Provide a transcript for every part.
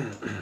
mm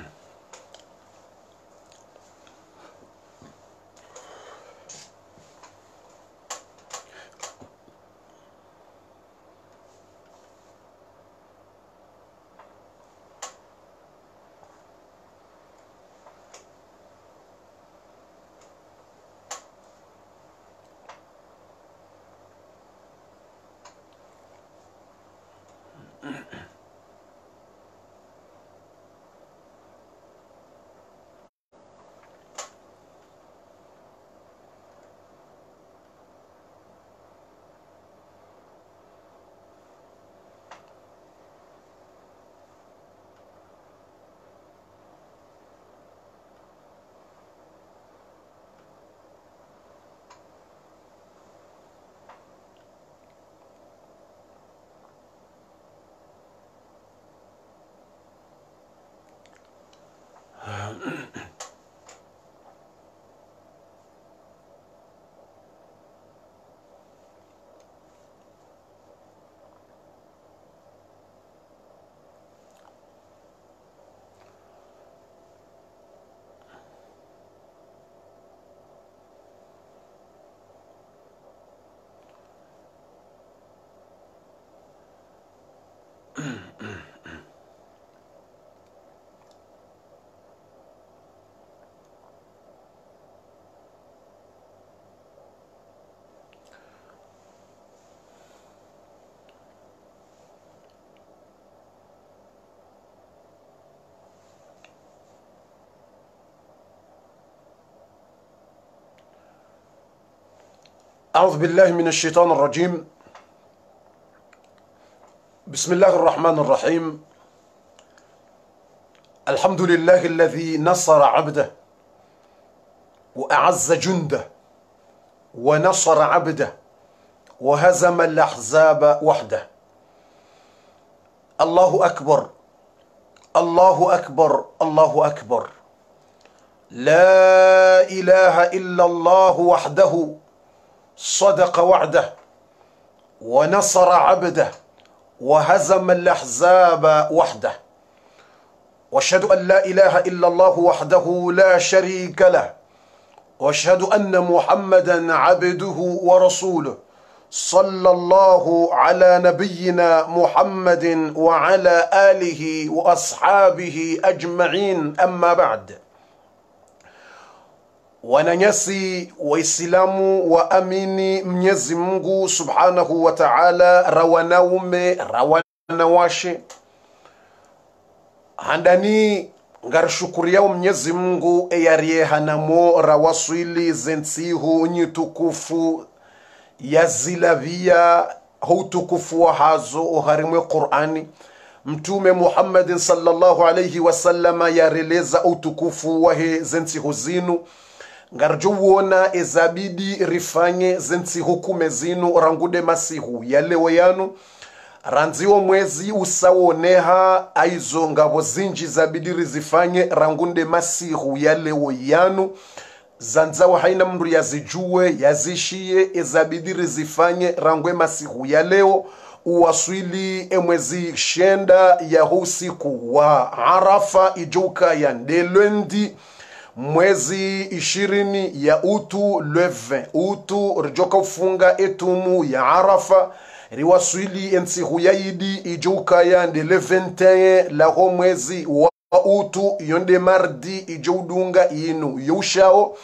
أعوذ بالله من الشيطان الرجيم. بسم الله الرحمن الرحيم. الحمد لله الذي نصر عبده وأعز جنده ونصر عبده وهزم الأحزاب وحده. الله أكبر الله أكبر الله أكبر. لا إله إلا الله وحده صدق وعده ونصر عبده وهزم الأحزاب وحده. وأشهد أن لا إله إلا الله وحده لا شريك له. وأشهد أن محمدا عبده ورسوله. صلى الله على نبينا محمد وعلى آله وأصحابه أجمعين. أما بعد wananyasi waislamu waamini mnyezi mungu subhanahu wa taala rawanaume rawanawashe handani ngarishukuriao mnyezi mungu eyariehanamo rawaswili zensihu nyitukufu yazilavia houtukufu wa hazo oharimwe qurani. Mtume muhammadin sallallahu alaihi wasallama yareleza utukufu wahe zensihu zinu ngarjo wona ezabidi rifanye zentsihukume zinu rangude masihu. Yalewo yanu ranziwo mwezi usawoneha aizo ngavo zinji zabidi rizifanye rangunde masihu. Yalewo yanu zanzawo haina mndu yazijue yazishiye ezabidi rizifanye rangwe masihu. Yaleo uwaswili emwezi shenda yaho usiku wa arafa ijuka ya ndelwendi mwezi ishirini ya utu leve 20 utu rijoka ufunga etumu ya arafa riwaswili ensihu yaidi ijuka ya nde le 21 laho mwezi wa utu yonde mardi ijoudunga inu youshao.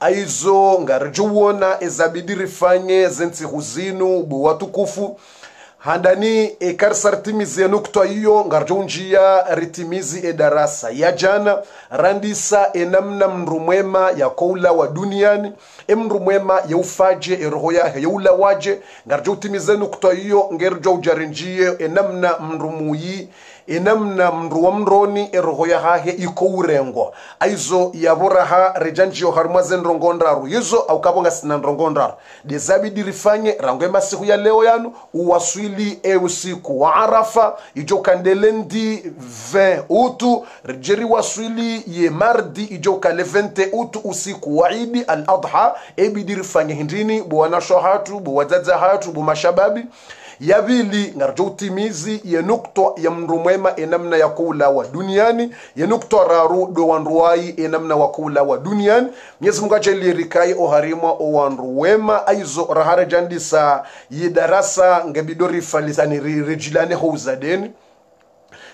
Aizo ngarijouona ezabidi rifanye zensihu zinu buwatukufu handani ekarisa ekarisartimizi nukta hiyo ngarjonjia ritimizi edarasa ya jana. Randisa enamna mndu mwema yakoula wa duniani emndu mwema yeufaje eroho yahe yeula waje ngarjo utimize nukta hiyo ngerjo ujarinjie enamna mndu muyi enamna mndu wa mroni eroho yahahe iko urengwa aizo yaboraha rejanjiyo harimwa zenrongondaru yizo aukavonga sina nrongondaru dezabidi rifanye rango masiku ya leo yanu uwaswili e usiku. Wa arafa ijo kandelendi 20 utu. Rijeri waswili ye mardi ijo kale 20 utu usiku. Wa idi al adha ebidi rifanye hindini buwanasho hatu buwadzadza hatu bumashababi ya vili ngarjo utimizi ye nukto ya mndu mwema enamna ya kuulawa duniani. Ye nukto raru do wanruwai enamna wa kuulawa duniani. Mwenyezi mungu achelirikai oharimwa o wanru wema. Aizo rahara jandisa yidarasa ngebidorifalisani rijilane ho uzadeni.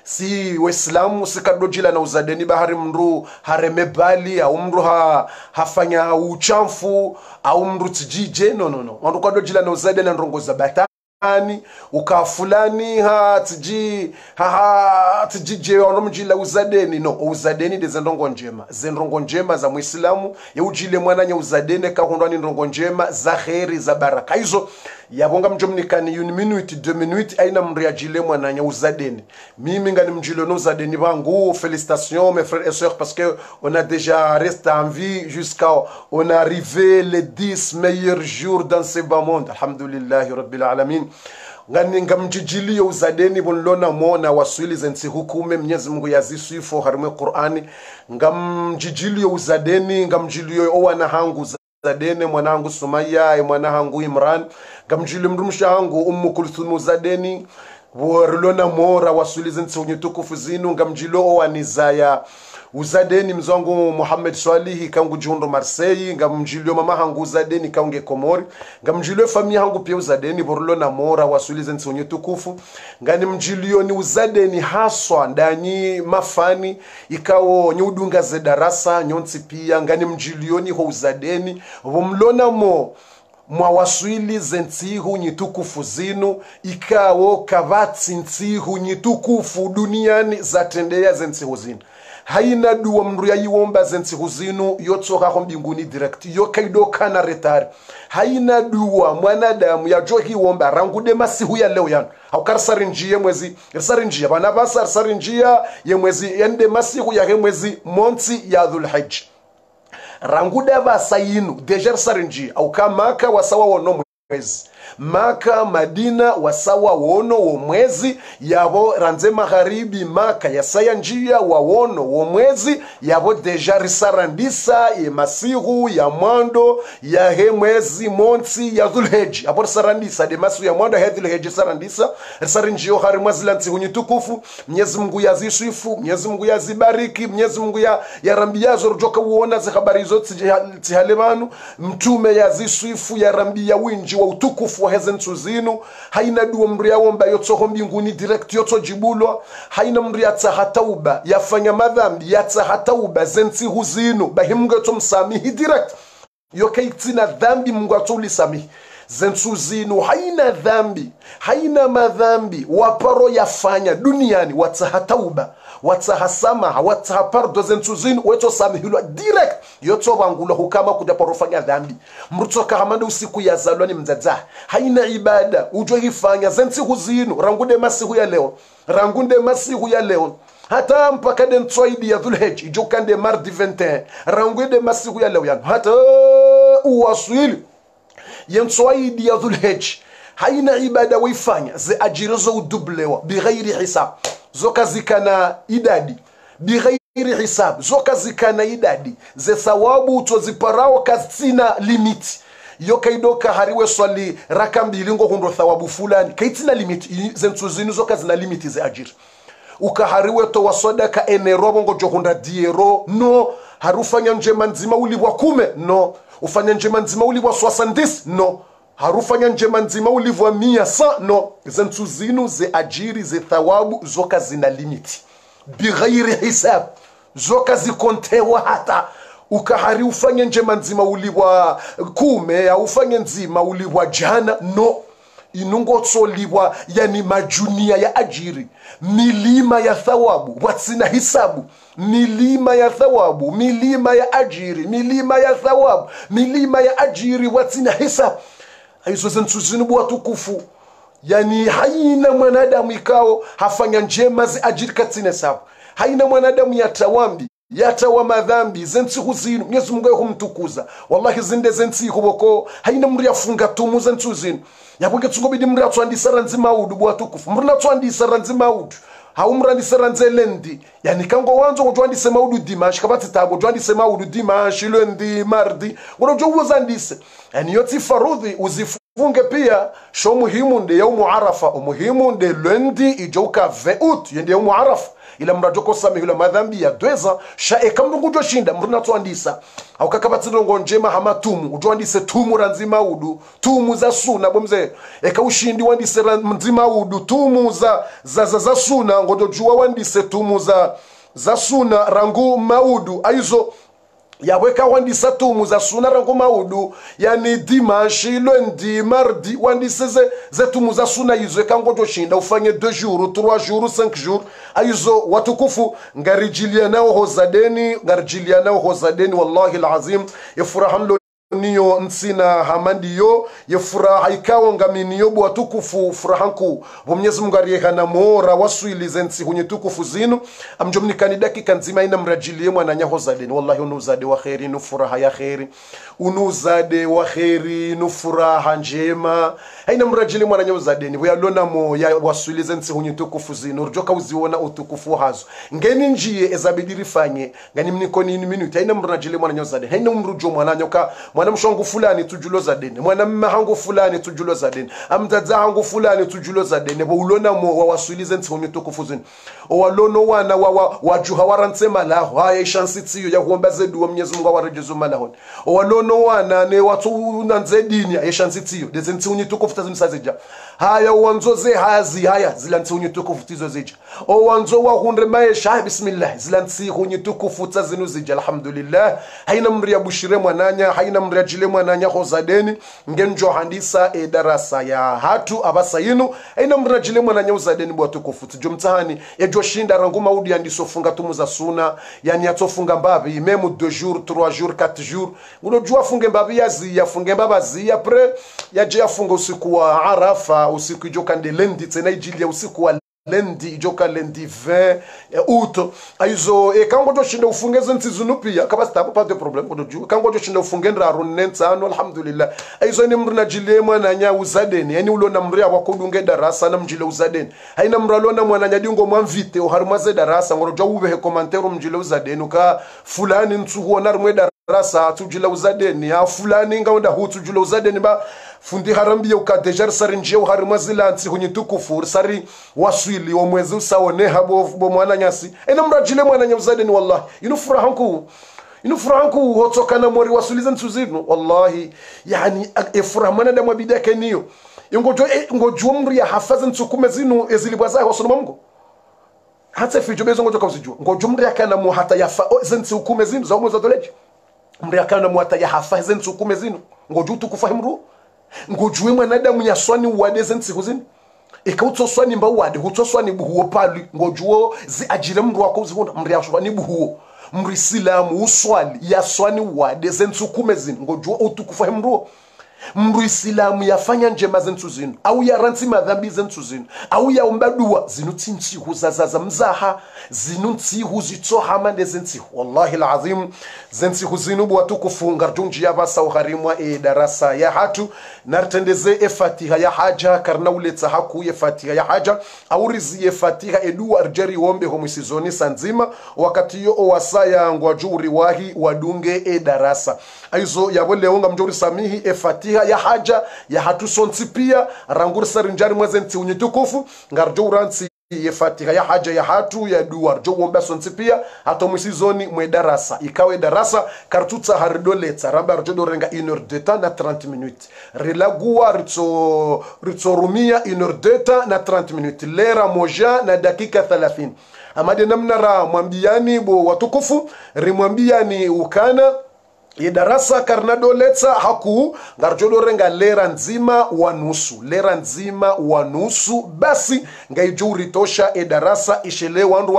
Si waislamu sikadojila na uzadeni bahari mndu hareme bali au mndu ha, hafanya uchamfu au mndu tijije no no no. Wandu kadojila na uzadeni androngoza batani uka fulani ha tiji ha, ha tijije wanomjila uzadeni? No uzadeni de zendongo njema. Zendongo njema za muislamu yeujile mwananya uzadeni kahundwani ndongo njema za kheri za baraka. Hizo yabonga mjomnikani une minuti de minuti aina mndu yajile mwananya uzadeni. Mimi ngani mjilo no uzadeni bangu félicitations mes frères et sœurs parce que on a déjà resté en vie jusqu'à on est arrivé les 10 meilleurs jours dans ce bas monde. Alhamdulillah rabbil alamin ngani ngamjijilio uzadeni bonlona mona waswili zensi hukume mwenyezi mungu yaziswifo harimwe qur'ani. Ngamjijilio uzadeni ngamjilio owana hangu zadene mwanangu sumaya mwanahangu imran. Ngamjili mrumsha hangu ummu kulthum zadeni worilona mora wasulize ntsunyu tukufu zinu. Ngamjilo owanizaya uzadeni mzangu muhamed swalihi kangu jundo marseille ngamjilio mama hangu uzadeni kaunge komori ngamjilio famia hangu pia uzadeni borulo na mora wasulize nsonye tukufu. Ngani mjilio ni uzadeni haswa ndani mafani ikawo nyudunga ze darasa nyonsi pia. Ngani mjilioni ho uzadeni vumlona mo mwawaswili zentsihu nyitukufu zinu ikawo kavatsi ntsihu nyitukufu duniani zatendea zentsihu zinu haina duwa mndu yayiwomba zentsihu zinu yotsokaho mbinguni direct yokaidokana retari. Haina duwa mwanadamu yajo hiwomba rangude masihu ya leo yanu. Haukarisari njiye mwezi risari njiya vana vasa risari njiya ye mwezi yende masihu yahe mwezi monsi ya dhulhaji ranguda vasa yinu deja risari njiya aukamaka wasawa wono mwezi. Maka madina wasawa wono wo mwezi. Yavo ranze magharibi maka yasaya njia wawono wo mwezi. Yavo deja risarandisa ye masihu ya mwando ya he mwezi monsi ya dhulheji apo risarandisa de masihu ya mwando yahe dhulheji risarandisa risari njio hari mwazila nsihu nyitukufu mnyezi mungu yaziswifu mnyezi mungu yazibariki mnyezi mungu ya, ya rambi yazo rujoka uona zihabari izo tsihale vanu mtume yaziswifu ya rambi ya winji wa utukufu wa hezentu zinu haina duwa mndu yawomba yotsoho mbinguni direct yotsojibulwa haina mri yatsaha tauba yafanya madhambi yatsaha tauba zentsihu zinu. Bahi mungu yotsomsamihi direct. Yokaitsina dhambi mungu atsoulisamihi zentsu zinu. Haina dhambi. Haina madhambi. Waparo yafanya duniani watsaha tauba watsaha samaha watsaha pardo zentsu zinu wetsosamihilwa direct. Yotsovangulwa hukama kuja porofanya dhambi. Mrutsokahamande usiku yazalwa ni mdzadzaha haina ibada. Ujo hifanya zentsihu zinu rangude masihu ya leo. Rangunde masihu ya leo. Hata mpaka de tsoidi ya dhulhej ijokande mardi 21 rangude masihu ya leo yanu. Hata uwaswili. Yenswaidi ya dhulhej. Haina ibada waifanya ze ajirizo udublewa bighairi hisab zoka zikana idadi. Bighairi hisab zoka zikana idadi. Ze thawabu utoziparawo kasina limiti yo kaidoka hariwe swali raka mbili ngo hundo thawabu fulani. Kaitina limiti zentsu zinu zoka zina limiti ze ajiri ukahariwe to wasodaka enero ngo johunda diero no. Harufanya njema nzima ulibwa kume no. Ufanya njema nzima ulivwa 70 no harufanya njema nzima ulivwa mia sa no zentsu zinu ze ajiri ze thawabu zoka zina limiti. Bighairi hisab zoka zikontewa hata. Ukahari ufanye njema nzima ulivwa kume aufanye nzima ulivwa jana no. Inungotsoliwa yani majunia ya ajiri. Milima ya thawabu watsina hisabu. Milima ya thawabu milima ya ajiri. Milima ya thawabu milima ya ajiri watsina hisabu aizo zentsu zinu yani haina mwanadamu ikao hafanya njema zi ajiri katsine sapo haina mwanadamu yatawambi yatawa madhambi zensi huzinu. Mwenyezi mungu yahumtukuza wallahi zinde zensi boko. Haina mri yafunga tumu zentsu zinu. Yabonge tsungobidi mri yatswandisa ranzi maudu bwatukufu mri natswandisa ranzi maudu haumrandise ranze lendi yani kango wanzo kujwandise maudu dimashi kabati tabo jwandise maudu dimashi lendi mardi. Ngono jo uzandise yani yotsi farudhi uzifu funge pia sho muhimu nde yaumu arafa. Umuhimu nde lundi ijouka veut yende yaumu arafa. Ila mrado kosamihula madhambi ya dweza sha eka mrungu joshinda. Mruna twandisa au kakavatsirongo njema hama tumu. Ujoandise tumu ra nzima udu. Tumu za suna bomze eka ushindi wandise ra nzima udu. Tumu za za za, za suna. Ngojojua wandise tumu za za suna rangu maudu aizo yaweka wandisa tumu za suna rangu maudu. Yani dimanshi lundi mardi wandise ze, ze tumu za suna izo. Ekangojo shinda ufanye 2 juru 3 juru 5 juru aizo watukufu ngarijilia nao hozadeni ngarijilia nao hozadeni wallahi alazim. Yafurahanlo niyo nsina hamandiyo ye furaha ikawo ngaminiyo bwa tukufu furahanku nku. Mwenyezi mungu ariyehana mora waswilize nsi hunye tukufu zinu. Amjomnikani dakika nzima ina mrajilie mwana nyaho zadeni wallahi unuzade wa kheri nu furaha ya kheri. Unuzade wa kheri nu furaha njema. Haina mrajili mwana nyaho zadeni buyalona mo ya waswilize nsi hunye tukufu zinu. Rujoka uziona utukufu hazo. Ngeni njie ezabidiri fanye ngani mnikoni ni minuti haina mrajilie mwana nyaho zadeni haina mrujo mwana nyoka wangu fulani tujulo za dene mwanamme hangu fulani tujulo za dene amdadza hangu fulani tujulo za dene bo ulona mo wawaswilize ntsihuni tukufuzini owalono wana wawa wajuha warantse malaho. Haya ishansi tsiyo ya kuomba zedu wa mwenyezi mungu awarejezo malahoni owalono wana ne watu nanze dini. Ya ishansi tsiyo deze ntsihuni tukufu tazimisa zija. Haya uwanzo ze hazi haya. Zila ntsihuni tukufu tizo zija. Owanzo wahunre maesha. Haya bismillah. Zila ntsihuni tukufu tazinu zija. Alhamdulillah. Haina mria bushire mwananya. Haina mriajile mwananya hozadeni ngenjohandisa handisa e darasa ya hatu abasa yino aina mriajile mwananya uzadeni bwa tukufu tijo mtahani ejo shinda rangu maudi yandisofunga tumu za suna yani yatsofunga mbabi. Memu 2 jours 3 jours 4 jours. Unojua funge mbabi yazi yafunge mbaba zi apres yaje yafunga usiku wa arafa usiku ijo kande lendi tena ijilia usiku wa lendi ijoka lendi 20 août aizo e kango to shinda ufungeze ntizunu pia. Pa de problem kodo ju kango to shinda ufunge ndaro nensano alhamdulillah. Aizo ni mrina jile mwana nya uzadeni. Yani ulo na mria wa kudunge darasa na mjile uzadeni. Haina mralo na mwana nya dingo mwamvite o harmaze darasa. Ngoro jo ube he commentaire mjile uzadeni. Uka fulani ntsuho na rumwe darasa tujila uzadeni ya fulani ngaonda hu tujila uzadeni ba fundi harambia ukadejar sari njia uhari mwazilansi hunyi tukufu sari waswili wa mwezi usaone habo bo mwana nyasi. Ena mrajile mwana nyamzadeni wallahi. Inu furahanku inu furahanku hotokana mori waswiliza nsuzinu wallahi. Yani efuraha mwana da mwabida keniyo ngojo ingojo mri ya hafaza nsukume zinu ezilibwa zaho sonoma mamgo hata fijo bezo ngojo kawzijua ngojo mri akana mu hata yafa zensi ukume zinu za umwe doleji mri akana mu ya hafa zensi hukume zinu ngojo utukufahimru ngojue mwanadamu yaswani uwadeze ntsiku zini ikautsoswani mba uwade hutsoswani buhuo pali. Ngojuo zi ajire mndu wako uzihunda mri yaswani buhuo. Mri silamu uswali yaswani uwadeze ntsukume zini ngojuo utukufa mnduo mndu isilamu yafanya njema zentsu zinu au yarantsi madhambi zentsu zinu au yaumba dua zinu tsintsihu zazaza mzaha. Zinu ntsihu zitsohama ndezentsihu wallahi lazim zentsihu zinu bwatukufu ngarjunji yavasa uharimwa e darasa ya hatu. Nartendeze e fatiha ya haja karna uletsa haku ye fatiha ya haja. Aurizi ye fatiha edu arjeri wombe homisizoni sanzima. Wakati yo owasa yangwa juri wahi wadunge e darasa. Aizo yabo leonga mjuri samihi e fatiha ya haja ya hatu sonsi pia. Ranguri sarinjari mweze nti unyitukufu ngarjo uransi ye fatiha ya haja ya hatu ya duar jo womba sonsi pia hata mwisizoni mwe darasa. Ikawe darasa kartutsa haridoletsa ramba rijodorenga 1 heure de temps na 30 minutes. Rilagua ritso ritso rumia 1 heure de temps na 30 minutes. Lera moja na dakika 30 amadi namna ra mwambiani bo watukufu rimwambiani ukana ye darasa karnado letsa haku ngarjodorenga lera nzima wa nusu. Lera nzima wa nusu basi ngaijo uritosha e darasa ishele wandu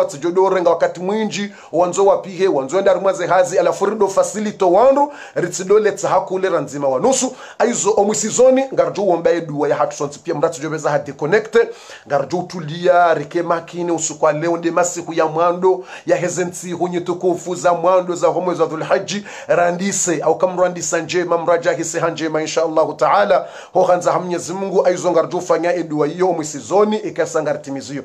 nga wakati mwinji wanzo wapihe wanzo enda rimwaze hazi alafu rido fasilito wandu ritsido letsa haku lera nzima wa nusu. Aizo omwisizoni ngarjo uomba duwa ya hatu sonsi. Pia mratsijobeza ha deconnecte ngarjo utulia rike makini usukwa leo ndi masiku ya mwando ya hezensi hunye tukufu za mwando za homo za dhulhaji randi randise au kamrandisa njema mrajahise insha allahu taala. Ho hanza ha mwenyezi mungu aizongarjufanya eduwa iyo omwisizoni ikasangartimiziyo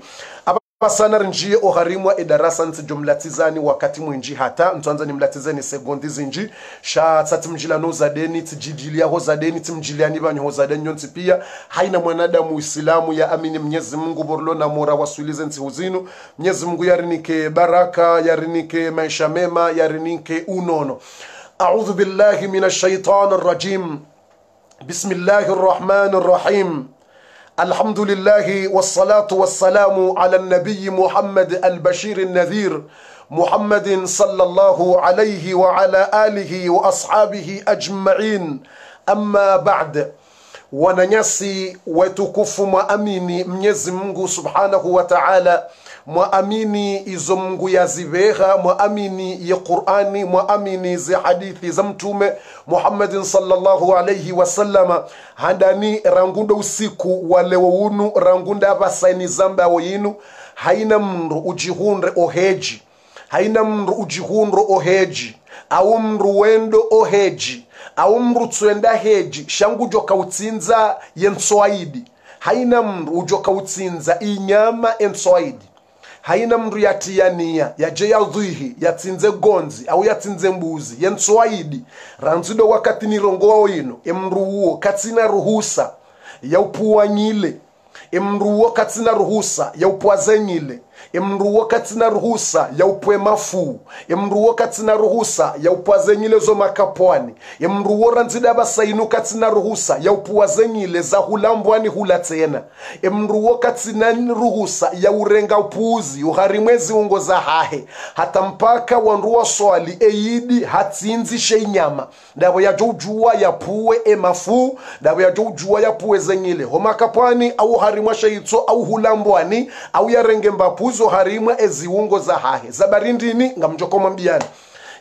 sana njiye oharimwa edarasa nti jomlatizani wakati mwinji hata. Ntwanza nimlatizani segondi zinji. Sha tsati ozadeni zadeni tijijiliaho zadeni timjiliani vanyoho zadeni nyonsi pia. Haina mwanadamu uislamu ya amini mnyezi mungu borlo na mora wasulize nti huzinu. Mnyezi mungu yarinike baraka yarinike maisha mema yarinike unono أعوذ بالله من الشيطان الرجيم. بسم الله الرحمن الرحيم. الحمد لله والصلاة والسلام على النبي محمد البشير النذير محمد صلى الله عليه وعلى آله وأصحابه أجمعين. أما بعد وننسي وتكف أميني من سبحانه وتعالى mwaamini izo mungu mwa mwaamini ye qurani mwaamini ze hadithi za mtume muhammadin sallallahu alaihi wasallama handani rangunda usiku walewo unu rangunda vasaini zambawo yinu. Haina mndu ujihunre oheji. Haina mndu ujihunro oheji. Au mndu wendo oheji. Au mndu tswenda heji. Shangu joka utsinza yenswaidi haina mndu ujoka utsinza inyama enswaidi haina mndu yatiyaniya yaje yadhihi yatsinze gonzi au yatsinze mbuzi yenswaidi ranzido wakati nirongowo ino emndu uwo katsina ruhusa yaupuwanyile emndu uwo katsina ruhusa yaupwazenyile emndu uwo katsina ruhusa yaupwe mafu. Emndu uwo katsina ruhusa yaupwazenyile zo makapwani emndu uwo ranzida basainu katsina ruhusa yaupuwazenyile za hulambwani hula tsena. Emndu uwo katsina ruhusa yaurenga upuuzi uharimwe ungo za hahe. Hata mpaka wandu wa swali eyidi hatsinzishe inyama ndavo yajo ujuwa yapuwe emafuu ndavo ya yapuwe zenyile. Homakapwani au harimwa sheitso au hulambwani au yarenge mbapuzo harimwa eziungo za hahe. Zabarindini ngamjoko mwambiani.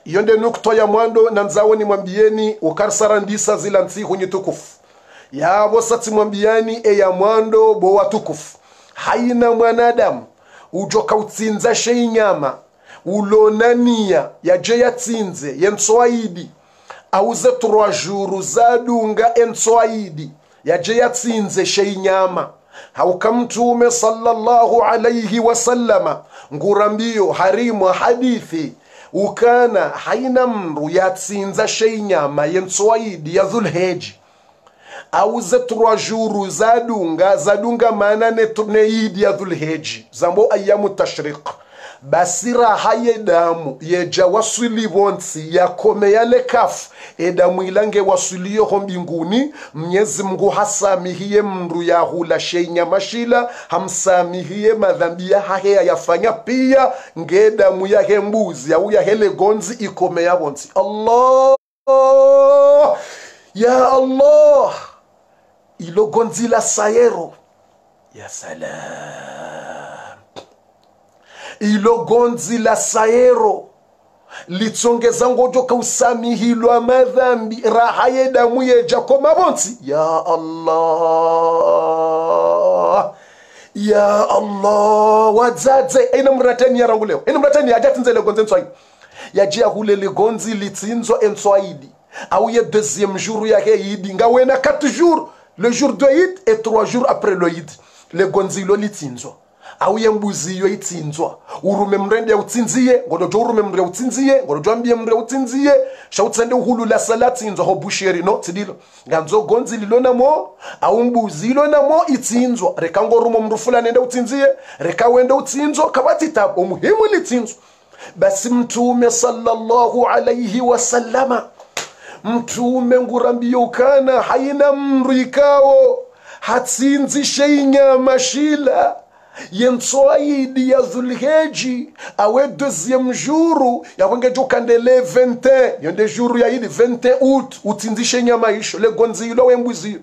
Iyo nde nukto ya mwando na nzawo ni mwambieni ukarsara ndisa zila ntsihu nyitukufu yavo sati mwambiani eya mwando bo watukufu haina mwanadamu. Ujoka utsinza sheinyama ulonania yaje yatsinze yenswaidi auze jours zadunga enswaidi yaje yatsinze sheinyama hauka mtume sallallahu alaihi wasallama ngurambiyo harimwa hadithi. Ukana haina mndu yatsinza sheinyama yentswaidi ya dhulheji. Auze jours zadunga zadunga maana neidi ya dhulheji. Zambo ayamu tashriq basi raha yedamu yeja waswili vonsi yakome yale kafu edamu ilange waswiliyoho mbinguni mnyezi mngu hasamihiye mndu yahula sheinya mashila hamsamihiye madhambi yahahe yayafanya pia ngedamu yahe mbuzi au yahele gonzi ikome yavonsi allah! Ya allah! Ilo gonzi la sayero. Ya salam ilo gonzi la sayero litsongeza ngojo kausamihilwa madhambi raha yedamu yejako mavonsi ya allah. Ya allah. Wadzadze ine mrateni yarangu leo. Ine mrateni yajatinzele gonzi enswaidi yajiya hule ligonzi litsinzwa enswaidi. Au ye deuxième jour yake yidi ngawena 4 jours. Le jour de yid et 3 jours après le yid le gonzi lo litsinzwa auye mbuzi iyo itsinzwa. Urume mrende utsinziye ngodojo urume mre utsinziye ngodojo ambie mre utsinziye. Shautsende uhulu la salatsinzwa ho busheri no tsidilo. Nganzo gonzi lilona mo au mbuzi ilona mo itsinzwa. Reka ngorumo mrufula nende ende utsinziye reka wende utsinzwa kabati tabo muhimu litsinzwa basi mtume sallallahu alayhi wasallama mtume ngurambiyo ukana haina mndu ikawo hatsinzishe inyama shila yenswaidi ya zulheji awe deuxième jour yawengejo kandele 20 yonde jour ya idi 21 août utsinzishe nyama isho legonzilo wembuziyo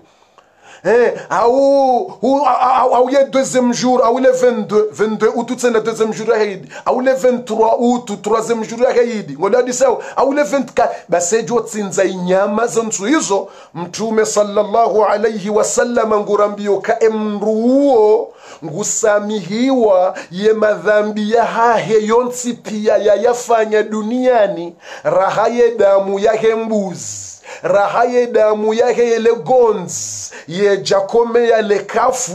Eh, au, ou, au, au, ye deuxième jour, au le 22, 22 août, c'est le deuxième jour Eid. Au le 23 août, troisième jour ya Eid. Ngola di sawa, au le 24, basi jo tsinza inyama zonsu hizo, mtume sallallahu alayhi wasallam ngurambio ka emruo ngusamihiwa ye madhambi ya hahe yonsi pia yayafanya duniani raha ye damu yahe mbuzi raha ye damu yahe yele gonzi ye jakome ya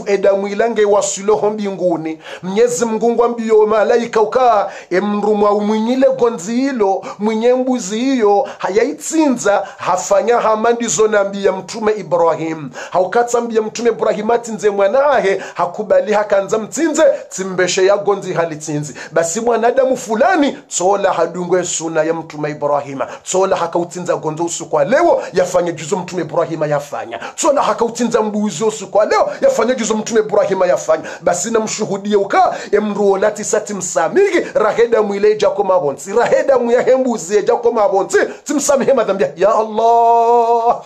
edamu ilange wasuloho mbinguni. Mnyezi mgungu ambiyo malaika ukaa emrumwa umwinyile gonzi hilo mwinye mbuzi hiyo hayaitsinza hafanya hamandizo nambiya mtume ibrahim. Haukatsambia mtume ibrahim atsinze mwanahe hakubali hakanza mtsinze tsimbeshe ya gonzi halitsinzi. Basi mwanadamu fulani tsola hadungwe suna ya mtume ibrahima tsola hakautsinza gonzo usiku leo yafanye juzo mtume ibrahima yafanya. Tsola hakautinza mbuzi usiku leo yafanye juzo mtume ibrahima yafanya. Basi namshuhudie uka emruolati sati msamigi raheda mwile jako mabonsi raheda mwiyahe mbuzi ejako mabonsi timsamehe ya allah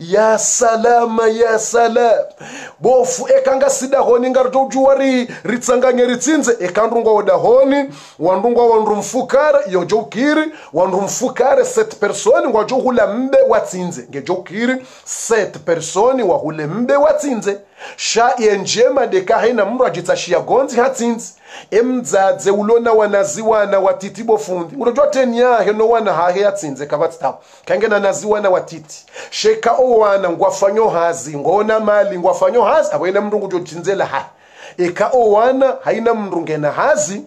ya salama ya salam. Bofu ekanga sidahoni ngarito ujuwari ritsanganye ritsinze ekandrungwa wodahoni wandungwa wandu mfukare yojo ukiri wandu mfukare set personi ngwajo hula mbe watsinze ngejoukiri set personi wahule mbe watsinze sha yenjema deka haina mndu ajitsashia gonzi hatsinzi emdzadze ulona wanaziwana watiti bofundi unojua teni yahe no wana hahe yatsinze kavatstapo kange nanaziwana watiti. Sheka owana ngwafanyo hazi. Ngona mali ngwafanyo hazi. Aboina mndu ngujotsinzela ha. Eka owana haina mndu ngena hazi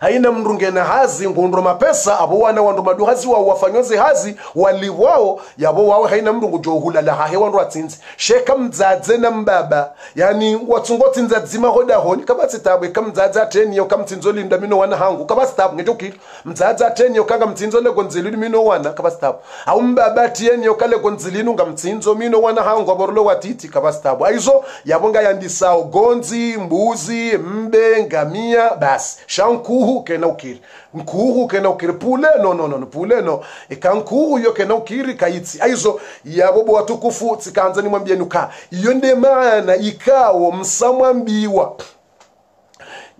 haina mndu ngena hazi ngundro mapesa abo wana wandu madu hazi wao wafanyoze hazi wali wao yabo wawe haina mndu ngujohulala hahe wandu atsinzi sheka mdzadze na mbaba yani watsungotsinza dzima hoda honi. Kabatsi tabwe kamdzadze ateni yo kamtsinzo linda mino wana hangu. Kabatsi tabwe ngejokili mdzadze ateni yo kanga mtsinzo lego nzilini mino wana. Kabatsi tabwe au mbaba ateni yo kale gonzilini unga mtsinzo mino wana hangu. Aborolo watiti kabatsi tabwe aizo yabonga ngayandisao gonzi mbuzi mbe ngamia basi. Shanku nkuhu kena ukiri. Nkuhu kena ukiri. Pule no no no pule no. Ika nkuhu yo kena ukiri kaitsi. Aizo yabobo watukufu tsikanza nimwambie nuka. Iyo nde maana ikawo msamwambiwa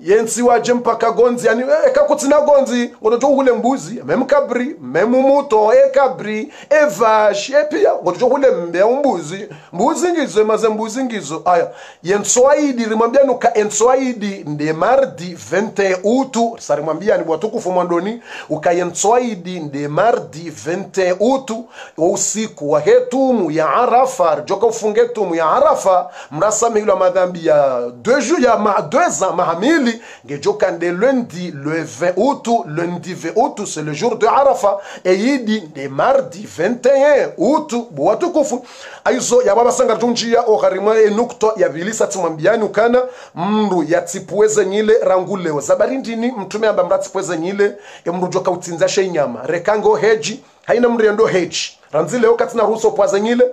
yensi waje mpaka gonzi yani ekakutsina gonzi ngonoto hule mbuzi memkabri memumuto ekabri evashi epia ngonoto hule mbe umbuzi mbuzi ngizo maze mbuzi ngizo. Aya yenswaidi rimwambianuka enswaidi nde mardi 20 utu. Sarimwambiani bwatukufu mwandoni ukayenswaidi nde mardi 20 utu. Usiku wa hetumu ya arafa joka ufunge tumu ya arafa mrasamihilwa madhambi ya 2 jours ma 2 ans mahamili ngejoka nde lundi le 20 août lundi 20 août c'est le jour de arafa et yidi nde mardi 21 août bwatukufu aizo yababasanga tunjia okharimwa enukto yabilisa tsimwambiani ukana mndu yatsipweze nyile rangulewa zabari ndini mtume amba mratsipweze nyile emndu joka utsinza shenyama rekango heji haina mriendo heji ranzileo katina ruso upwaze nyile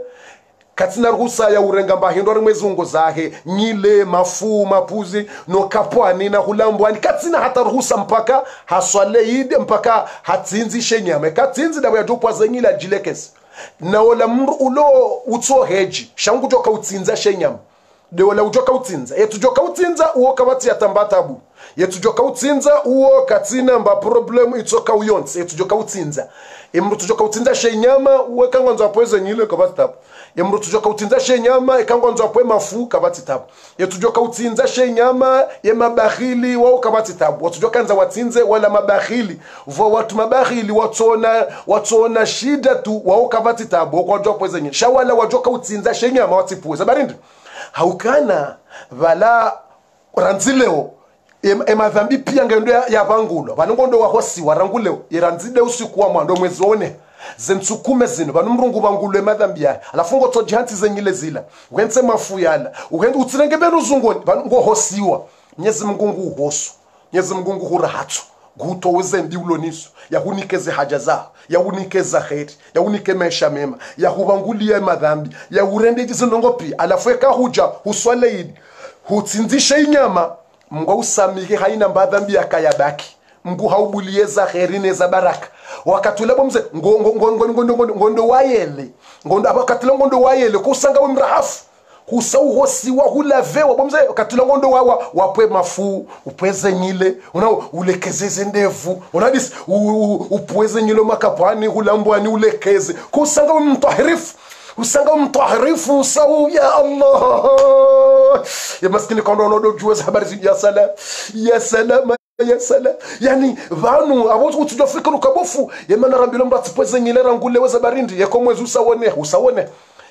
katina ruhusa ya urenga mbahindo rimwe zungo zahe. Nyile mafu mapuzi nokapwani na hulambwani. Katina hata ruhusa mpaka haswaleide mpaka hatsinzishe nyama katsinzi dabo yatopwaze nyile ajilekesi naola mndu ulo utso heji. Shangu joka utsinza shenyama. Deola ujoka utsinza. Yetujoka utsinza uwo kavatsi yatambatabu yetujoka utsinza uwo katsina mba problemu itsoka uyonse yetujoka utsinza. Imru tujoka utsinza shenyama uwe kangwanzo apweze nyile kavatsi tabu imru tujoka utsinza shenyama ikangwanzo apwe mafu kabati tabu yetujoka she shenyama ye mabakhili wao kabati tabu watujo kanza watsinze wala mabakhili vo watu mabakhili watsona watsona shida tu wao kabati tabu wakwajwa apweze nyile shawala wajoka utsinza shenyama watsipuwe. Barindi? Haukana vala ranzileo. Emadhambi em pia ngendo yavangulwa vanongondo wahosiwa ranguleo iranzide usiku wa mwando mwezi one zentsukume zino vanu mrungu vangulwe madhambi yayo alafu ngotsojihansi zenyile zila. Uhense mafu yala. Utsirenge benu zungoni ngohosiwa mnyezi mngungu uhoso mnyezi mngungu hurahatso guto wezembi uloniso yahunikeze haja zao yahunikeza heri yahunike maisha mema yahuvangulia madhambi yahurendeki zinongo pia alafu ekahuja huswaleidi hutsinzishe inyama. Mngu ausamike haina mbadhambi yakayabaki mngu haubulie za baraka. Wakatula bomze ngondo wayele. Abakatula ngondo wayele kusanga wemrahafu husauhosiwa hulavewa bomze katula ngondo wawa wapwe mafu upweze nyile una ulekezeze ndevu. Unadis upweze nyile makapani hulambwani ulekeze. Kusanga mtahirifu usanga mtahrifu sau ya allah. Ya maskini kondo nodo juweza habari ya salam ya salam salam yani vanu avo utijofika lukabofu yemana rambilo mbatsipweze ngule ranguleweza barindi yeko mwezi usawone usawone.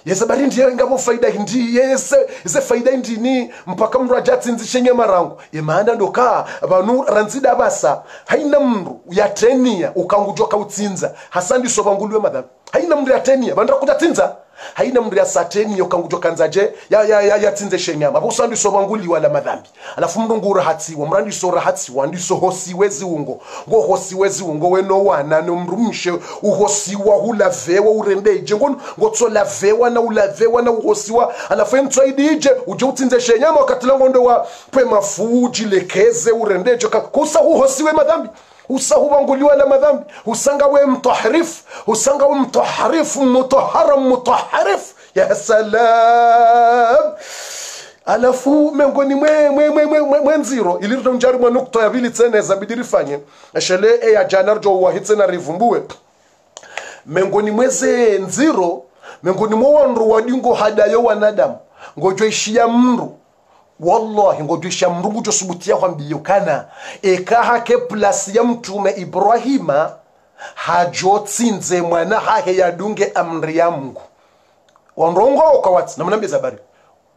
Yesabari ndiye ngabo faida ndi yese ze faida ndini mpaka mndu ajatsinzishe nyama marangu. Yemaanda ndoka vanu ranzida basa. Haina mndu yatenia ukangujoka utsinza. Hasandiso vanguliwe madhavi haina mndu yatenia vandu rakutatsinza haina mndu yasatenia ukangujoka je? Ya, ya, ya, shenyama nyama vusandiso vanguliwa la madhambi. Alafu mndu ngurahatsiwa mrandiso rahatsiwa ndiso hosiwe ziungo ngo hosiwe ziungo weno wana no mndu mshe uhosiwa hulavewa urembeje ngo ngotsolavewa na ulavewa na uhosiwa alafu emtsaidije uje utsinze shenyama wakati langondo wa pwe mafuji lekeze urendeje kusa uhosiwe madhambi usahubanguliwa la madhambi. Usanga we mtaharifu usanga we mtaharifu mutahara mutaharifu ya salam. Alafu miongoni mwe mwe mwe mwe mwe mwenziro ilirito njari mwa nukta ya vili tsene za bidirifanye eshele e ya janar jo wa hitsena rivumbue miongoni mweze nziro miongoni mwa wandu wadingo hadayo wanadamu ngojo ishia mndu wallahi ngodwisha mrungu tosubutia kwambiyokana ekahake plasi ya mtume ibrahima hajotsinze mwana hahe yadunge amri ya mungu. Wandongo ukawatsi namnambia zabari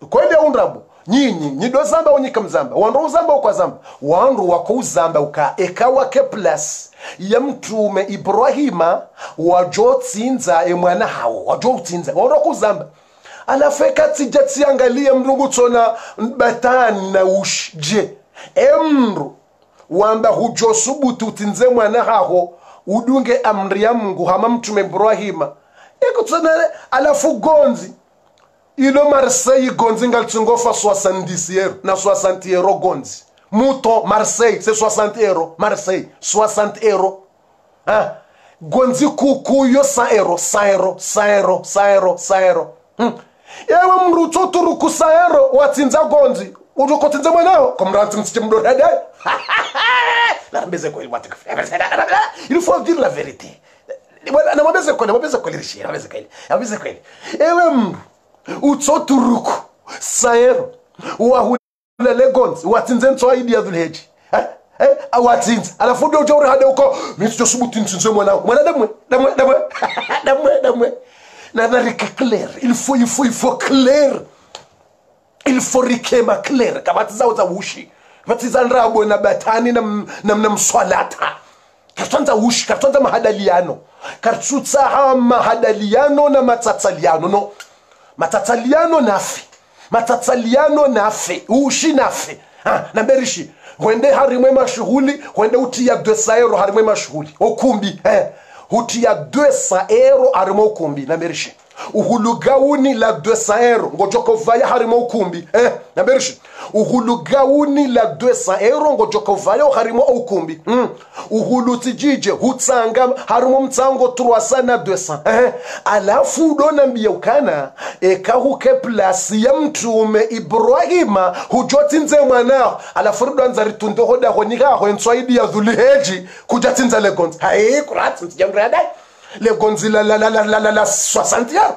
kweli aundrabo nyinyi nyidozamba unyika mzamba? Wandu uzamba ukwazamba wandu wako uzamba uka. Ekawake plus ya mtume ibrahima wajotsinza emwana hawo wajotsinza wandu wakuzamba alafu ekatsija tsiangalie mndu tsona batani na ushi je emndu wamba hujosubuti utinze mwana haho udunge amri ya mungu hama mtume ibrahima. Ikutsona alafu gonzi. Ilo marseille gonzi ngalitsingofa 60 euro na 60 euro gonzi. Muto marseille se 60 euro marseille 60 euro ah. gonzi kukuyo 100 euro 100 euro 100 euro 100 euro 100 euro hmm. Ewe mndu utsoturuku 100 euro watsinza gonzi utokotsinza mwanao komranzi msiche mdoradayo narambeze kweli il faut dire la vérité namwambeze kweli namwambeze kweli rishi. Namwambeze kweli namwambeze kweli. Ewe mndu utsoturuku sayero wahulele gonzi watsinze ntsoaidi ya dhulheji Eh? Eh, awatsinze. Alafu ndio ujauri hade uko misijosubuti ntsinze mwanao. Mwana damwe damwe damwe. Damwe damwe na narika clair il faut il faut il faut clair il faut rikema clair kabati zao za ushi. Vatiza nrabo na batani na na, na mswalata. Kartwanza ushi kartwanza mahadaliano. Kartsutsa ha mahadaliano na matsatsaliano no. Matsatsaliano nafe. Matsatsaliano nafe. Ushi nafe. Ha, na berishi wende harimwe mashughuli wende utia dwesa ero harimwe mashughuli. Okumbi eh. Utia 200 euro arimo ukumbi na berishi uhulugauni la dwesa ngojokovaya ngojoko vaya harimo ukumbi. Eh, na berishi uhulugauni la dwesa ero ngojoko vaya harimo ukumbi. Mm. uhulu tijije hutsanga harimo mtsango turwasa na dwesa. Eh. alafu udonambia ukana ekahuke plasi ya mtume ibrahima hujotsinze mwanaho alafu ridwanza ritundohodaho nikaho enswaidi ya dhuliheji kujatsinza legonza hai kuratsinzijamradai legonzi la la la la la la la 60 euro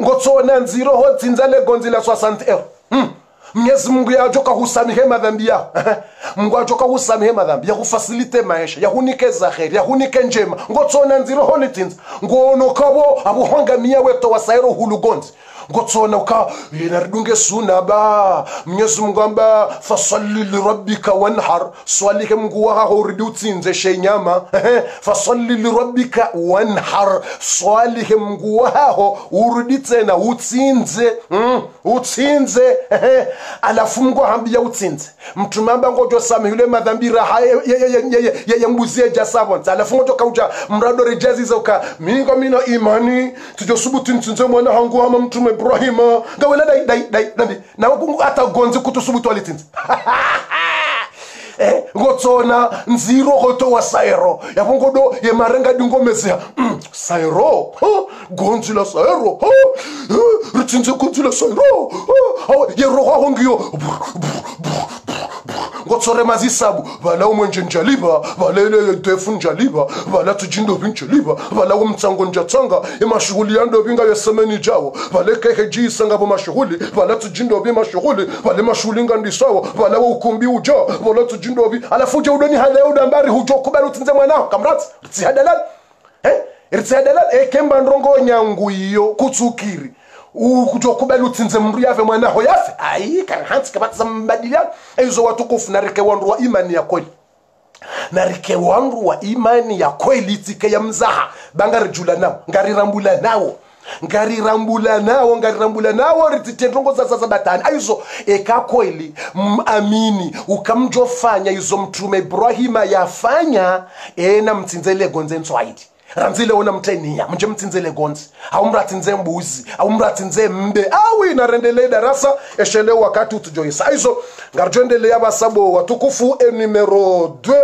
ngotsona nziro ho tsinza legonzi la 60 euro hmm. mwenyezi mungu yacho husamihe madhambi yao mungu ajoka husamihe madhambi yahufasilite maisha yahunikeza ya yahunike njema. Ngotsona nziro ho nitsinza ngono kabo abuhangamia weto wasairo hulugonzi ngotsona uka inaridunge suna ba mnyezi mungu amba fasalli lirabbika wanhar. Swalike mungu wahaho uridi utsinze shenyama fasalli lirabbika wanhar. Swalike mungu wahaho uridi tsena utsinze. Mm, utsinze. Alafu mungu ahambia utsinze. Mtume amba ngojo samihile madhambi raha yembuzie jasabonza alafu ngojo kauja mrado rejaziza uka. Mingo mino imani tujosubuti ntsinze mwana hangu hama mtume ibrahima ngawela dai dai dai dai na ata gonzi kutusubuti walitsinze eh, ngotsona nziro goto wa ye marenga yemarenga dingomezea mm, sairo huh? gonzi la sairo huh? uh, ritsinze gonzi la saero huh? roho ngiyo ngotsore mazisabu vala umwenje njaliva vala ile defu njaliva vala tujindovi njaliva vala umtsango njatsanga emashughuli yandovi nga yesemeni jawo vala kehe isanga vo mashughuli vala tujindovi mashughuli vala mashughuli nga vala wa ukumbi uja vala tujindovi alafu uje udoni hada udambari hujo kubali utsinze mwanao kamrati ritsi hadalal eh ritsi hadalal ekemba ndrongo nyangu iyo kutsukiri kutokubali utsinze mndu yave mwanaho yafe ayi kana hansi kabatiza mbadiliano aizo watukufu narike wandu wa imani ya kweli. Narike wandu wa imani ya kweli itsike ya mzaha. Bangarijula nawo ngarirambula nawo ngarirambula nawo ngarirambula nawo rititendongo za sasa batani. Aizo eka kweli mamini ukamjofanya izo mtume ibrahima yafanya ena mtsinze legonze nswaidi ranzile ona mteniya mnje mtsinzele gonzi aumratsinze mbuzi aumratsinze mbe. Awi narendele darasa eshele wakati utujoisa aizo ngarjoendelea basabo watukufu e numero 2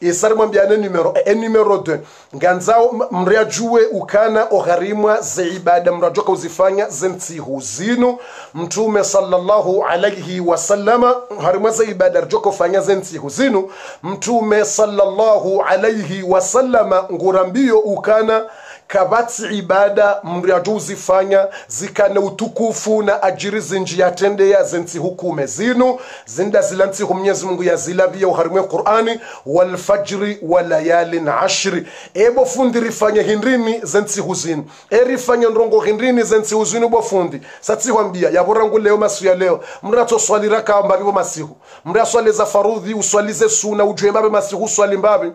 isari mwambiane numero e numero 2 nganzao mriajue ukana ogharimwa zeibada mrajoka uzifanya zentsihu zinu. Mtume sallallahu alaihi wasallama harimwa zeibada rjoka ufanya zentsihu zinu. Mtume sallallahu alaihi wasallama ngurambio ukana kabatsi ibada mriajo uzifanya zikane utukufu na ajiri zinji yatendeya zensi hukume zinu. Zinda zila mungu ya mungu yazilavia uharimwe qur'ani walfajri walayalin ashri. Ebo fundi rifanye hindrini zentsihu zinu erifanye nrongo hindrini fundi. Zinu huambia satsihwambia yaborangu leo masu ya leo mrato swali raka mbabibo masihu. Mraswali za farudhi uswalize suna ujue mbabe masihu uswali mbabe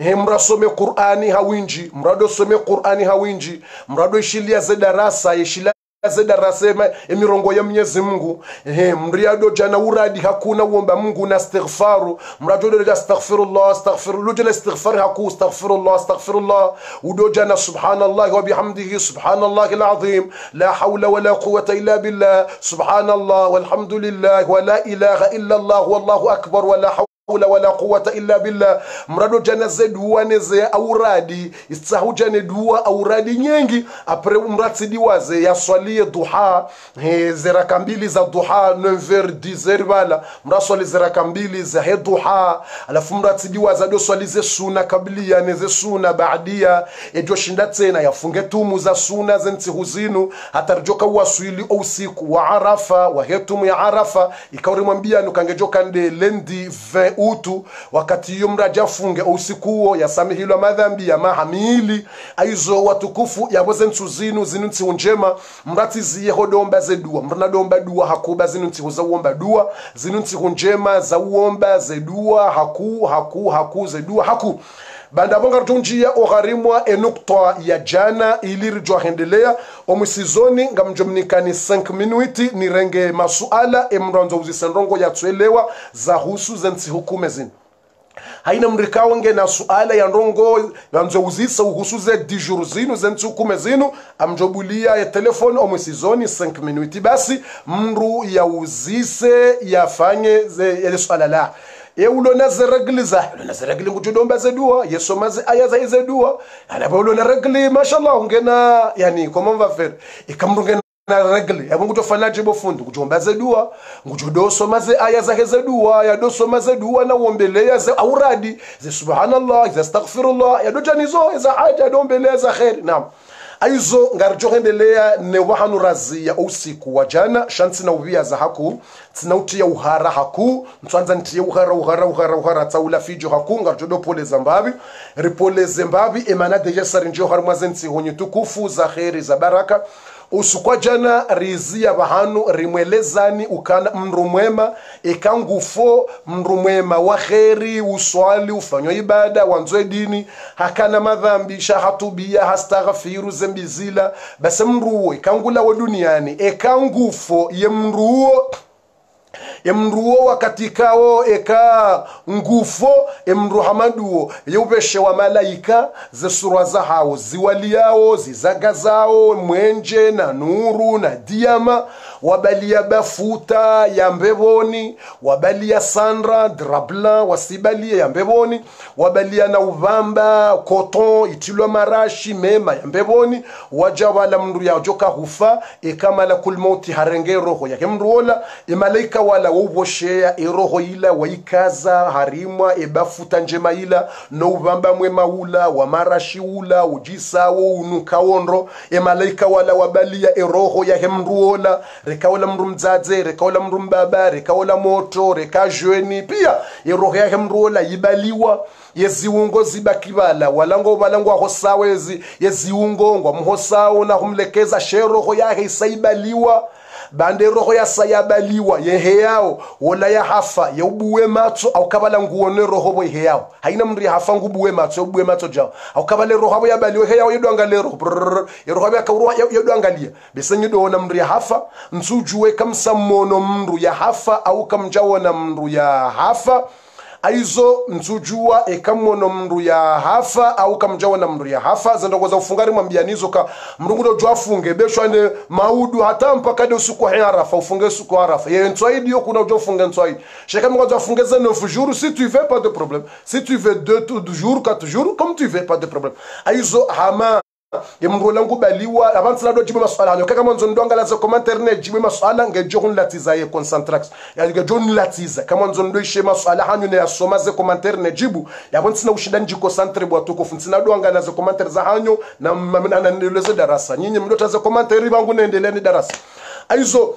he mrasome qur'ani hawinji mrado some qur'ani hawinji mrado ishilia ze darasa ishilia ze darasa emirongo ya mwenyezi mungu he mriado jana uradi hakuna uomba mungu na istighfaru mrado doja astaghfirullah astaghfirullah jana istighfar haku astaghfirullah astaghfirullah udo jana subhanallah wa bihamdihi subhanallah alazim la hawla wala quwwata illa billah subhanallah walhamdulillah wa la ilaha illa allah wallahu akbar wala hawla hawla wala quwwata illa billah. Mrado jana dua neze auradi istahu jane dua auradi nyengi apre mratsidiwaze yaswalie duha. He zeraka mbili za duha 9h 10h bala. Mraswali zeraka mbili za he duha. Alafu mratsidiwaze ado swalize suna kablia neze suna baadia. Ejo shinda tena yafunge tumu za suna zensi huzinu. Hatarjoka waswili usiku wa arafa wa hetumu ya arafa. Ikawrimwambia nukangejoka nde lendi 20 utu wakati hiyo mraja funge usiku huo yasamihilwa madhambi ya mahamili aizo watukufu yaboze ntsu zinu zinu ntsihu njema mratiziyeho domba zedua mrinadomba dua hakuba zinu ntsihu zauomba dua zinu ntsihu njema zauomba zedua haku haku haku zedua haku banda bonga tunjia ogharimwa enukta ya jana ilirijwa hendelea omwisizoni ngamjomnikani 5 minuti nirenge masuala emranzo uzisendrongo yatswelewa za husu zensi hukume zini haina mrikaonge na suala ya ndongo yanzouzisa uhusuze dijuru zinu zensi hukume zinu amjobulia ya telefoni omwisizoni 5 minuti basi mru yauzise yafanye yele suala la ye ulona zeregli za ulona zeregli ngujudomba zedua yesoma ze aya za izedua anaba ulona regli mashallah ungena yani koma mvafere ikamrungena na regli yabo ngutofanaje bofundi ngujomba zedua ngujudosoma ze aya za hezedua yadosoma zedua na uombelea ze auradi ze subhanallah ze astaghfirullah yadojanizo za haja yadombelea za khair naam aizo ngarjohendelea ne wahanu ousiku usiku wa jana shansi na uviyaza haku tsinautia uhara haku ntwanza ntiye uhara uhara uhara uhara tsaula fijo haku ngarjodo pole zambabi ripole mbavi emana deja sarinjo harmwa zensi honye tukufu za kheri za baraka usukwa jana rizia bahanu rimwelezani ukana mndu mwema ikangufo mndu mwema. Wa kheri uswali ufanywa ibada wanzwe dini hakana madhambi shahatubia hastaghfiru zembizila. Basi mnduwo ikangula wa duniani ikangufo ye emnduwo wakati kawo eka ngufo emru hamaduwo yeupeshe wa malaika zesurwa zahawo ziwaliyawo zizaga zawo mwenje na nuru na diama wabalia bafuta ya mbevoni wabalia sandra drabla wasibalia ya mbevoni wabalia na uvamba koton itilwa marashi mema ya mbevoni waja wala mndu yajoka hufa ekamala kulmauti harenge roho yake mndu wola emalaika wala woubosheya eroho ila waikaza harimwa ebafuta njema ila nouvamba mwema ula wamarashi ula ujisawo unukawondro emalaika wala wabalia eroho yahe mndu wola rekaola mndu mdzadze rekaola mndu mbaba rekaola moto reka jweni pia yeroho yake mruola ola yibaliwa yeziungo zibakivala walango walango aho sawa yezi yeziungo ngwa sawo na humlekeza sheroho yake isaibaliwa bande roho yasayabaliwa yeheyao wola yahafa yeubuwe matso aukabala nguone roho bo yeheyao haina mndu yahafa ngubuwe matso yeubuwe matso jao. Aukabale roho abo yabaliwa heyao yedwangale roho. Brrr yeroho abo yakauruha yedwangalia besenye doona mndu yahafa nsujuwe kamsa kamsamono mndu yahafa au kamjawona mndu yahafa aizo nsujua ekamono mndu ya hafa au kamjawa na mndu ya hafa zendokoza ufungari mwambianizo ka mrungu ndo jwafunge beshwane maudu hata mpaka de usiku harafa ufunge usiku harafa ye nswaidi yo kuna ujofunge nswaidi sheka mwa jwafunge za 9 jours si tu veux pas de problème. Si tu veux 2 jours 4 jours comme tu veux pas de problème. Aizo hama yemnrola ngubaliwa abantu lado jibe maswala hanyo kaka mwanzo ndo angala za commentaire ne jibe maswala ngejo kunlatiza ye concentrax ya ngejo nlatiza latiza kama mwanzo ndo ishe maswala hanyu ne asoma ze commentaire ne jibu ya bonsi na ushinda nji bwa tuko funtsina do angala za commentaire za hanyu na mamina na ndeleze darasa nyinyi mdota za commentaire bangu naendelea ni darasa aizo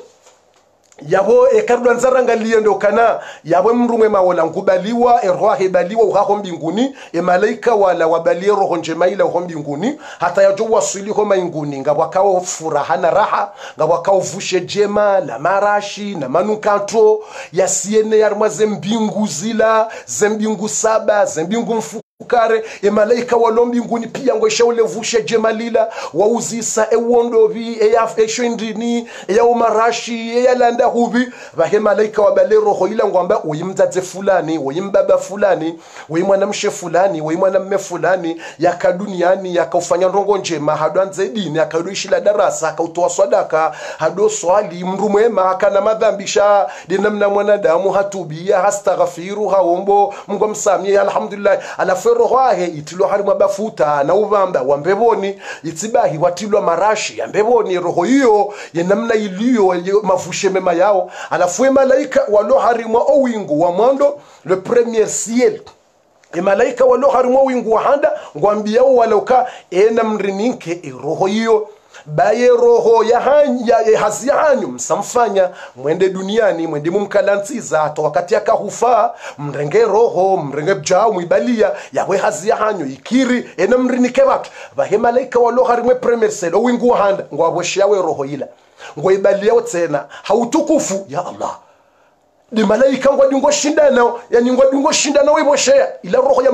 yabo ekarudwa nzarangalie ndo kana? Mndu mrumwe mawola nkubaliwa eroha hebaliwa uhaho mbinguni emalaika wala wabalie roho njemaila uho mbinguni. Hata yajo waswiliho mainguni nga wakao furaha na raha nga wakao vushe jema la marashi na manukato yasiene yarmwa zembingu zila zembingu saba zembingu mfu kare emalaika walo mbinguni pia ngo ishaulevushe jemalila wauzisa ewondovi e eyaumarashi eyalanda huvi. Vahe malaika wabale roho ila ngwamba uyimdzadze fulani uyimbaba fulani uyimwanamshe fulani uyimwanamme fulani yaka duniani yakaufanya ndongo njema hadu anze dini akadoishila darasa akautoa swadaka hadu swali mndu mwema akana madhambisha dinamna mwanadamu hatubia hastaghfiru haombo mngwa msamie alhamdulillah. Alafu roho hwahe itilwa hari mabafuta na uvamba wa mbevoni itsibahi watilwa marashi ya mbevoni. Roho hiyo ya namna iliyo mafushe mema yao. Alafu malaika walo harimwa owingu wa mwando le premier ciel. Emalaika walo harimwa wingu wa handa ngwambiao walauka ena mrininke roho hiyo baye roho hanya ya hazi msamfanya mwende duniani mwende mumkalansiza hata wakati akahufa mrenge roho mrenge bjao mwibalia yawe hazi ya ikiri ena mrinike vatu vahe malaika walo harimwe premersel owingu wahanda ngwaboshiawe roho ila. Ngwaibaliao tsena hautukufu ya allah. Di malaika ngwadingo shindana yani ngwadingo shindana wibosheya ila roho ya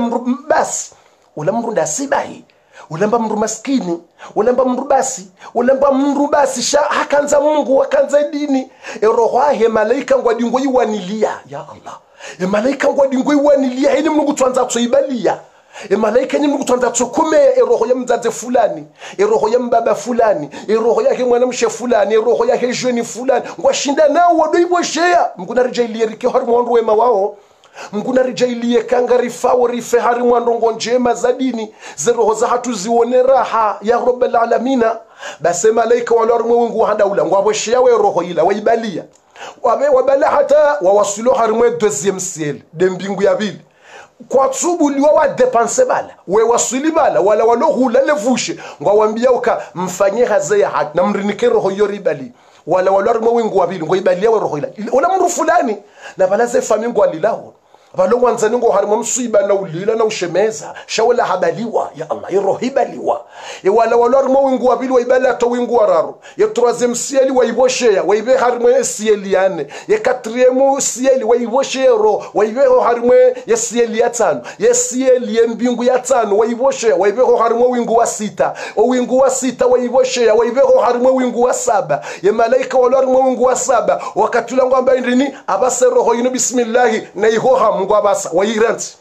basi. Ula mrunda ndasibahi ulamba mndu maskini ulemba mndu basi ulemba mndu basi sha hakanza mungu hakanza dini. Erohwahe malaika ngwadingo iwanilia ya allah. Emalaika ngwadingo iwanilia ini mnungu twanza tsoibalia emalaika nyi mnungu twanza tsokumeya eroho ya mdzadze fulani eroho ya mbaba fulani eroho yake mwanamshe fulani eroho yake jeni fulani. Ngwashinda nao wadoibosheya mkunarijailierike hari mwandu wema wao mnguna rijailie kanga rifawo rife hari mwandongo njema za dini zeroho za hatu zione raha ya rabbal alamina. Base malaika walormwe wingu hadaula ngwawesheyawe roho ila waibalia. Wabe wabala hata wawasilo harimwe deuxième ciel de mbingu ya bili. Kwa wadepanse wa depanse bala we wasili bala wala walohula levushe ngwawambia uka mfanye haze ya hatu na mrinike roho iyo ribali. Wala walormwe wingu wa bili ngwaibaliawe roho ila. Ula mru fulani na balaze fami ngwalilaho valongwanzani ngo harimo msiba na ulila na ushemeza shawala habaliwa ya allah irohibaliwa iwala walo harimo wingu wavili waibala to wingu wararu ye troisième waivosheya waive harimwe esieliyane ciel yane. Waivosheyero waiveho harimwe yesieli ro waibe ho harimo ye ciel ya tano yesieli ciel ye mbingu ya tano waibosheya waibe ho harimo wingu wa sita. O wingu wa sita waivosheya waiveho harimo wingu wa saba. Yemalaika walo harimwe wingu wa saba. Wakatula ngwamba ndini abase roho yino bismillahi na ihoha mungu abasa wayiranti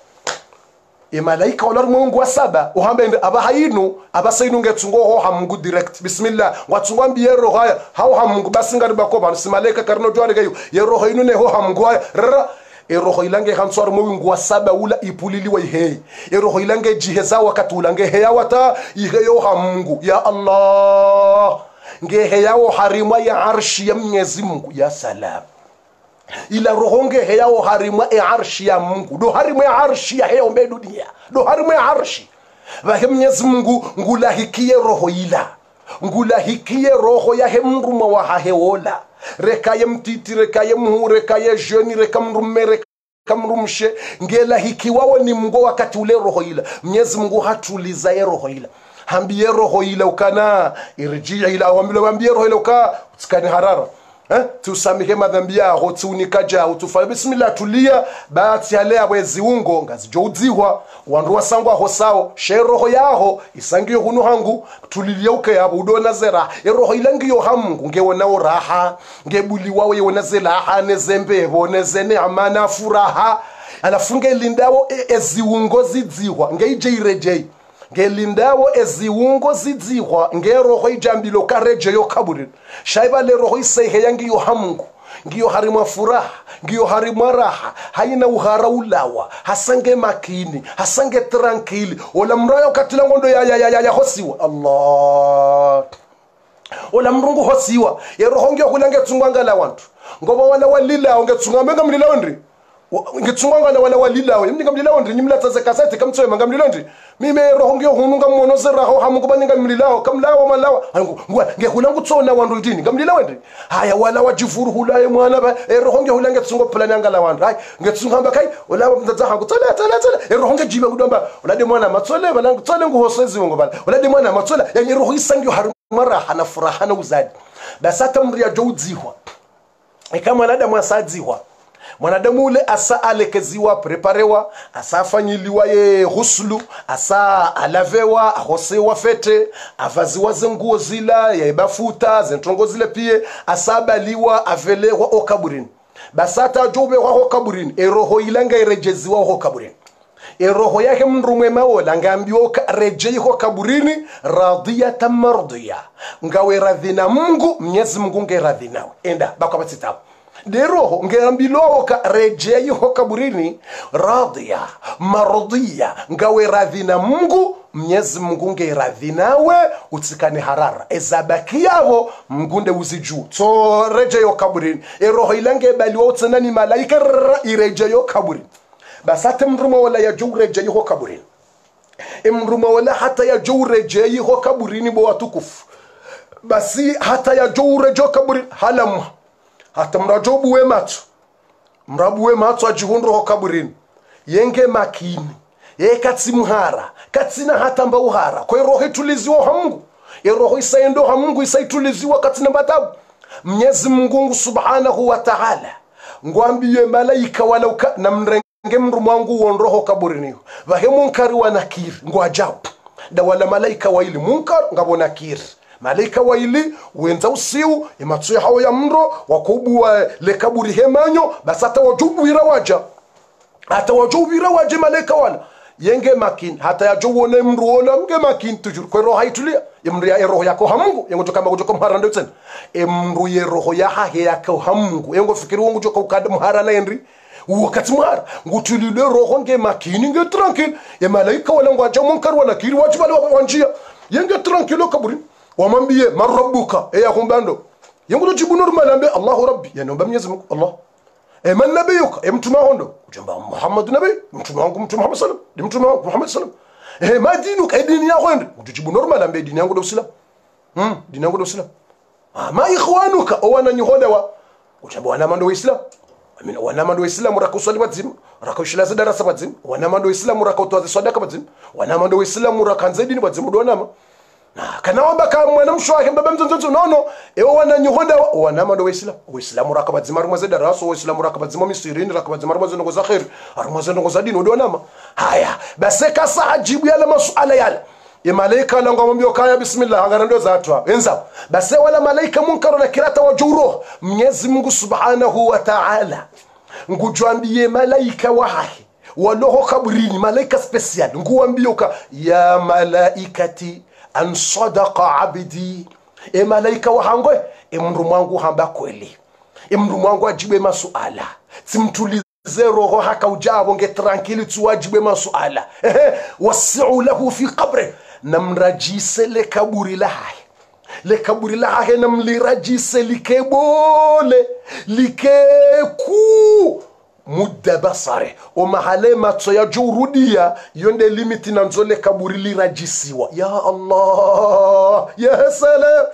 imalaika wala mungu wa saba uhambe aba hayinu abasa inu ngetsungo ho ha mungu direct. Bismillah. Watsungo mbiye roho haya hao ha mungu. Basi ngari bakoba si malaika karino jwale gayo ye roha inu ne ho ha mungu haya. Rara. Eroho ilange hanswar mo wa saba ula ipulili wa ihe eroho ilange jiheza wakati ulange heya wata ihe yo ha mungu. Ya allah. Ngehe yawo harimwa ya arshi ya mwenyezi mungu. Ya salam ila rohonge heyao harimwa e arshi ya mungu. Do harimwa ya arshi ya heombe dunia do harimwa e arshi. Vahe mnyezi mungu ngulahikie roho ila. Ngulahikiye roho yahe mruma wa hahewola rekaye mtiti rekaye mhu rekaye jeni reka mrume reka kamrumshe ngelahikiwawo ni mgo wakati ule roho ila. Mnyezi mungu hatulizaye roho ila. Hambiye roho ila ukana irjii ila wambile wambie roho ila uka utsikani harara eh? tusamihe madhambi yaho tsiunika jaho bisimila tulia. Baati yale awe ziungo ngazijoudziwa wandu wasangu aho sawo she roho yaho isangiyo hunu hangu. Tulilia uke yabo udona zera. Eroho ilangiyo hamungu ngewonawo raha. Ngebuliwawo yewona zelaha nezembevo nezeneama na furaha. Alafu ngelindawo e- eziungo zidziwa ngeijeirejei ngelindawo eziwungo zidzihwa ngeroho ijambilo karejeyo kaburira shaiba le roho iseiheya ngiyo hamungu ngiyo harimwa furaha ngiyo harimwa raha. Haina uhara ulawa hasange makini hasange trankili ola mrayo katila ngondo ya, ya, ya, ya, ya hosiwa. Allah. Ola mrungu hosiwa. Yeroho ngiyo hula ngetsungwangala wantu. Ngoba wala walilawo ngetsungamba ngamlilawo ndri ngitsungwangana wala walilawo yimni ngamlilawo ndri nyimlatsaze kasete kamtsoyema ngamlilawo ndri mime roho ngiyo hunu ngamono zeraho hamu kuba ningamlilawo. Kamlawo malawa ngehula ngutsona wandu ndini ngamlilawo ndri haya wala wajivuru hulaye mwana ba. Roho nge hula ngetsungo plani angala wandu hayi ngetsungamba kai ola mdadza hangu. Tsala tsole roho nge ngejibe kudomba olade mwana matsole bala tsole nguhoseziwe ngobala olade mwana matsole yani roho isangiyo hari maraha hana furaha na uzadi basi hata mria joudzihwa ika mwanadamu asadzihwa mwanadamu ule asa alekeziwa preparewa asa afanyiliwa ye ghuslu asa alavewa ahosewa fete avaziwa zenguo zila yebafuta zentongo zile pie asa abaliwa avelewa okaburini basi ataja ajoubehwa ho kaburini eroho ila ngairejeziwa ho kaburini eroho yake mrumwe maola ngaambiwa rejeiho kaburini radiyatan mardiya. Ngawe radhi na mungu mnyezi mungu ngeradhi nawe enda bakwabatsitapo deroho ngeambilowoka rejeiho kaburini radhiya mardiya ngawe radhi na mungu mnyezi mungu ngeradhi nawe utsikane harara. Ezabakiyavo mngunde ndeuzijuu so rejeyo kaburini eroho ila ngebaliwa utsenani malaika rra irejeyo kaburini. Basate mrumo wala ya juu rejeyiho kaburini. Imrumo wala hata ya juu rejeyiho kaburini bo watukufu. Basi hata ya juu rejo kaburini halamwa hata mrajobuwe matso mrabuwe matso ajihunroho kaburini. Yenge makini. Ye katsimuhara katsina hata uhara kwa roho ituliziwa hamungu yeroho isaendo hamungu isaituliziwa katsina mbatabu mnyezi mungungu subhanahu wa ta'ala. Ngwambiye malaika walauka na mrenge mru mwangu wonroho kaburiniho vahe munkari wa nakiri. Ngwajabu da wala malaika waili munkar ngabo nakiri malaika waili wenza usiu imatsuya hao ya mro wakubuwa lekaburi hemanyo basi hata wajubwira waja. Hata wajubwira waje malaika wala yenge makin hata yajo wone mru wona mge makin tujur ko roha itulia. Imru ya roho yako hamungu yengo jokamba kujoko mhara ndio tena imru ye roho ya hahe yako hamungu yengo fikiri wongu joka ukade mhara na endri wakati mara ngutulile roho nge makini nge tranquil ya malaika wala ngwaja munkar wala kiri wajibali wanjia yenge tranquil kaburi wamambie marabuka e ya kumbando yengo tujibu normal ambe Allahu rabbi. Yani omba Mwenyezi Mungu Allah. E man nabiyuka? E mtume hondo kujamba Muhammad nabi mtume wangu mtume Muhammad sallam. Ni mtume wangu Muhammad sallam. E ma dinuka? E dini yako ndo tujibu normal ambe dini yangu ndo Islam hmm dini yangu ndo Islam ah ma ikhwanuka? O wana nyiholewa kujamba wana mando wa Islam amina wanamando waislamu rakauswali badzimu wana darasa badzimu islam waislamu rakautwaza sadaka badzimu wanamando waislamu rakanza dini badzimu donama kana wamba ka mwana msho wake mbaba mzonzo nono ewo wananyuhoda wanamando waislamu waislamu rakabadzima wa darasa waislamu rakabadzima misirini rakabadzima rumwa zongo za khair rumwa zongo za dini donama haya basi kasa ajibu yala masuala yala ya malaika la ngombe kaya bismillah angana ndo za watu enza. Basi wala malaika munkaro na kirata wa juro Mwenyezi Mungu Subhanahu wa Ta'ala ngujwambie malaika wahahi waloho kaburini malaika special nguwambioka ya malaikati an sadaqa abdi. E malaika wahangwe e mndu mwangu hamba kweli. E mndu mwangu ajibe masuala. Simtulize roho haka ujabo nge tranquili tuwajibe masuala. Ehe wasi'u lahu fi qabri. Namrajise le kaburi lahaye le kaburi lahahe namlirajise likebole likeku mudda basare omahale matso ya jourudia yonde limiti nanzole kaburi lirajisiwa ya allah salam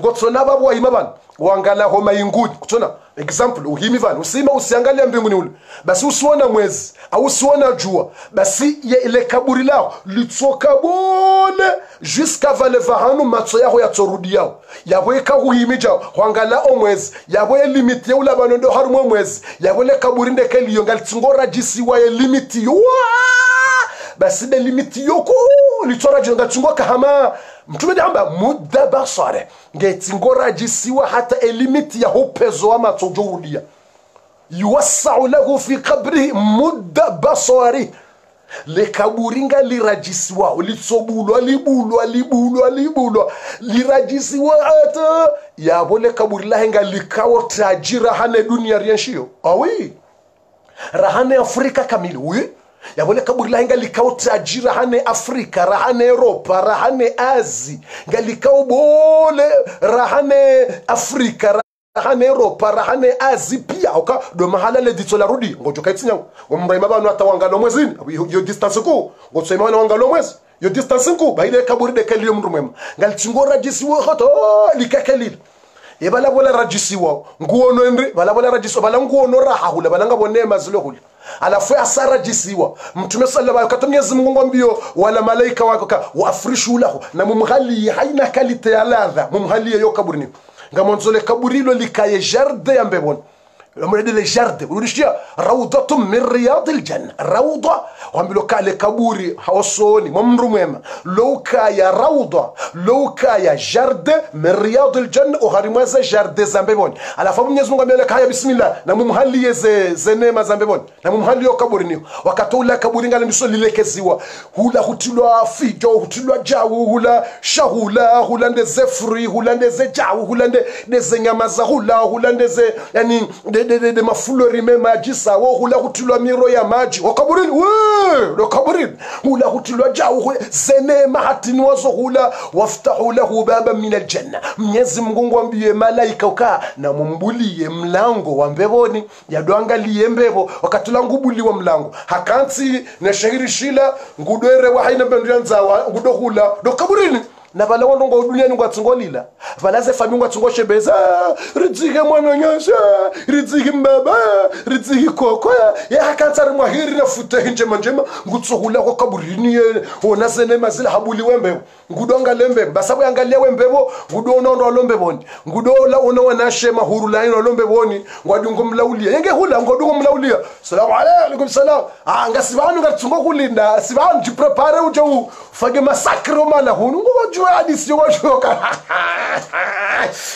ngotsona babo waima bana wangala homa ingudi. Kutona example uhimi vana usima usiangalia mbinguni ule. Basi usiona mwezi au usiona jua. Basi ye ile kaburi lao litsoka bole jusqu'à vale vahanu matso yaho yatsorudi yao. Yabo uhimi jao. Wangala o mwezi. Yabo ye limiti ula banondo harumo mwezi. Yabo le kaburi ndeke liyo ngalitsungora jisi wa ye limiti. Yo basi be limiti litora jinga tsingo kahama. Mtume damba mudda basare. Ngetsingo jisiwa hata elimiti ya hupezo wa matsojo yuwasau lahu fi qabrihi mudda basari. Lekaburinga lirajisiwa litsobulwa libulwa libulwa libulwa. Lirajisiwa ata yabo lekaburi lahenga likawo taji rahane dunia rienshiyo awi. Rahane afrika kamili wi yabole kaburi lahe ngalikao taji rahane afrika rahane europa rahane azi ngalikao bole rahane afrika rahane eropa rahane azi pia oka? Do mahala le ditso la rudi. Ngojo kaitsinya omraima banu atawangalo mwezini yo distance ku. Ngotsoima bana wangalo mwezi. Yo distance ku. Baile kaburi dekalile mndu mwema. Ngalitsingo rajisiwa hoto likakalile yebala bola rajisiwa nguono balabola bala bola rajisiwa bala nguono raha hula bala ngabone mazilo hula. Alafu asarajisiwa mtume sallallahu alaihi wasallam Mwenyezi Mungu ngambio wala malaika wako ka waafrishu lahu na mumhali haina kalite ya ladha mumhali yo kaburini. Ngamonzole kaburilo likaye jarde ya mbebon le jarde urudishia rawdatu min riyadil janna rawda wambilo kale kaburi hawsoni mwamru mwema. Louka ya rawda louka ya jarde min riyadil janna uharimwaze jarde zambeboni. Alafu mwenyezi Mungu amele kaya bismillah na mumhalie ze ze neema zambeboni na mumhalio kaburi niyo. Wakati ula kaburi ngala ndiso lilekeziwa. Hula hutilwa fijo hutilwa jawu hula shahula hula ndeze furi hula ndeze jawu hula ndeze nyama za hula hula ndeze yani de, de, de, de mafulori me maji sawo hula hutilwa miro ya maji. Wakaburini wakaburini hula hutilwa ja zenema zene mahatini wazo hula. Waftahu lahu baba min aljanna mnyezi mungu ambiye malaika uka na mumbulie mlango wa mbevoni yadwangaliye mbevo. Wakati langu buliwa mlango. Hakanti na shahiri shila ngudwere wahaina mbendu yanzawa ngudo hula. Do kaburini na vala ngo duniani ngwatsingolila valaze fami ngwatsingoshe-beza ridzike mwananyasha ridzike mbaba ridzike koko yahakansari mwahiri nafutehi njema njema. Ngutsohula kwa kaburini ye wona sene mazil habuli wembevo ngudonga lembe basabu yangalia wembevo ngudo unondo alombevoni ngudo la una wanashe mahuru laini alombevoni ngwadungo mlaulia yenge hula ngwadungo mlaulia salamu alaikum salam. Anga ngasivanu ngatsungo kulinda sivanu jiprepare uje fage masakiro mala hunu ngojua hadisi yokwashoka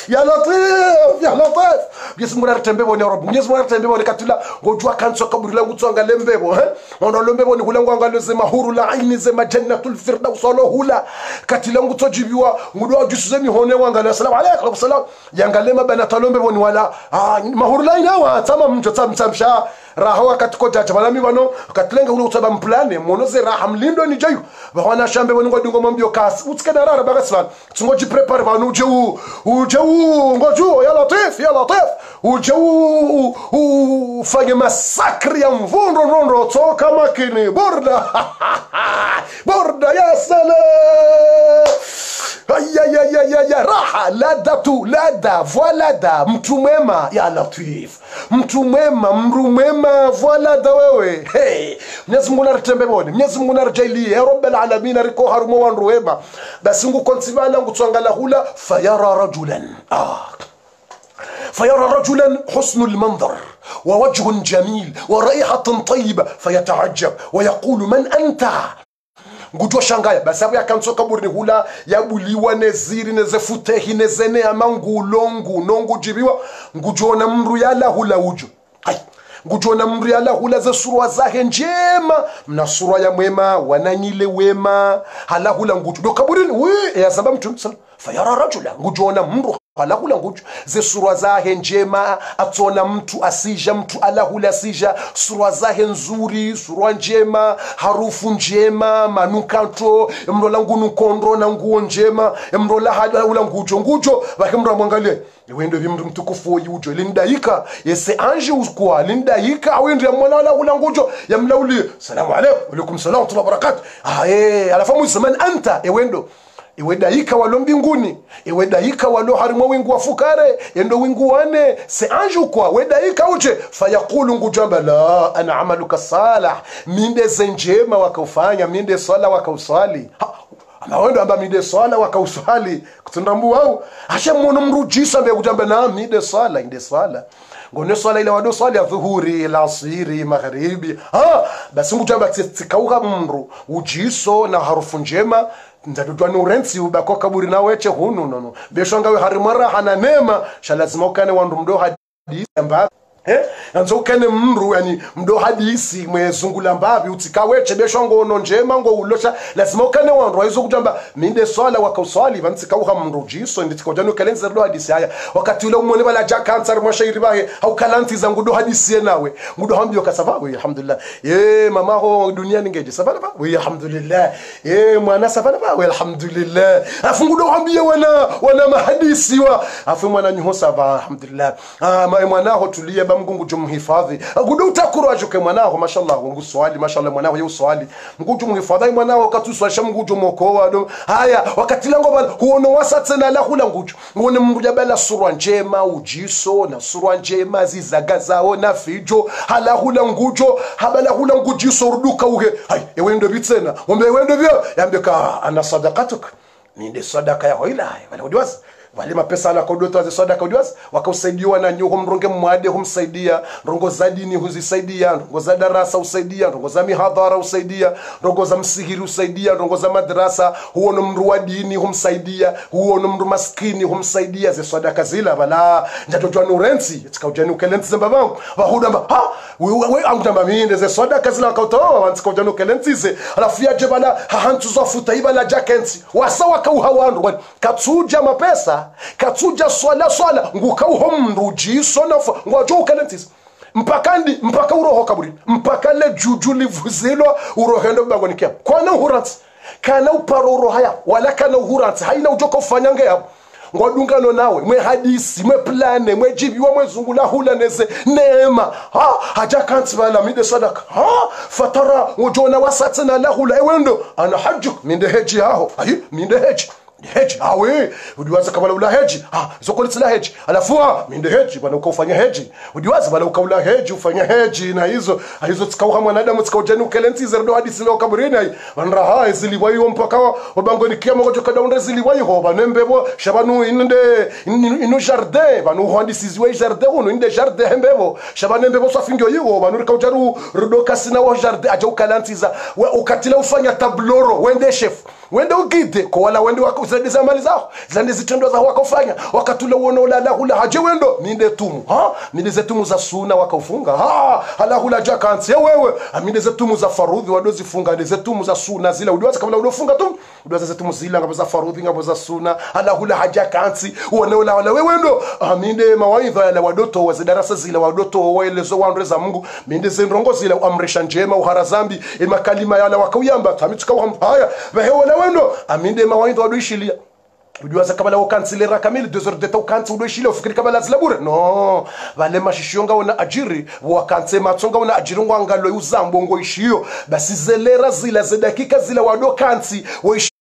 ya latif ya latif mwenyezi mungu aritembe bone rob mwenyezi mungu aritembe bone katula ngojua kanso kaburi langu tsonga lembebo he ono lembebo ni hulangu angalo ze mahuru la aini ze majannatul firdaus olo hula. Katila ngu tojibiwa ngudo ajusuze mi hone wanga assalamu alaykum wa salam yangalema bana talombe boni wala ah mahuru la ça m'a mjo ça m'a raha wakatikojaja valami bano katilenga ulo utaba mplane monoze raha mlindo ni jayu. Bawana shambe boni ngodingo mambio kas utske darara bagasvan tsungo ji prepare banu jewu ujewu ngoju ya latif ya latif. Ujewu ufanye masakri ya mvundo nondo toka makini borda borda ya salam ayayayaya raha lada tu lada voilada mtu mwema ya latif mtu mwema mru mwema voilada wewe hey. mwenyezi mungu naritembe bone mwenyezi mungu narijailie ya rabbal alamin ariko harumo wandu wema basi ngu konsibala ngu tswangala hula fayara rajulan ah فيرى رجلا حسن المنظر ووجه جميل ورائحة طيبة فيتعجب ويقول من أنت ngutwa shangaya. Basi abo yakantso kaburini hula yabuliwa neziri nezefutehi nezene amangulo nguno ngujibiwa ngujona mndu yala hula ujo hai. Ngujona mndu yala hula ze surwa zahe njema. Mna surwa ya mwema wananyile wema. Hala hula ngujo do kaburini we yazamba mtu fayara rajula. Ngujona mndu halahula nguchu ze surwa zahe njema atsona mtu asija mtu alahula asija. Surwa zahe nzuri surwa njema harufu njema manukato mrola ngunu kondro na nguo njema mrola halahula ngucho ngucho vake mndu amwangalie wendo vi mtukufu mtukufu ucho lindaika yese anje uskwa lindaika awindi yamwana alahula ngucho yamlaulie salamu alaikum alaykum salam wa rahmatullahi wa barakatuh. Ah eh alafamu musamani anta? Ewendo iwe daika walo mbinguni iwe daika walo harimo wingu wa fukare yendo wingu wane se anju kwa we daika uche fayaqulu ngujamba la ana amaluka salah. Minde zenjema wakaufanya minde swala wakauswali amawendo amba mide swala wakauswali kutundambu au ashe mwono mrujisa mbe kujamba na mide swala inde swala. Ngone swala ile wado swali ya dhuhuri lasiri magharibi. Ha basi ngutamba tsikauka mru ujiso na harufu njema ndatutwani urensi ubako kaburi na weche hunu nono beshonga we harimara hana nema shalazima ukane wandu mdo hadisi amba Eh? anzo ukene mru yani mdo hadisi mwezungula mbavi utikaweche beshongo ono njema ngo ulosha. Lazima ukene wandu waizo kutamba minde swala wakauswali vantsika uha mru jiso nditikojanu kalenza ndo hadisi haya. Wakati ule umone bala ja cancer mwashairi bahe au kalanti za ngudo hadisi nawe. Ngudo hambi kasava we alhamdulillah. Ye mama ho dunia ningeje savana ba we alhamdulillah. Ye mwana savana ba we alhamdulillah. Afu ngudo hambi wana wana mahadisi wa. Afu mwana nyuho sava alhamdulillah. Ah mwana ho mungu ba mgungu jumhifadhi ngudo utakuru ajuke mwanao mashallah ngu swali mashallah mwana ho swali ngu jumhifadhi mwanao wakati katuswalisha mungu jumokoa do haya wakati lango bala huono wasatse na la hula nguju. Ngone mungu bala surwa njema ujiso na surwa njema zizaga zao na fijo. Hala hula ngujo habala hula ngujiso ruduka uhe hai ewendo bitsena ombe ewendo byo yambeka ana sadaqatuk ninde sadaka hoila wala udwas wale mapesa ala kodota za sadaka udwas wakausaidiwa na nyuho mronge mwade humsaidia. Rongo za dini huzisaidia rongo za darasa usaidia rongo za mihadhara usaidia rongo za msihiri usaidia rongo za madrasa. Huono mru wa dini humsaidia huono mru maskini humsaidia. Ze sadaka zila bala njatotwa nurensi tikaujani ukelensi zemba bangu bahudamba ha we we angutamba minde ze sadaka zila kautoa wantikaujani ukelensi ze. Alafu yaje bala hahantu zafuta ibala jakensi wasa wakauhawandu katsuja mapesa katsuja swala swala ngukauho mndu jiso nafa ngwajo ukelensi mpaka ndi mpaka uroho kaburi mpaka le juju livuzilwa urohendo bagonikia kwana uhuransi kana uparo urohaya wala kana uhuransi haina ujoko ufanya ngeyapo ngwadungano nawe mwe hadisi mwe plane mwe jibiwa mwe zungula hula neze neema. Ha haja kanti bala mide sadaka. Ha fatara ujona wasatsina la lahula ewendo ana hajju minde heji haho. Ayi minde heji heji awe udiwaza kabala ula heji ah zokolitsi la heji alafu ah minde heji bana ukafanya heji udiwaza bala ukaula heji ufanya heji na hizo hizo tsikauha mwanadamu tsikaujani ukelentsize hadisi leo kaburini ai vanra ha ziliwa hiyo mpaka wabango ni kiyama gojo kada unde ziliwa hiyo banembebo shabanu inde inu jardin. Banu handisiziwe jardin uno inde jardin hembebo shabanembebo swafingyo hiyo banu rikaujaru rudokasina wa jardin. Aja ukalantiza ukatila ufanya tabloro wende chef wende ugidhe wala wende wakuzadisa mali zao. Zande zitendo za wakofanya wakatula uono ulala hula haje wendo. Minde tumu ha? Minde zetumu za suna wakaufunga ha? Hala hula jakansi ya wewe. Aminde zetumu za farudhi wadozifunga ndi zetumu za suna zile udiwaza kabla udofunga tu? Udiwaza zetumu zile ngabo za farudhi ngabo za suna. Hala hula haja kansi uone ula wala wewe ndo aminde mawaidha yale wadoto wa darasa zile wadoto waelezo wa za Mungu. Minde zendrongo zile amrisha njema uharazambi makalima yala wakauyamba tamituka haya wewe wendo aminde mawaidha wadoishilia ujuwaza kabala ukansilera kamili deux heures de temps ukansi udoishilia ufikiri kabala zilabure no. Vale mashishionga una ajiri wakanse matsonga una ajiri ngwangalo uzambo ngoishiyo basi zelera zila ze dakika zila wado kansi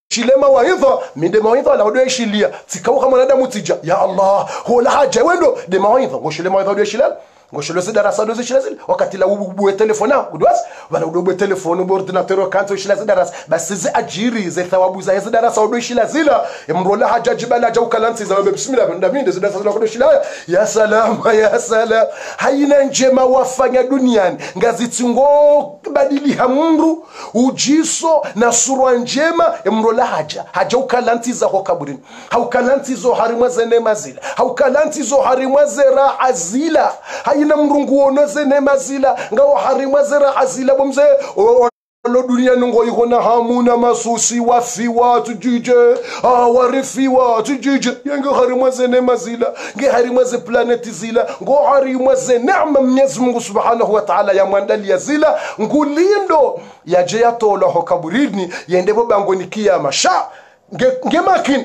shile mawaidha minde mawaidha la wado ishilia tikauka mwanadamu tija. Ya allah hola haja wendo. De mawaidha ngoshile mawaidha wado ishilia ngoshilo se darasa dozi shila wakatila wakati la ubwe telefona udwas? Wala udobwe telefona ubwe ordinateur kanto shila zile darasa. Basi zi ajiri ze thawabu za hizo darasa udo shilazila mrola haja jibala ja ukalansi za bismillah benda minde ze darasa wado shilaya ya. Salama ya salam. Haina njema wafanya duniani. Ngaziti tingo badili hamru ujiso na surwa njema mrola haja. Haja ukalansi za hokaburini haukalansi zo harimwa zene mazila. Haukalansi zo harimwa zera azila. Haina mrungu wonoze nemazila ngawo harimwa zera azila bomze. Lo duniani ngoyihona hamuna masusi wafiwa tujije ah, warifiwa tujije yenge harimwa zene mazila nge harimwa ze planeti zila. Ngo harimwa ze nema mnyezi mungu subhanahu wa ta'ala yamwandalia zila. Ngulindo yaje yatolaho kaburini yende bangoni bango ni kiyama sha.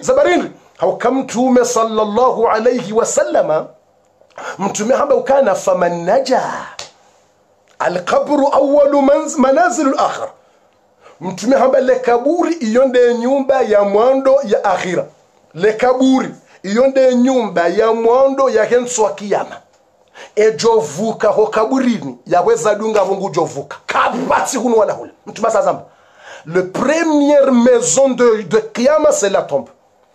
Zabarini. Hauka mtume sallallahu alayhi wasallama mtume hamba ukana faman naja. Alqabru awalu manazilu lakhira mtume hamba le kaburi iyo nde nyumba ya mwando ya akhira. Le kaburi iyo nde nyumba ya mwando ya henswa kiyama. Ejovuka ho kaburini yaweza dunga vungu jovuka. Kabati hunu wala hula mtume sazamba. Le première maison de, de Kiyama, c'est la tombe.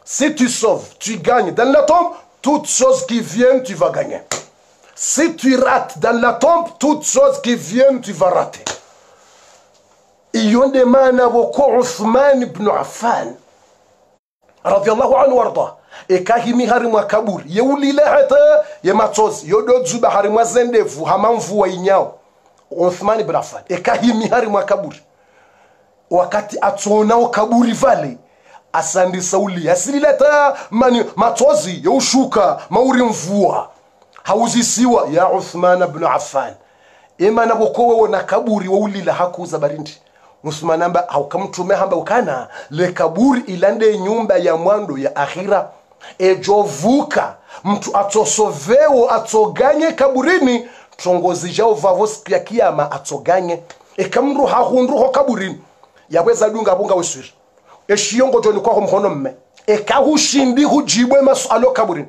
Si tu sauves, tu gagnes. Dans la tombe, toutes choses qui viennent, tu vas gagner. Si tu rates dans la tombe, toutes choses qui viennent, tu vas rater. iyo nde maana boko uthman ibnu affan radiallahu anhu warda ekahimi harimwa kaburi yeulile hata ye matsozi yododzuba harimwa zendevu hama mvua inyao. Uthman ibn affan ekahimi harimwa kaburi wakati atsonao kaburi vale asandisa Sauli, asilileta mani matsozi yaushuka mauri mvua. Hauzisiwa ya uthman bnu affan. Imana bokowewo na kaburi waulila hakuza barindi. Uthman amba haukamtume hamba ukana le kaburi ilande nyumba ya mwando ya akhira. Ejovuka mtu atsosovewo atsoganye kaburini. Tongozi jao vavo siku ya kiyama atsoganye ekamru hahunduho kaburini. Yaweza dunga bunga weswiri eshiyongo joni mkhono mme. Ekahushindi hujibwe masualo kaburini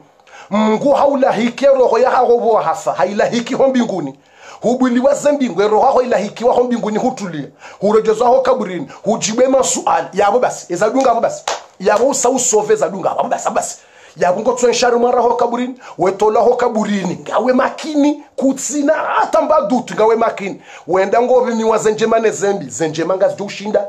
mngu haulahike roho ya hagobo hafa hailahiki ho mbinguni. Hubwiliwa zembingwe roho aho ilahikiwa ho mbinguni hutulia hurejezwaho kaburini hujibwe masuali yabo basi ezadunga abo basi. Yabo usausove zadunga abo basi abo basi. Yabo ngo twenshari mwaraho kaburini wetolaho kaburini ngawe makini kutsina hata mbadutu ngawe makini. Wenda ngo bimiwa zenjema nezembi zenjema ngazidushinda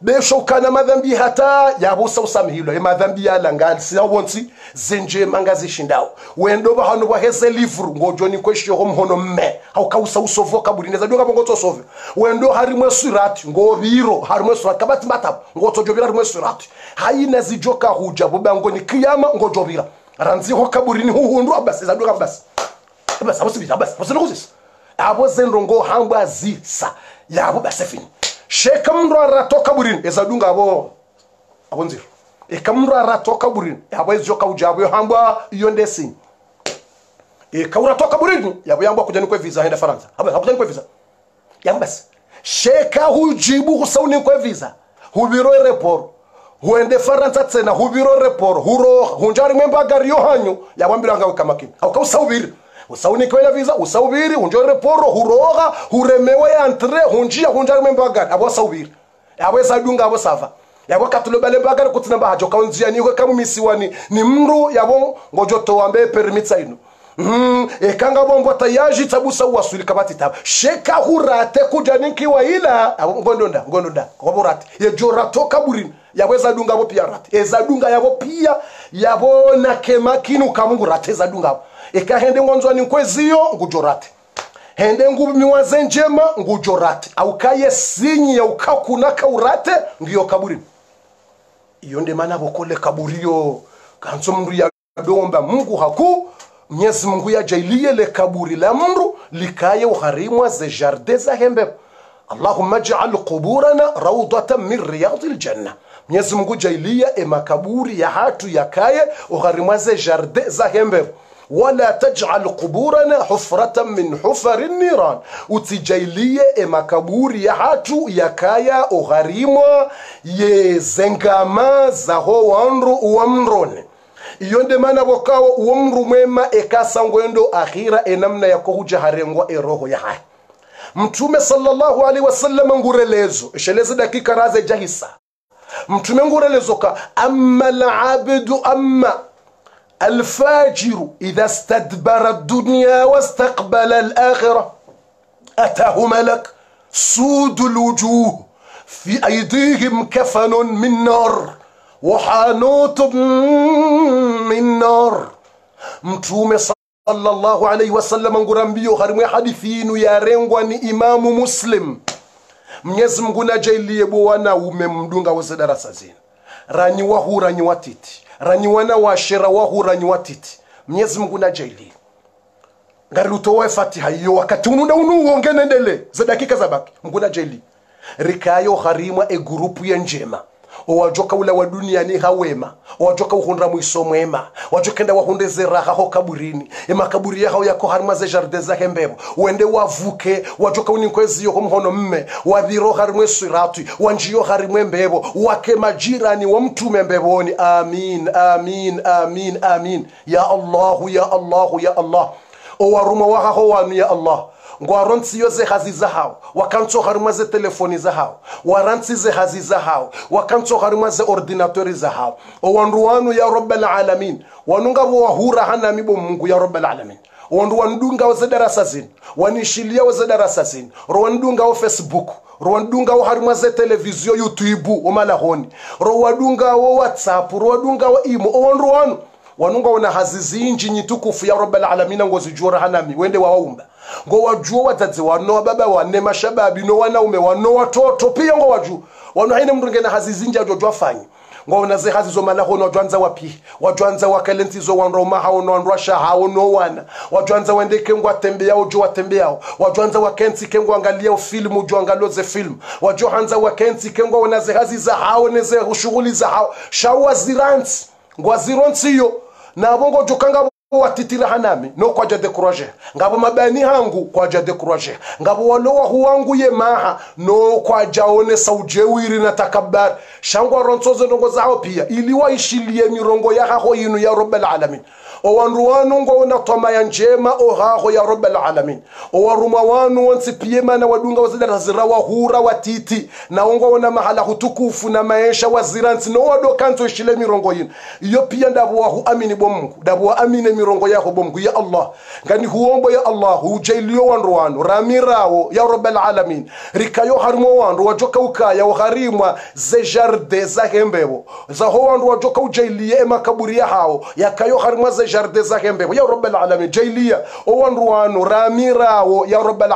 besho ukana madhambi hata yabusa usamihilwa emadhambi yala ngali siyawonsi zenjema ngazishindawo wendo bahano baheze livru ngojoni kweshiyoho mhono mme haukausa usovo kaburi neza donga bongo tosove wendo harimwe surati ngobiro harimwe surati kabati matabu ngotojobira harimwe surati haina zijoka huja bubango ni kiyama ngojobira ranziho kaburini huhundu abasi zadonga abasi abasi abasi abasi abasi nokuzisa abo zendo ngo hangwa zisa yabo basefini sheka mndu arato kaburini ezadunga abo abo nziro eka mndu arato kaburini abo ezyo kaujabo yohambwa iyo ndesini eka urato kaburini yabo yambwa kujani kwa visa henda faransa. Abo hakujani kwa visa? Yamba basi sheka hujibu husauni kwe visa. Hubiro report huende faransa tsena hubiro report huro hunjari mwemba gari yohanyu yabambira ngawe kamakini usaunikewela visa usaubiri unjore reporo huroga huremewe entre hunjia hunja mwemba gari. Abo saubiri abo sadunga abo sava. Yabo katulobale bagari kutina bahajo kaunzia ni kamu misiwani. Ni mru yabo ngojo to wambe permit ino Mm, ekanga bombo tayaji tabusa uwasuli kabati tab sheka hurate kuja ninkiwa ila. Ngondonda ngondonda ngoborate ye jorato kaburini yaweza dunga bo pia rate. Eza dunga yabo pia. Yabo na kemakinu kamungu rate za hende ngonzwani nkweziyo ngujorate hende ngumiwaze njema ngujorate aukaye sinyi ya ukakunaka urate ngiyo kaburini iyo ndemana vokole kaburiyo kanso mndu yadomba mungu haku mnyezi mungu yajailie le kaburi la mndu likaye uharimwa ze jarde za hembe. Allahumma jaal quburana raudatan min riyadi ljanna mnyezi mungu jailia emakaburi ya hatu yakaye uharimwa ze jarde za hembe wala tajal quburana hufratan min hufari niran. Utijailie emakaburi makaburi ya hatu yakaya ugharimwa ye zengama zaho wandu uwamrone. Iyo ndemana bokawo uwo mwema ekasa ngwendo akhira enamna yakohuja harengwa eroho ya hai. Mtume sallallahu alaihi wasallam ngurelezo esheleze dakika raze jahisa. Mtume ngurelezo ka amma labdu amma الفاجر إذا استدبر الدنيا واستقبل الآخرة. أتاه ملك سود الوجوه في أيديهم كفن من نار وحانوت من نار. متوم صلى الله عليه وسلم نقول أنبيو خرمي حديثين يا رنغوان إمام مسلم. منيزم قنا جيلي يبوانا وممدونغا وزدرا سازين راني وهو راني واتيتي. Ranyi wana washera wahu ranyi titi. Mnyezi mungu najaili ngari utowe fatiha iyo wakati ununda unu uongenendele za dakika za baki. Mngu najailie rikayo harimwa e grupu ya njema owajoka ula wa duniani hawema. Owajoka uhunda mwiso mwema. Wajokenda wahundeze raha ho kaburini. Emakaburi yahao yako harima ze jardin zahe wende wavuke. Wajoka uninkwezio ho mhono mme. Wadhiro harimwe swiratwi wanjiyo harimwe mbebo. Wake majirani wa mtume amin amin amin amin. Ya allahu ya allahu ya allah. Owaruma wahaho wanu ya allah ngwarontsiyo ze hazi zahawo wakantso harima ze telefoni zahawo warantsi ze hazi zahawo wakantso harima ze ordinatori zahawo owandu wanu ya rabbal alamin. Wanunga wahura hanami bo mungu ya rabbal alamin. Wandu wandungawo ze darasa zinu wanishiliyawo ze darasa zinu ro wandungawo facebook. Ro wandungawo harima ze televizio youtube omalahoni ro wadungawo whatsapp. Ro wadungawo imo. Owandu wanu wanunga wona hazizinji nyitukufu ya rabbal alamin ngozijura hanami wende wawaumba ngo wajua wadzadzi wano wababa wane mashababi no wanaume wano watoto pia ngo waju wano haine mndu ngena hazizinja jo afanye ngo naze hazi zo malaho no jwanza wapi? Wajwanza wakalentizo wanroma hao no andwasha hao no wana. Wajwanza wendeke ngo atembea ojo watembea wajwanza wakensi kengo angalia filmu jo angaloze film. Wajo hanza wakensi kengo naze hazi za hao neze shughuli za hao. Shawa ziransi. Ngo azironsiyo nabo ngo jokanga watitira hanami no kwaja dekuraje ngabo mabani hangu kwaja dekuraje ngabo walowa huwangu ye maha no one saujewiri na takabbar shangwa ronsozo nongo zao pia iliwaishilie mirongo ya haho yinu ya rabbal alamin owandu wanu ngo wona toma ya njema ohaho ya rabbal alamin. Owaruma wanu wonsi na wadunga wazidara zira wahura watiti na ongo wona mahala hutukufu na maisha waziransi no wadokanzo ishile mirongo yinu iyo pia ndabo wahu amini bomngu ndabo wa amine mirongo yaho bomngu ya allah. Ngani huombo ya allah hujailiyo wandu wanu ramirawo ya rabbal alamin. Rikayo harimo wandu wajoka ukaya uharimwa ze jarde za hembebo zaho wandu wajoka ujailiye emakaburi ya hao yakayo harimwa ze jarde za hembebo ya rabbal alamin jailia. Owanruwanu ramirawo ya rabbal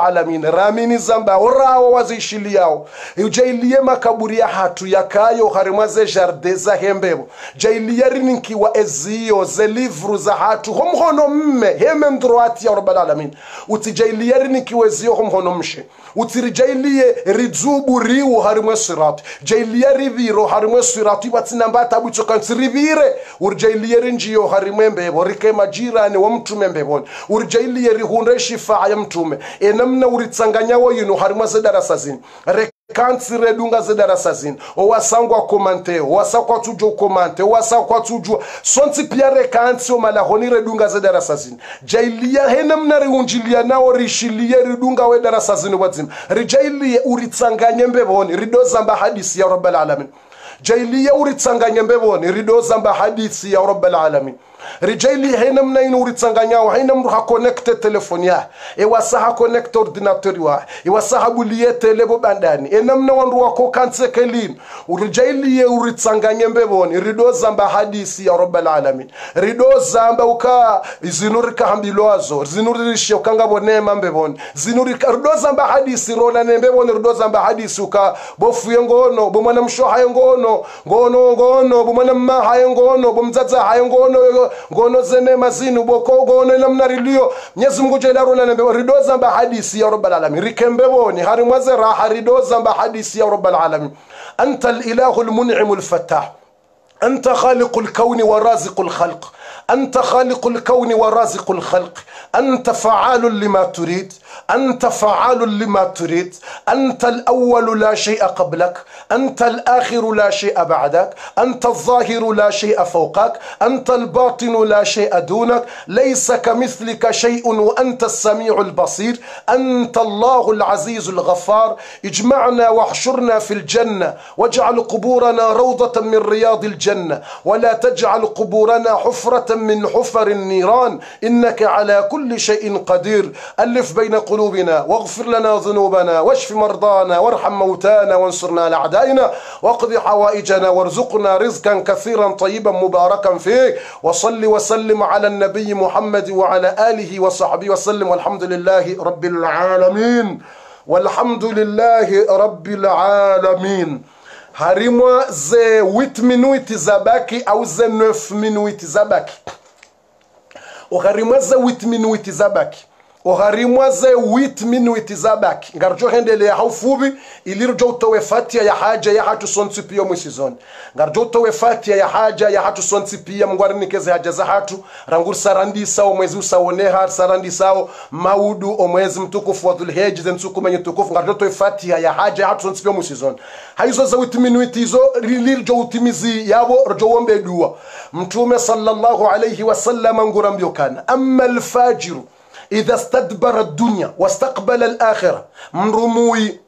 ramini zamba. Rawo wazishiliyawo ujailie makaburi ya hatu yakayo harimwa ze jarde za hembebo jailia rininkiwa eziyo ze livru za hatu. Homhono mme heme mdroati ya rabbal alamin. Utijailia rininkiwa eziyo homhono mshe. Utirijailie ridzubu riwu harimwe sirati. Jailia riviro harimwe sirati. Ibatsinamba tabutsokansi rivire. Urijailie rinjiyo harimwe mbebo rike majirani wa mtume mbeboni. Urijailie rihunda shifaa ya mtume. Enamna uritsanganyawo yino harimwa zedarasa zini. Kansi redunga zidarasa zini. Owasangwa komante owasakwa tujwa komante owasakwa tujwa. Sonsi pia rekansi omalahoni redunga zidarasa zini. Jailia henamna riunjilia nao rishilie ridunga we darasa zini wadzima rijailie uritsanganye mbevoni ridozamba hadisi ya rabbal alamin. Jailia uritsanganye mbevoni ridozamba hadisi ya rabbal alamin rijaili haina mna ino uritsanganyawo haina mndu hakonekte telefoni yahe ewasa hakonekte ordinatori wahe ewasa habuliye telebo bandani. Enamna wandu wako kansekelini urijailiye uritsanganye mbevoni rido zamba hadisi ya rabbal alamin. Rido zamba uka zinu rikahambilwazo zinu ririshe ukangabo nema mbevoni zinu rido zamba hadisi rona nembevoni rido zamba hadisi uka. Bofuye ngono bomwana msho haye ngono. Ngono ngono bomwana mma haye ngono bomdzadza ngono zene mazini boko gono namna rilio Mwenyezi Mungu jela rola nembe ridoza mba hadisi ya rabbal alamin rikembe boni hari mwaze raha ridoza mba hadisi ya rabbal alamin anta al-ilahu al-mun'im al-fattah أنت خالق الكون ورازق الخلق أنت خالق الكون ورازق الخلق. أنت فعال لما تريد. أنت فعال لما تريد. أنت الأول لا شيء قبلك. أنت الآخر لا شيء بعدك. أنت الظاهر لا شيء فوقك. أنت الباطن لا شيء دونك. ليس كمثلك شيء وأنت السميع البصير. أنت الله العزيز الغفار. اجمعنا واحشرنا في الجنة. واجعل قبورنا روضة من رياض الجنة. ولا تجعل قبورنا حفرة من حفر النيران. إنك على كل شيء قدير. ألف بين قلوبنا واغفر لنا ذنوبنا واشف مرضانا وارحم موتانا وانصرنا على أعدائنا. واقض حوائجنا وارزقنا رزقا كثيرا طيبا مباركا فيه وصل وسلم على النبي محمد وعلى آله وصحبه وسلم. والحمد لله رب العالمين. والحمد لله رب العالمين. Harimwa ze 8 minuti za baki au ze 9 minuti za baki uharimwa ze 8 minuti zabaki oharimwa ze wit minuti zabaki ngarjo hendelea haufubi ilirjo utowe fatia ya haja ya hatu sonsi pia mwisizoni ngarjo utowe fatia ya haja ya hatu sonsi pia mngwarinikeze haja za hatu. Rangur sarandi sao mwezi usaoneha sarandi sao maudu o mwezi mtukufu wa dhulheji zensukumenye nsuku menye tukufu. Ngarjo utowe fatia ya haja ya hatu sonsi pia mwisizoni haizo za wit minuti izo lilirjo utimizi yabo rjo wombe dua. Mtume sallallahu alayhi wasallam ngurambio kana amma alfajiru idha stadbara dunya wastaqbala alakhira mrumui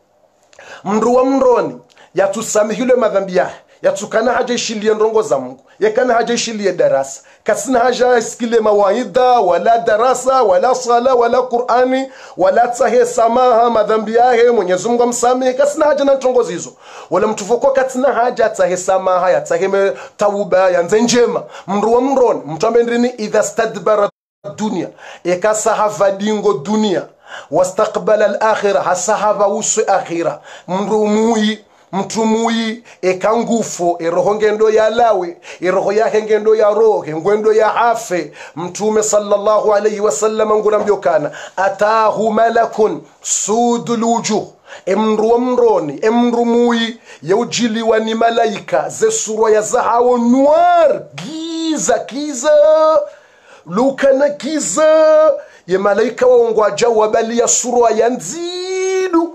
mndu wa mroni yatusamihilwe madhambi yahe yatukana haja ishilie ndongo za mungu yakana haja ishilie darasa kasina haja isikile mawaidha wala darasa wala sala wala qurani wala tsahe samaha madhambi yahe mwenyezi mungu amsamehe kasina haja na ntongozi hizo wala mtuvoko katina haja atsahe samaha yatsahe tauba yanze njema mndu wa mroni mtu amendrini idha stadbara dunia. Ekasahava dingo dunia. Wastakbala lakhira hasahava uswe akhira mndu muyi mtu muyi ekangufo eroho ngendo yalawe eroho yake ngendo ya rohe ngwendo ya afe. Mtume sallallahu alayhi wasallam ngurambyo atahu malakun sudul wujuh. Emndu wa mroni emndu muyi yaujiliwa ni malaika zesurwa ya zahawo nuar giza kiza lukana kiza ye malaika waongwaja wabalia surwa ya nzidu.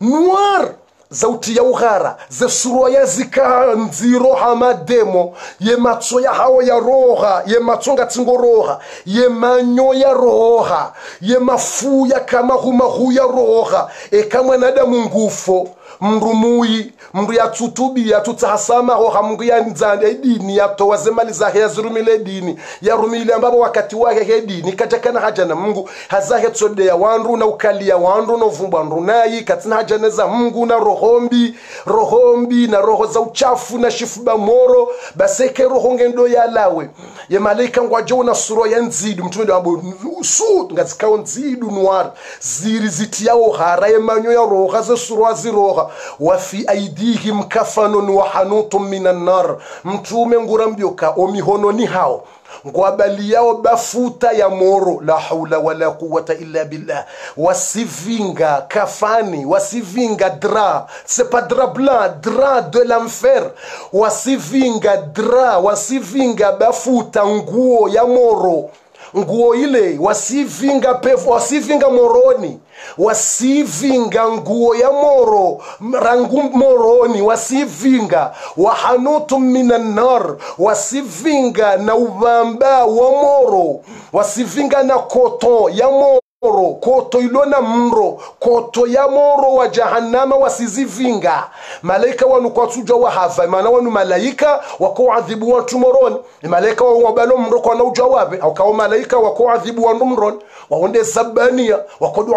Noir zauti ya ughara ze surwa ya zika nziro hamademo ye matso ya hawo ya roha ye matso ngatsingo roha. Ye manyo ya roha ye mafu ya kama humahu ya roha. Ekamwanadamu ngufo mndu muyi mndu yatsutubi yatutsahasamaho hamngu yanzanda edini yatowaze mali zahe yazirumile edini yarumile ambapo wakati wake hedini kajakana haja na mungu hazahe tsodeya wandu na ukalia wandu na uvumbwa ndu nayi katina hajane za mungu na rohombi rohombi na roho za uchafu na shifuba moro. Baseke roho ngendo yalawe ye malaika ngwajo na suro ya nzidu. Mtume ndo abo su ngazikao nzidu nwara ziri zitiyawo hara ye manyo ya roha ze suro aziroha wa fi aidihim kafanun wa hanutun minan nar mtume ngurambyoka omihono ni hao. Ngwabali yao bafuta ya moro la haula wala quwata illa billah. Wasivinga kafani wasivinga dra. C'est pas dra blanc dra de l'enfer. Wasivinga dra wasivinga bafuta nguo ya moro nguo ile wasivinga pefu wasivinga moroni wasivinga nguo ya moro rangu moroni wasivinga wahanutu minanar wasivinga na uvamba wa moro wasivinga na koton ya moro moro koto ilo na mro koto ya moro wa jahannama wasizivinga. Malaika wanu kwatsuja wahava maana wanu malaika wakuadhibu wantu moroni. Malaika wawabalo mro kwana uja wabe aukawo malaika wakuadhibu wandu mron waonde sabania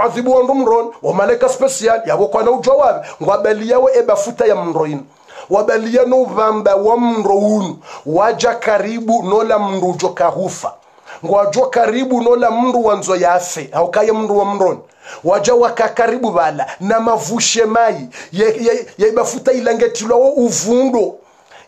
adhibu wa malaika special yabo na uja wabe. Ngwabali yawe ebafuta ya mro ino ya no vamba wa mro unu. Waja karibu nola mrujo kahufa ngwajwa karibu nola mndu wanzo yafe aukaye mndu wa mroni. Waja waka karibu bala na mavushe mai yaibafuta ye, ye ila ngetilwawo uvundo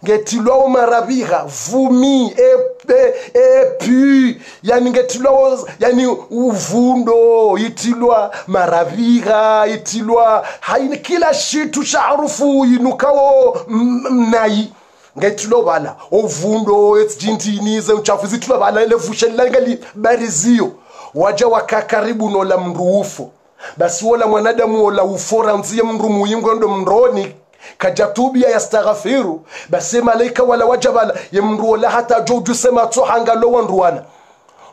ngetilwawo marabiha vumi epu yani ngetilwawo yani uvundo itilwa marabiha itilwa haini kila shitu cha harufu inukawo mnayi ngetilo bala ovundo etsijintini zeuchafu zitilo bala ile vushe langali bariziyo. Waja waka karibu nola mruufo basi wola mwanadamu wola ufora nziye mndu muyingo ndo mroni kajatubia yastaghfiru. Basi malaika wala waja bala ye mndu wola hata joju sema tsohanga lo wanduwana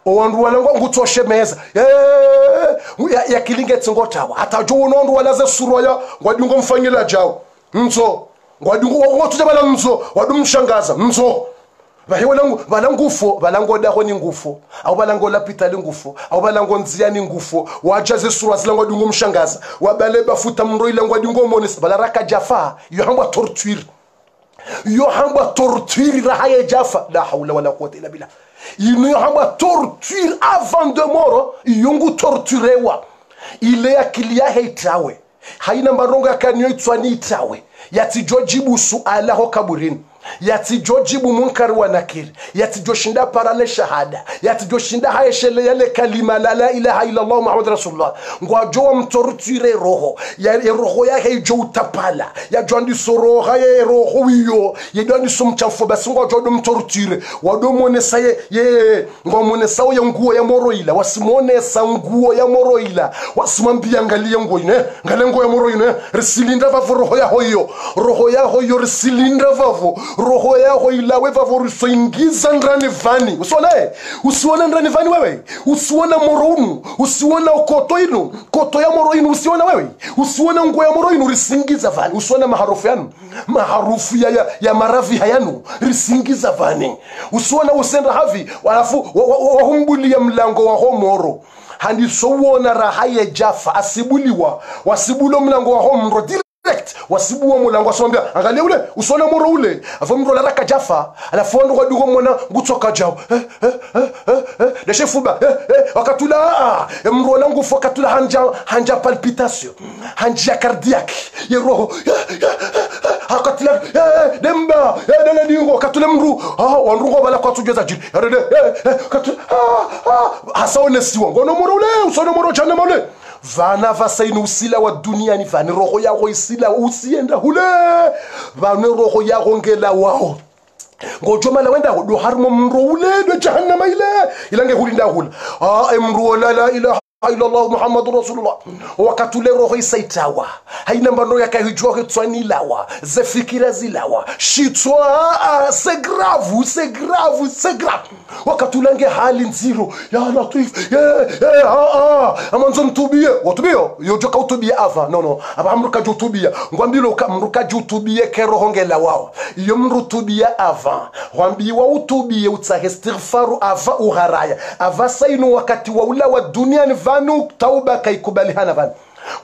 owanduwana ngo ngutoshemeza ya, ya kilinge hata jo unondwala ze surwa ngwadingo mfanyila jawo nzo ngwadingotuja bala mzo wadumshangaza mzo vahiwe vala ngufo vala au vala ngolapita ngufo au vala ngonzia ni ngufo. Waja zesurwa zila ngwadingo mshangaza. Wabale bafuta mro ile ngwadingo monisa. Vala raka jafa yohambwa yohambwa yo rahaye jafa. La haula wala quwwata illa billah. Ino yohambwa avant de moro iyongu torturewa ile akili yahe itawe haina marongo yakaniyo itswani itawe yatijojibu suala ho kaburini yatijojibu munkari wa nakiri. Yatijoshinda parale shahada. Yatijoshinda haeshele yale kalima la la ilaha illallah muhammad rasulullah. Ngwajowa mtorutire roho. Ya ya roho yake ijo utapala. Yajo andisoroha ye roho wiyo. Yedo andiso mchafu. Basi ngwajo do mtorutire. Wado monesa ye ye ngwamonesa ye nguo ya moroila wasimonesa nguo ya moroila wasimwambia angalie nguo ine. Ngale nguo ya moro ine. Risilinda vavu roho yaho iyo roho yaho iyo risilinda vavu roho yako ilawe vavorisoingiza ndani vani. Usiona usione ndani vani wewe. Usiona moro unu. Usiona koto inu. Koto ya moro inu usione wewe. Usione nguo ya moro inu risingiza vani. Usione maharufu yanu. Maharufu ya, ya, ya maravi hayanu risingiza vani. Usione usenda havi walafu wahumbulia wa, wa, mlango wa homoro handisowona raha ye jafa asibuliwa. Wasibulo mlango wa homro direct wasibuwa mulango asomwambia angalia ule usone moro ule. Afu mro laraka jafa alafu ndo kwa dugo mwana gutsoka jao. Eh, eh, eh, eh, eh, leshe fuba eh, eh, wakatula ah, eh, mro langu fo katula hanja hanja palpitation hanja cardiaque ye roho eh, eh, eh, eh, eh, eh, demba eh, dele dingo katule mru ah wanrugo bala kwa tujeza jiri eh, eh, eh, katula ah, ah, hasa onesiwa ngono moro ule usone moro chana mole vana va saine o sila wa duniani vani roho sila o sienda hule. Vane roho yago ngela wao. Ngojomala wenda do harmo mro ule do jahannama ile. Ilange hulinda hula. A emro la la ilaha illallah muhammadu rasulullah. Wakati ule roho isaitawa. Haina mbano yakahijwa hitswanilawa zefikira zilawa shitswa segravu segravu segravu se gravu wakati ulange hali nziro ya latif amanzo mtubie. Watubio yojoka utubie ava. No no. Aba mruka jutubia ngwambilo mruka jutubie keroho ngela wao iyo mrutubia ava. Wambiwa utubie utsahe istighfaru ava uharaya. Ava sainu wakati wa ula wa duniani vanu tauba kaikubali hana vanu.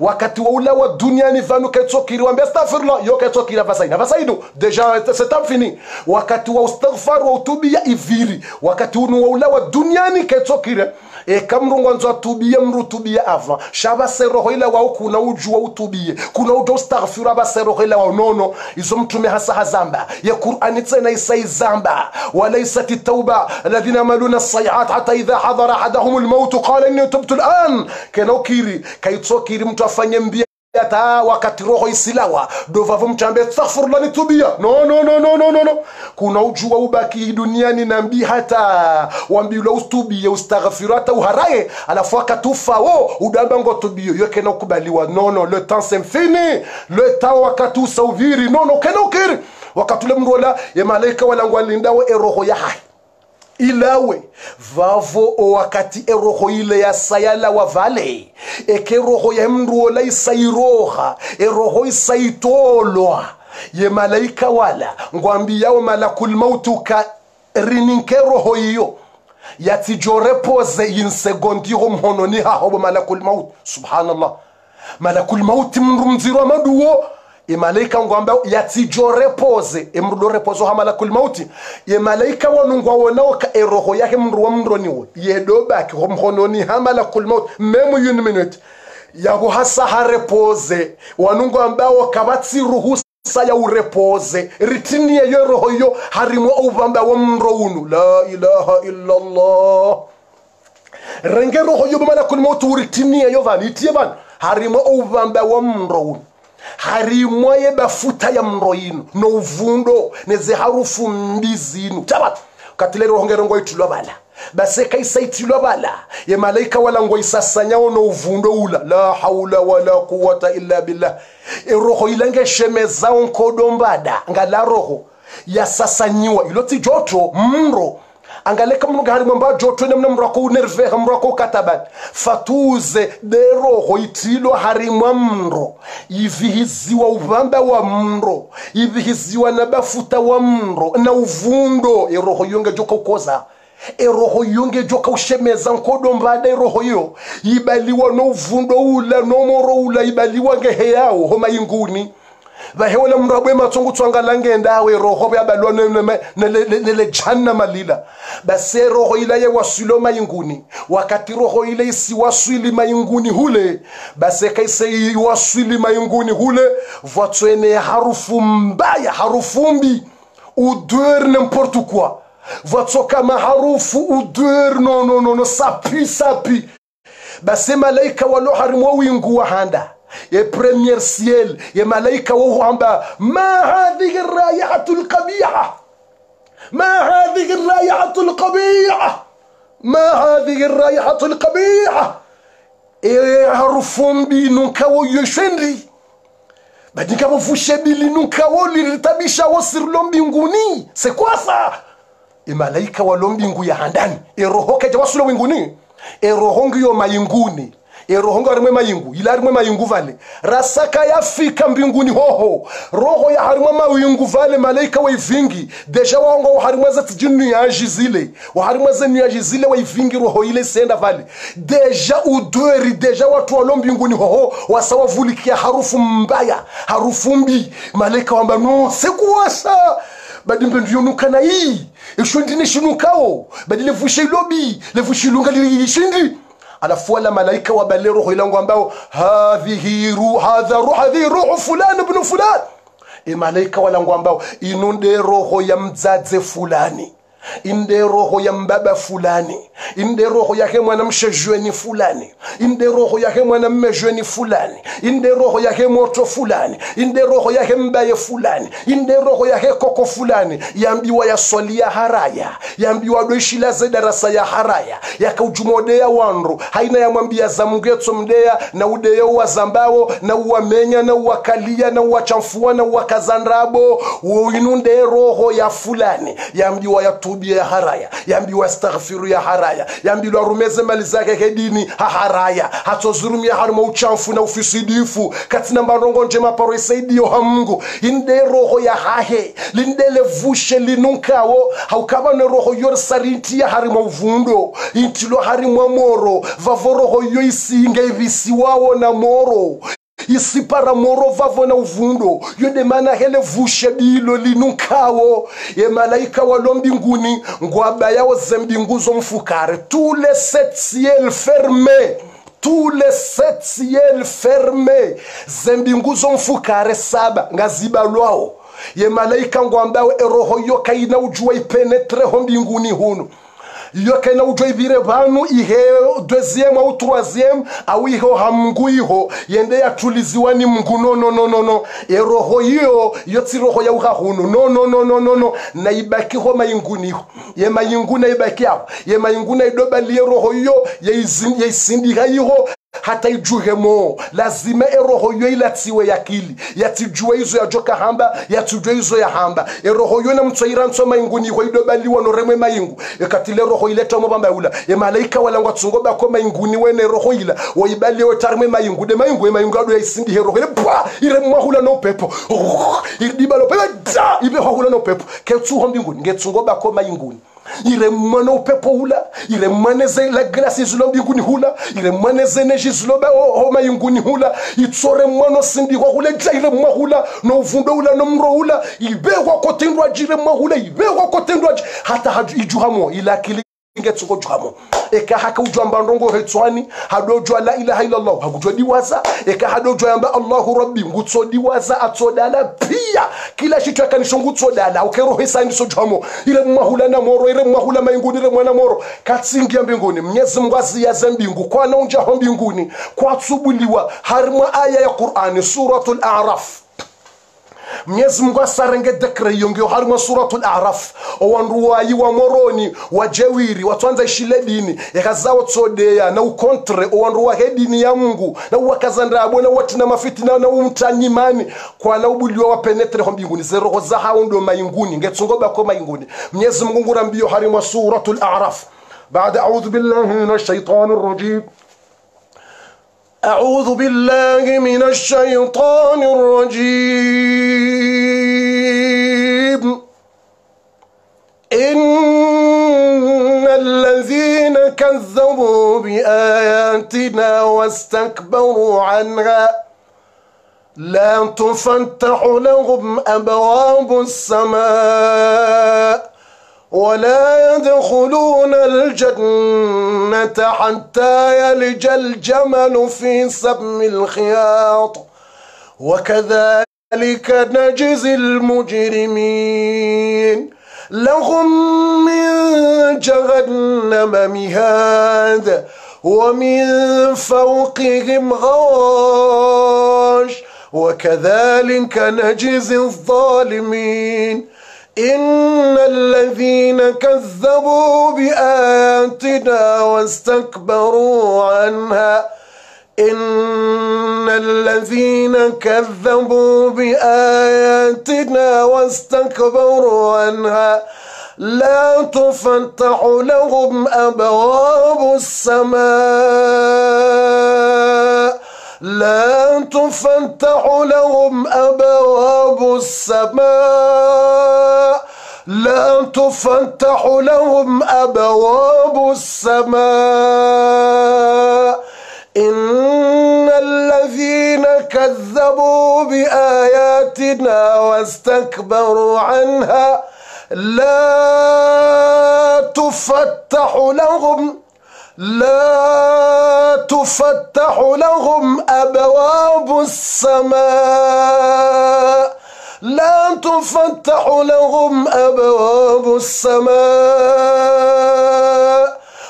Wakati wa ulawa duniani vanu kaitsokiri wambia astaghfirullah. Yo kaitsokira vasaina vasaidu. Deja c'est fini wakati wa istighfar wa utubia iviri. Wakati unu wa ulawa duniani kaitsokire e kamrungu anzo atubie mrutubie ava. Shaba seroho ila wao kuna ujua utubie. Kuna uja astaghfira ba seroho ila wao nono izo mtume hasa hazamba. Ya qur'ani tsena isai zamba walaysat at-tauba alladhina amaluna as-sayi'at hatta idha hadara ahadahum al-maut qala inni tubtu al-an. Ukiri. Kaitsokiri mtu afanye mbia hata wakati roho isilawa. Dovavo mchambe tubia. No no no no no no no. Kuna ujua ubaki duniani nambi hata. Wambila utubie ustaghfiru hata uharaye. Alafu akatufa wo udabango tubio yo kena kubaliwa no no le temps c'est fini. Le temps wakati usauviri no no kena ukiri. Wakati ule wala ya malaika walangu alindawo eroho ya hai ilawe vavo o wakati eroho ile ya sayala wa vale. Eke roho ya ola isairoha eroho isaitolwa ye malaika wala ngwambiyao malakul mautu ka rininke roho iyo. Yatijorepoze yinsegondiho mhononi hahobo malakul maut. Subhanallah. Malakul maut mru mziro maduwo imalaika ngwamba yatijorepoze emrudorepozo ha malakul mauti. Ye malaika wanungwa wonao ka eroho yake mru wa mroniwo yedobaki ho mhononi ha malakul maut memu yun minute yabo hasa harepoze wanungwa ambao kabatsi ruhusa ya urepoze ritiniye yo roho yo harimo ubamba wa mro unu. La ilaha illa allah renge roho yo bamala maut uritiniye yo vani. Itie vani. Harimo ubamba wa mro unu harimwa imwe bafuta ya mro yinu no uvundo neze harufu mbi zinu tabatu katilero hongero ngo itulwa bala. Base kaisa itulwa bala. Ye malaika wala ngo isasanyawo no uvundo ula. La haula wala quwata illa billah. E roho ilange shemeza onkodombada ngala roho. Yasasanyiwa iloti joto mro angaleka mnuga hali mwamba joto ne mna mrako unerve mrako kataban fatuze de roho itilo harimwa mro. Ivihiziwa ubamba wa mro. Ivihiziwa na bafuta wa mro. Na uvundo eroho yonge joka ukoza. Eroho yonge joka ushemeza nkodo mbada eroho yo. Ibaliwa no uvundo ula no moro ula ibaliwa ngehe homa inguni vahewole mndu abwe matsongo tswanga ngendawe roho vyabalwa nele janna malila. Base roho ila ye waswilo mainguni. Wakati roho ile isiwaswili mainguni hule base kaise iwaswili mainguni hule vatswene harufu mbaya harufu mbi. Odeur n'importe quoi. Vatsoka maharufu odeur no no no no sapi sapi. Base malaika walo harimo wingu wahanda ya premier ciel ya malaika wohuamba ma hadhihi rayatu lqabiha ma hadhihi rayatu lqabiha ma hadhihi rayatu lqabiha e harufu mbi nunkawo yoshendi badikabofushe bili nunkawo liritabishawo sirilo mbinguni sekwasa imalaika e walo mbingu ya handani. Eroho keja wasulo winguni eroho ngiyo mayinguni eroho harimwe mayingu ila harimwe mayingu vale. Rasaka yafika mbinguni hoho. Roho ya harimwe mawingu vale malaika waivingi deja wango waharimwe za tijinu jizile zile waharimwe za yaji zile waivingi roho ile senda vale. Deja udweri deja watu walo mbinguni hoho wasawavulikia harufu mbaya harufu mbi. Malaika wamba no sekuwasa badi na iyi isho ndine shinukao badi levushe ilobi levushe ilunga lilishindi alafu wala malaika wabale roho ilangu ambao hadhihi hadha ruhu hadhihi ruhu fulani ibn fulani. E malaika walangu ambao inunde roho ya mzadze fulani inde roho ya mbaba fulani. Inde roho yake mwanamshe jweni fulani. Inde roho yake mwanamme jweni fulani. Inde roho yake moto fulani. Inde roho yake mbaye fulani. Inde roho yake koko fulani. Yambiwa yaswalia haraya. Yambiwa doishilaze darasa ya haraya. Yakaujumodea wandu haina yamwambia mgeto mdeya na udeya uwazambawo na uwamenya na uwakalia na uwachamfua na uwakazandrabo uinunde roho ya fulani. Yambiwa yatubia ya haraya. Yambiwa astaghfiru ya haraya. Yambiwa rumeze mali zake kedini haharaya hatozurumia harimo uchamfu na ufisidifu. Katina mbarongo njema paro isaidio ha mungu. Inde roho ya hahe. Lindele vushe linunkawo. Haukaba ne roho yor sarintia harimo uvundo. Intilo harimwa moro. Vavo roho yo isinga ivisiwawo na moro isipara moro vavo na uvundo. Yonde mana hele vushe bilo linunkawo ye malaika walo mbinguni ngwaba yao ze mbingu zo mfukare. Tule les el ciel ferme. Tule ciel ferme. Ze mbingu saba ngazibalwao ye malaika ngwambawe eroho yo kaina ujua ipenetreho mbinguni huno iyo kena ujo ibire vanu ihe deuxième au troisième au iho hamngu iho. Yende yatuliziwa ni mngu no no no no no. Eroho iyo yo yauhahunu ya uha hunu no no no no no no. Na ibaki ho mayinguni ho. Ye mayingu na ibaki hapo ye mayingu na idoba liye roho iyo ye isindika iho hata ijuhemo lazima eroho yo ilatsiwe yakili yatijue izo yajoka hamba yatijue izo ya hamba. Eroho yo namtsoira nsoma inguni ho idobaliwa noremwe maingu. Ekatile roho iletamo bamba ula. E malaika wala ngwatsungo bako mainguni wene roho ila. Woibali tarimwe tarme mayingu de maingu e maingu ado yaisindihe roho ile bwa ire mwahula no pepo. Idibalo pepo. Da ibe hula no pepo. Ketsuho mbinguni ngetsungo bako mayinguni ire mwana upepo hula ire mwaneze la glasi zilo mbinguni hula ire mwaneze neji zilo homa yinguni hula. Itsore mwana sindikwa hula ja ire mwa hula. No uvundo hula no mro hula. Ibekwa kotendwa jire mwa hula ibekwa kotendwa hata haju ijuhamo ila kili ngetsuko jwamo eka haka ujwa mbandongo hetswani hadojwa la ilaha illallah hakujwa diwaza. Eka hadojwa yamba allahu rabbi ngutso diwaza atsodala pia. Kila shitu akanisho ngutsodala ukero hesani ndiso jwamo ile mwahula na moro ile mwahula mainguni ile mwana moro. Katsingia mbinguni mnyezi mungu aziyaze mbingu kwana unjaho mbinguni kwatsubuliwa harimwa aya ya qur'ani suratul a'raf mwenyezi mungu asarenge dekre yongeo harimo suratul araf owanduwayi wa moroni wa jewiri watwanza ishile dini yakazawo tsodeya na ukontre owanduwa he dini ya mungu na uwakazandabo na watina mafitina na umtanyimani kwana ubuliwa wapenetre ho mbinguni zeroho za hao ndo mayinguni ngetsungo bako mayinguni mwenyezi mungu ngurambiyo harimo suratul araf بعد أعوذ بالله من الشيطان الرجيم أعوذ بالله من الشيطان الرجيم. إن الذين كذبوا بآياتنا واستكبروا عنها لا تفتح لهم أبواب السماء. ولا يدخلون الجنة حتى يلج الجمل في سم الخياط. وكذلك ذلك نجزي المجرمين. لهم من جهنم مهاد ومن فوقهم غواش وكذلك نجزي الظالمين. إن الذين كذبوا بآياتنا واستكبروا عنها إن الذين كذبوا بآياتنا واستكبروا عنها لا تفتح لهم أبواب السماء. لا تفتح لهم أبواب السماء. لا تفتح لهم أبواب السماء. إن الذين كذبوا بآياتنا واستكبروا عنها لا تفتح لهم لا تفتح لهم أبواب السماء. لا تفتح لهم أبواب السماء.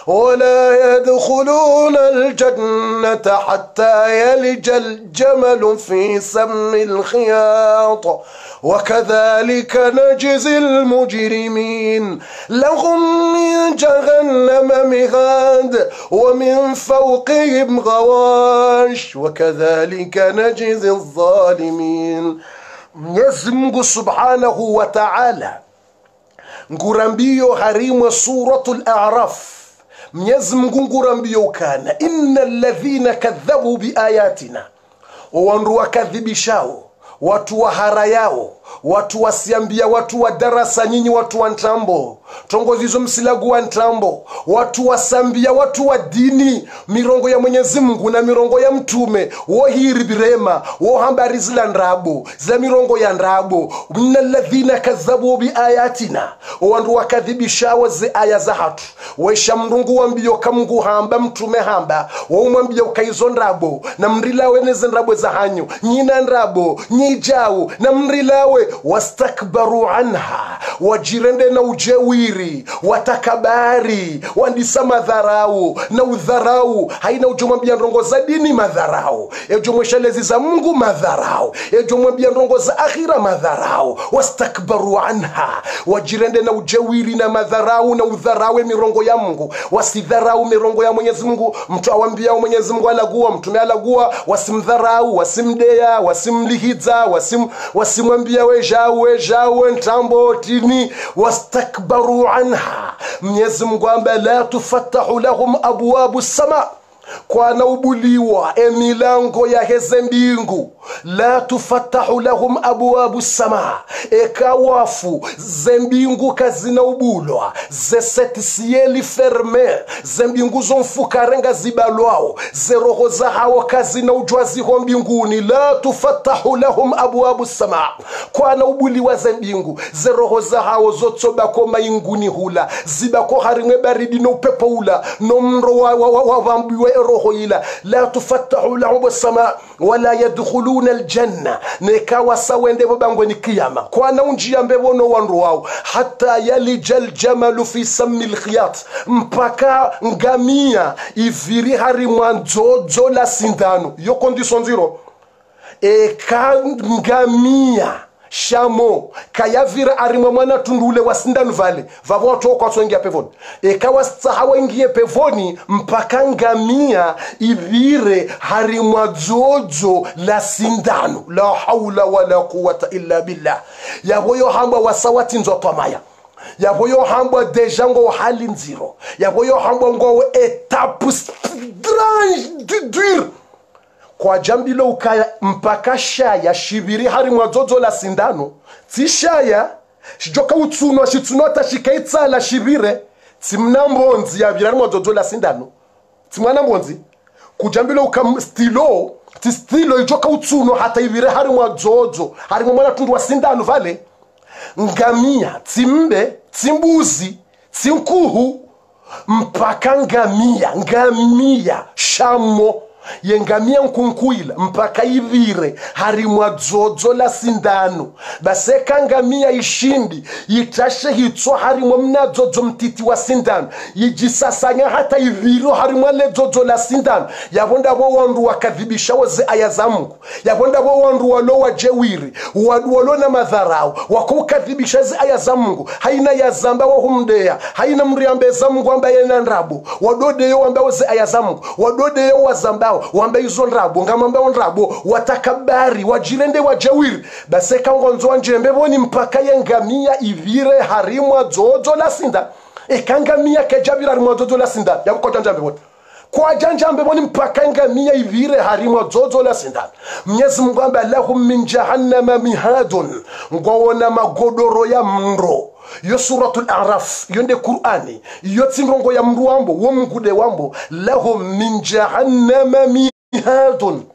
ولا يدخلون الجنة حتى يلج الجمل في سم الخياط. وكذلك نجزي المجرمين. لهم من جهنم مهاد ومن فوقهم غواش. وكذلك نجزي الظالمين. Mwenyezi Mungu Subhanahu wa Ta'ala ngurambio A'raf Mwenyezi Mungu ngurambio ukana inna ladhina kadhabu biayatina wandu wakadhibishao watu wa hara yao watu wasiambia watu wa darasa nyinyi watu wa ntambo tongozizo msilagu wa ntambo watu wasambia watu wa dini. Mirongo ya mwenyezi mungu na mirongo ya mtume. Wohiri birema wohambari zila ndrabo zila mirongo ya ndrabo mna ladhina kadhabu biayatina wandu wakadhibishawo ze aya za hatu. Wesha mrungu wambio kamngu hamba mtume hamba. Waumwambia ukaizo ndrabo na mrilawe neze ndrabo za hanyu. Nyina ndrabo nyijawu na mrilawe wastakbaru anha wajirende na ujewiri watakabari wandisa madharau. Na udharau haina ujomwambia ndongo za dini madharau. Ejomweshelezi za mungu madharau. Ejomwambia ndongo za akhira madharau. Wastakbaru anha wajirende na ujewiri na madharau na udharawe mirongo ya mungu. Wasidharau mirongo ya mwenyezi mungu. Mtu awambiao mwenyezi mungu alagua mtume alagua. Wasimdharau wasimdea wasimlihidza wasim, wasimwambia wejau wejau ntambo tini wastakbaru anha mwenyezi mungu ambaye la tufatahu lahum abwabu sama kwanaubuliwa emilango ya heze mbingu la tufatahu lahum abwabu sama ekawafu zembingu kazinaubulwa zesetisieli ferme zembingu zomfukarenga zibalwao zeroho roho za hawo kazinaujwa ziho mbinguni la tufatahu lahum abwabu sama kwanaubuliwa ze mbingu ze roho za hawo zotsobako mainguni hula zibako harimwe baridi no upepo wa, wa, wa, wa, wa, wa, wa roho ila la tufatahu lahum sama wala yadkhuluna aljanna. Nekawa sawende bangweni kiyama. Kwana unjia mbebono wandu wao. Hata yalija aljamalu fi sami lkhiyat mpaka ngamia iviri hari mwanzodzo la sindano. Yo kondiso nziro eka ngamia shamo kayavira arimwe mwana tundule wa sindanu vale vavo watu kwatsongia pevoni. Ekawa sahawa ingie pevoni mpaka ngamia ivire harimwa dzodzo la sindanu. La haula wala quwata illa billah. Yavoyo hambwa wasawatinzwa twamaya yavoyo hambwa deja ngo hali nziro. Yavoyo hambwa ngo strange dur kwa jambilo ukaya mpaka shaya shibiri hari mwadzodzo la sindano tishaya shijoka utsuno shitsuno atashikaitsala shibire tsimna mbonzi yaviri hari mwadzodzo la sindano. Tsimwana mbonzi? Kujambilo uka stilo ti stilo ijoka utsuno hata ivire hari mwadzodzo hari mwana tundu wa sindano vale. Ngamia tsimbe tsimbuzi tsinkuhu mpaka ngamia ngamia shamo yengamia nkunkuila mpaka ivire harimwa dzodzo la sindano. Baseka ngamia ishindi yitashe hitso harimwa mna dzodzo mtiti wa sindano. Yijisasanya hata iviro harimwa le dzodzo la sindano. Yavonda vo wandu wakadhibisha woze aya za mungu. Yavonda vo wandu walo wajewiri walo na madharau wakoukadhibisha ze aya za mungu. Haina yazamba wahumdeya haina mriambe za mungu ambaye na ndrabo wadodeyo wambao ze aya za mungu. Wadodeyo wazambao wamba izo ndrabo ngamambao ndrabo watakabari wajirende wajewiri basekangonzo njembe voni mpaka yengamia ivire harimwa dzodzo la sinda. Ikangamia kejavira harimwa dzodzo la sinda. Yavukojanjambe voni kwa janja mpaka ngamia ivire harimwa dzodzo la sindano mnyezi mungu ambe lahum min jahannama mihadun. Ngwawona magodoro ya mro yo suratul araf yo nde qur'ani yo tsinrongo ya mndu wambo wo mngude wambo lahum min jahannama mihadun.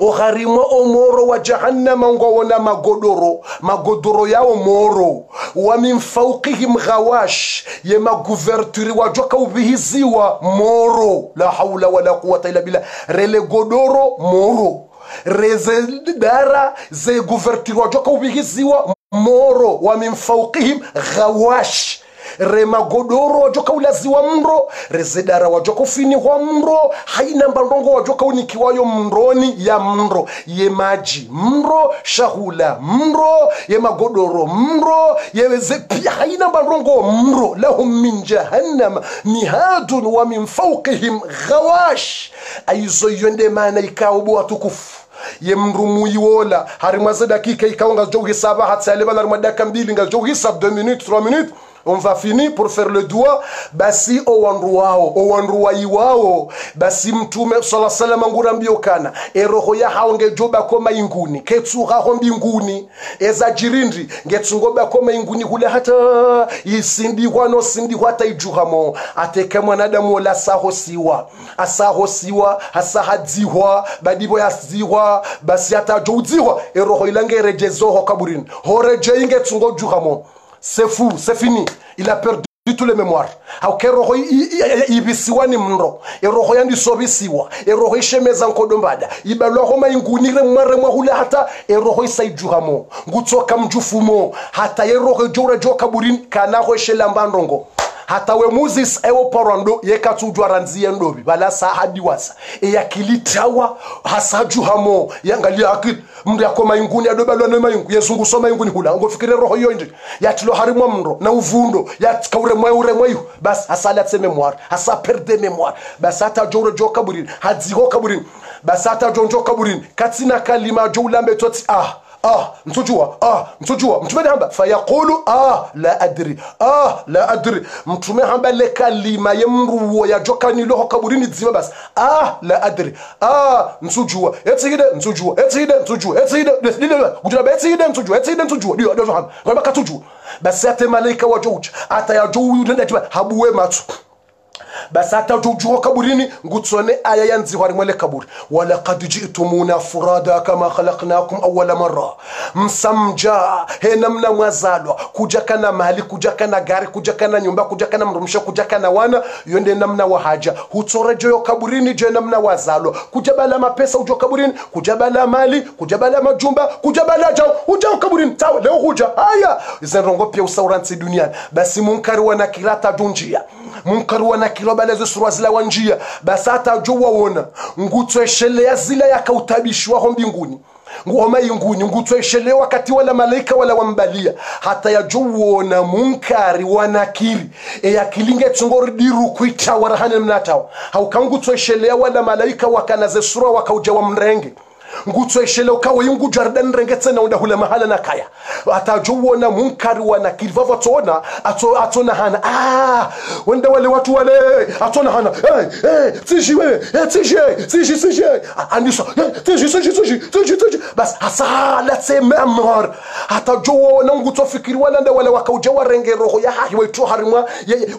Ogharimwa omoro wa jahannama wona magodoro magodoro yao moro. Wa min faukihim ghawash ye maguverturi wajoka uvihiziwa moro. La haula wala quwata illa billah. Rele godoro moro. Reze dara ze guverturi wajoka uvihiziwa moro wa min faukihim ghawash remagodoro wajoka ulaziwa mro rezedara wajoka ufinihwa mro haina mbandongo wajoka unikiwayo mroni ya mro ye maji mro shahula mro ye magodoro mro yeweze pia haina mbandongo mro lahum min jahannama mihadun wa min faukihim ghawash. Aizo yonde maana ikawo watukufu ye mndu muyiwola harimaza dakika ikawo ngazo hisaba hatsaleba harimwa dakika mbili ngazo hisab 2 minutes 3 minutes on va finir pour faire le doigt. Basi owanruwao owanruwaiwao basi mtume sala salama ngurambio kana eroho ya hao ngejoba koma inguni ketsuhaho mbinguni eza jirindi mainguni hule hata isindihwa nosindihwa sindihwa hata ijuhamo ateke mwanadamu ola asaho siwa asaho siwa asahadzihwa badibo yazihwa basi hata joudzihwa eroho ilangerejezoho kaburini. Horeje ingetsungo juhamo c'est fou c'est fini. Il a perdu tous les mémoires. Auke roho ibisiwa ni mro. Eroho yandisobisiwa eroho ishemeza nkodombada ibalwaho maingunire mware mwahule hata. Eroho isaijuhamo ngutsoka mjufumo hata yeroho ijora jo kaburini kanaho eshelambandongo hata we moses ewo porando yekatsujwara nziye ndobi. Bala sa hadiwasa eyakilitawa hasajuhamo yangalia akili mndu yakoma inguni adobalwa no maingu yezunguso mainguni hula ngofikire roho iyo ndi yatilo harimwa mndo na uvundo yatikaure mwe ure mwe bas hasala tse memoire hasa perde memoire basi hata jore jo kaburini hadziho kaburini. Basi hata jonjo kaburini. Katsina kalima jo ulambe toti ah ah mtujua ah mtujua mtume hamba fayaqulu ah la adri ah la adri mtume hamba le kalima ye mruwo ya jokani loho kaburini dzima basi ah la adri ah mtujua etsigide mtujua etsigide mtujua etsigide dile kujula betsigide mtujua etsigide mtujua dio dio hamba kwamba katujua basi ate malaika wa jouja ata ya jou nenda tiba habuwe matu basi hata tujua kaburini ngutsone aya yanzihwa rimwe le kaburi. Walakad jitumuna furada kama khalaknakum awala mara msamja he namna mwazalwa. Kuja kana mali kuja kana gari kuja kana nyumba kuja kana mrumsho kuja kana wana yonde namna wa haja. Hutsore joyo kaburini je namna wazalwa kuja bala mapesa ujo kaburini. Kuja bala mali kuja bala majumba kuja bala jao. Ujao kaburini. Tawe leo huja. Haya. Zenrongo pia usauransi duniani. Basi munkari wana kilata dunjia. Munkari wana kilobalezo surwa zila wa njia. Basi jo ngutso ngutsweshelea zila yakautabishwaho mbinguni ngoma inguni ngutsweshele wakati wala malaika wala wambalia hata yajuwona munkari wanakiri eyakilinge tsungori diru kuita warahane mnatawa haukangutsweshelea wala malaika wakanaze sura wakauja wa mrenge ngutsweshele ukawe yungu jardan rengetse na unda hula mahala na kaya atajuwona munkari wana kirvava tsona atso atsona hana ah wenda wale watu wale atsona hana eh eh tsishi we eh tsishi tsishi tsishi andisa tsishi tsishi tsishi tsishi tsishi bas hasala tsemamar atajuwona ngutsofikiri wala nda wale wakauja warenge roho ya hahi wetu harimwa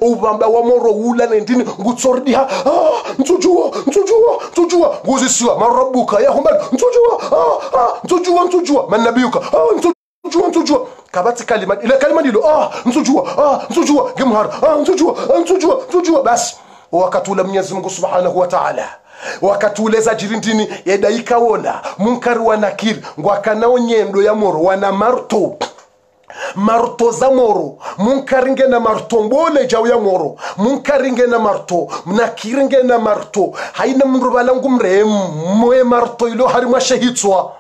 ubamba wa moro ula nendini ngutsordiha ah ntujua ntujua ntujua nguzisiwa marabuka ya humbal ntujua ah ah mtujua mtujua man nabiyuka ah mtujua mtujua kabati kalima ile kalima ndilo. Ah mtujua ah mtujua gemhar ah mtujua ah mtujua bas basi ule Mwenyezi Mungu Subhanahu wa Ta'ala. Wakatuleza jirindini yedaikawona munkari wa nakiri ngwakanao nyendo ya moro wana marto marto za moro. Munkaringe na marto mbole jau ya moro. Munkaringe na marto mnakiringe na marto haina mndu valangu mrehemu mwe marto ilo harimwa shehitswa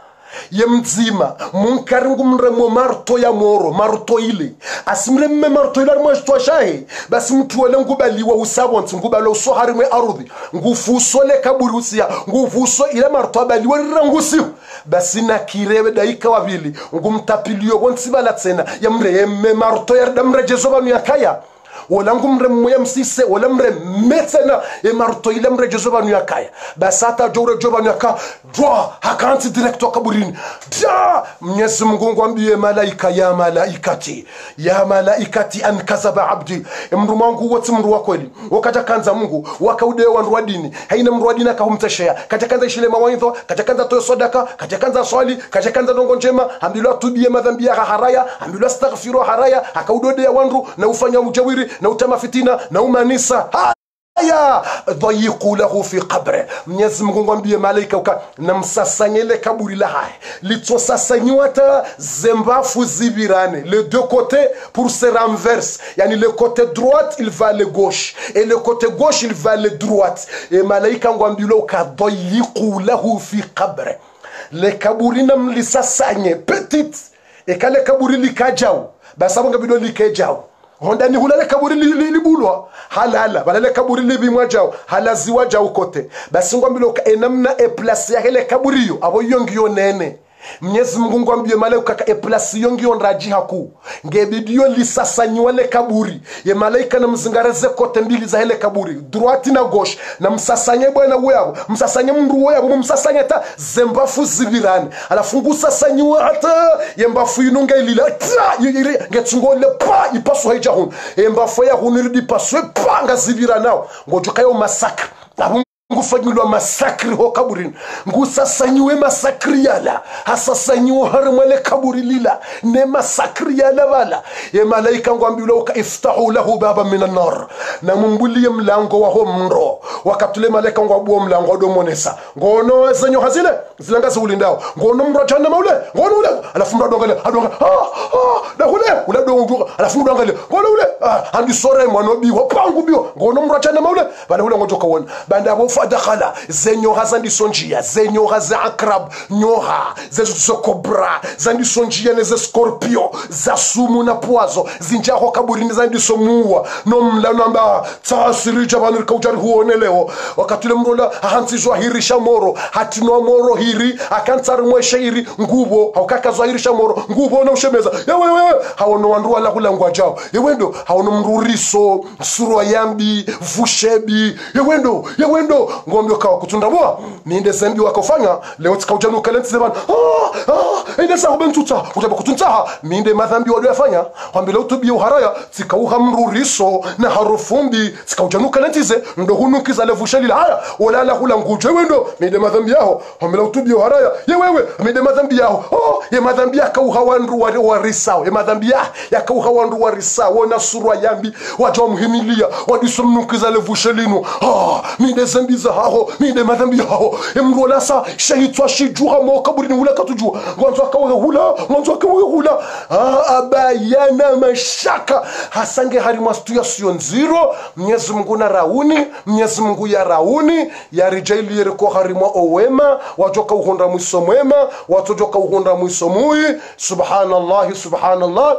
ye mzima munkaringu mremo marto ya moro marto ile. Asimremme marto ile arimwa shitwa shahe. Basi mtu wale ngubaliwa usabonsi ngubalo uso harimwe arudhi. Ngufuso le kaburi usia ngufuso ile marto abaliwa rirangusiu basi nakirewe daika wavili ngumtapilio bonsi bala tsena ya mrehemme marto ya mrejezo banu yakaya wala ngumre ya msise wala mre metsena e marto ile mre jezo banu yakaya basata jore jo banu yaka dwa hakanti direkto kaburini. Da mnyezi mungu ngwambie malaika ya malaikati. Ya malaikati an kazaba abdi. Mru mwangu wote mru wakweli wakaja kanza mungu wakaude wandu wa dini. Haina mru wa dini akahumteshea kata kanza ishile mawaidho kaja kanza toyo sadaka kaja kanza swali kaja kanza dongo njema. Hamdulillah tubie madhambi ya haraya ambilo astaghfiru haraya akaudode ya wandu na ufanya ujawiri na utama fitina na umanisa. Haya dhayiqu lahu fi qabre mwenyezi mungu ngwambie malaika uka namsasanyele kaburi la haye litsosasanyiwata zembafu zibirane. Le deux côtés pour se renverse. Yani le côté droite il va le gauche. Et le côté gauche il va le droite. Et malaika ngwambile uka dhayiqu lahu fi qabre le kaburi namlisasanye petite. Ekale kaburi likajao basabo ngabido likejao hondani hulale kaburi libulwa halala balale kaburi libimwa jao. Halaziwa jao kote. Basi ngwambiloka enamna eplasi yahele kaburiyo abo yongiyo nene mnyezi mungu ngwambie malaika kaka eplasi yongiyo nraji haku. Ngebidiyo lisasanyiwa le kaburi. Ye malaika na mzingareze kote mbili za hele kaburi. Droiti na gauche na msasanye bwana weyabo msasanye mndu weyabo mumsasanye ta zembafu zibirani alafu ngusasanyiwa hata yembafu ino ilila. Ta ngetsungole pa ipasu haija hunu embafu ya hunu iridi paswe pa ngazivira ngojokayo abo ngufanyilwa masakri ho kaburini. Ngusasanyiwe masakri yala. Hasasanyiwe harimwele kaburi lila. Ne masakri yala vala ye malaika ngwambiula uka iftahu lahu baba min annar na mumbulie mlango waho mro wakatule malaika ngwabuo mlango adomonesa ngono zenyoha hazile zilanga ziulindao ngono mro jana maule ngono ule. Alafu mndu adongele adonga ah ah na ule ule dongo alafu mndu adongale ngono ule. Ah andi sore mwana biwa pangu biwa ngono mro jana maule bale ule ngojo kawona banda bo fadakhala zenyoha zandiso njia zenyoha za akrab nyoha zezokobra zandiso njia nezescorpio za sumu na pwazo zinjaho kaburini zandiso muwa. Nomla namba tsasirija vanhu rikaujari huonelewo wakatule mrola ahansizwa moro hatino moro hiri akantsari mweshe hiri nguvo haukakazwa hiri shamoro nguvo noushemeza yewewewe hawono wandu wala kulangwa jao yewendo hawono mruriso surwa yambi vushebi. Yewendo yewendo ngombe kawa kutundabua ninde zembi wakofanya leo tsikaujanuka lentsize vanhu ah, ah, ine saho bentutsa utaba kutuntaha minde madhambi wadoyafanya kwambile utubie uharaya tsikauha mruriso na harufumbi tsikaujanuka lentize ndo hunukiza levushelila haya kula ngucho wewe wendo mide madhambi yaho kwambile haraya. Ye yewewe mide madhambi yao. Oh, ye madhambi yakauha hawandu wa warisao ye madhambi ya hawandu wa warisao wona surwa yambi waja wamuhimilia wadisomnukiza levushelinu oh mide zambi za haho mide madhambi yaho emndu olasa shahitswa shijuha mo kaburini hula katujua. Ngwanzo akawe hula ngwanzo akawe hula. Ah, abayana mashaka. Hasange harimastu ya yasiyo nziro. Mnyezi mungu na rauni mnyezi mungu ya rauni ya yarijailyereko harimwa owema wajoka uhonda mwiso mwema watojoka uhonda mwiso mui subhanallahi subhanallah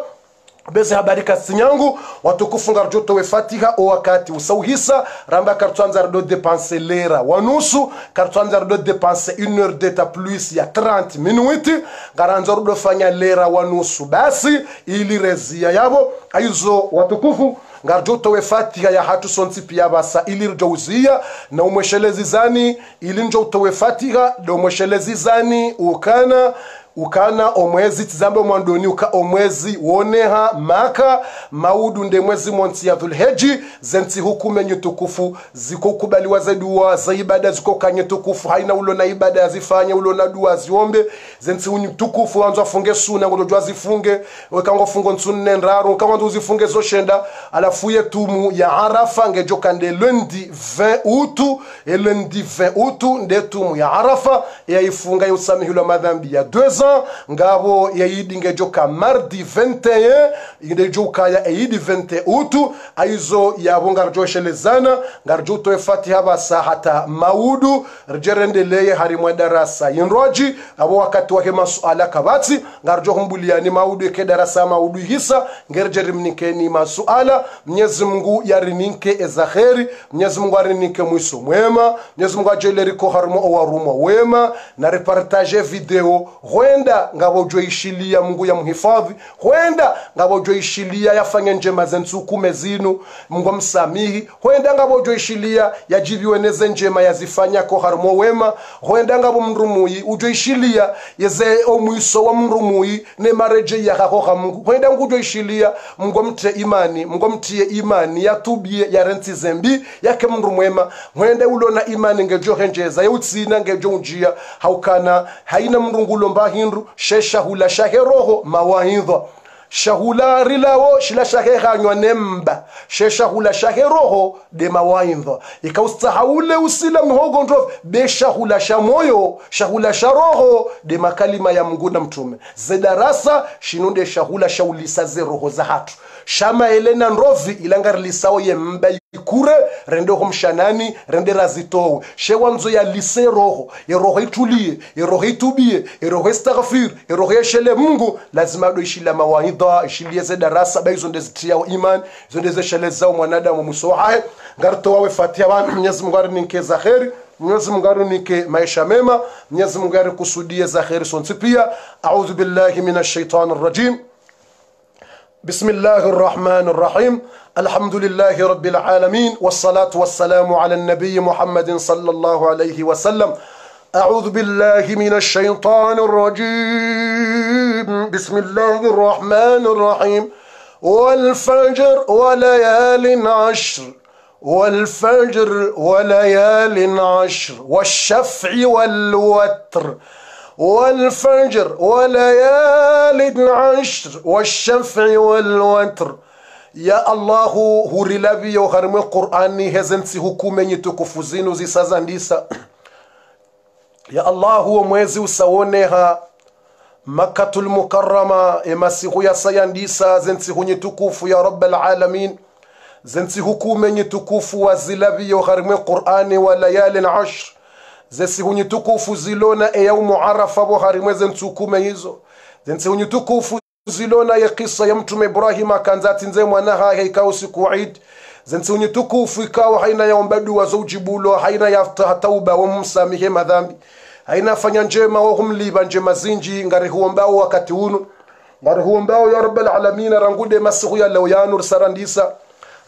beze habari kasinyangu watukufu ngarjotowe fatiha o wakati. Usauhisa ramba kartwanza rado depense lera. Wanusu kartwanza rado depense 1 heure deta plus ya 30 minuti ngaranza rido fanya lera wanusu. Basi ili rezia yabo. Aizo watukufu ngarjoto fatiha ya hatu sonsi pia basa. Ili rjo uzia na umweshelezi zani. Ili njo utowe fatiha do umweshelezi zani ukana ukana omwezi tizambe mwandoni uka omwezi woneha maka maudu nde mwezi monsi ya dhulheji zensi hukumenye tukufu ziko kubaliwa za dua za ibada ziko kanye tukufu haina ulo na ibada azifanye ulo na dua ziombe zensi unyi tukufu wanzo afunge suna ngo jwa zifunge wekango fungo nsunne nraru kawanzo uzifunge zoshenda alafu ye tumu ya arafa ngejoka nde lundi 20 utu e lundi 20 utu nde tumu ya arafa yaifunga yusamihilwa madhambi ya 2 ans ngabo yayidi ngejoka mardi 21 ngejoka ya eidi 20 utu aizo yabo ngarjoshelezana ngarjo to fatiha basa hata maudu rjerendeleye harimwa darasa yinroji abo wakati wake masuala kabati ngarjo humbuliani maudu ke darasa maudu hisa ngerjerimnikeni masuala mnyezi mungu yarininke ezaheri mnyezi mungu arininke mwiso mwema mnyezi mungu ajeleriko harumo owarumo wema na repartage video hwenda ngabojweishilia mungu ya mhifadhi hwenda ngabojweishilia yafanye njema zensukume zinu mungu amsamihi hwenda ngabojweishilia yajiviweneze njema yazifanyako harumo wema. Hwenda ngabo mrumuyi ujoishilia yeze omwiso wa mrumuyi ne mareje yakako ha mungu. Hwenda ngujoishilia mungu amte imani mungu amtie imani yatubie yarensi zembi yake mndu mwema hwenda ulona imani ngejo henjeza yeutsina ngejo unjia haukana haina mrungulo mbahindu sheshahula shaheroho mawahindha shahula rilawo shila shahehanywa nemba. Sheshahula shaheroho de mawaidha. Ikaustahaule usila mhogo ndo be shahula sha moyo shahula sha roho de makalima ya mngu na mtume. Zedarasa shinunde shahula shaulisa ze roho za hatu shama elena ndovi ilangarilisa ye mba ikure rende homshanani rende razitowe. Shewanzo ya lise roho yeroho itulie yeroho itubie yeroho istaghfir yeroho yeshele mungu. Lazima do ishila mawaidha ishilie ze darasa ba izo ndezitiao iman izo ndezeshelezao mwanadamu musohahe ngarto wawe fatia bana mwenyezi mungu arinike za kheri mwenyezi mungu arinike maisha mema mwenyezi mungu arikusudie za kheri sonsi pia. Audhu billahi minash shaitani rajim بسم الله الرحمن الرحيم الحمد لله رب العالمين والصلاة والسلام على النبي محمد صلى الله عليه وسلم أعوذ بالله من الشيطان الرجيم بسم الله الرحمن الرحيم والفجر وليال عشر والفجر وليال عشر والشفع والوتر والفجر وليال العشر والشفع والوتر. يا الله هو رلابي يا غرم القرآن هزنتي حكومي تكفزين زي سازانديسا يا الله هو مويزي وسوونيها مكة المكرمة إمسيه يا سيانديسا زنتي هوني تكفو يا رب العالمين. زنتي حكومي تكفو وزلابي يا غرم القرآن وليال عشر zesihunyi tukufu zilona eyaumu arafa bo harimweze zentsukume hizo. Zensihunyi tukufu zilona ye kisa ya mtume ibrahima akanza ati nze mwana hahe ikawo siku id zensihunyi tukufu ikawo haina yaomba dua zaujibulo haina ya tauba wamumsamihe madhambi. Haina fanya njema wahumliba njema zinji ngari huombao wakati uno ngari huombao ya rabbal alamin rangude masihu ya leo yanu risarandisa.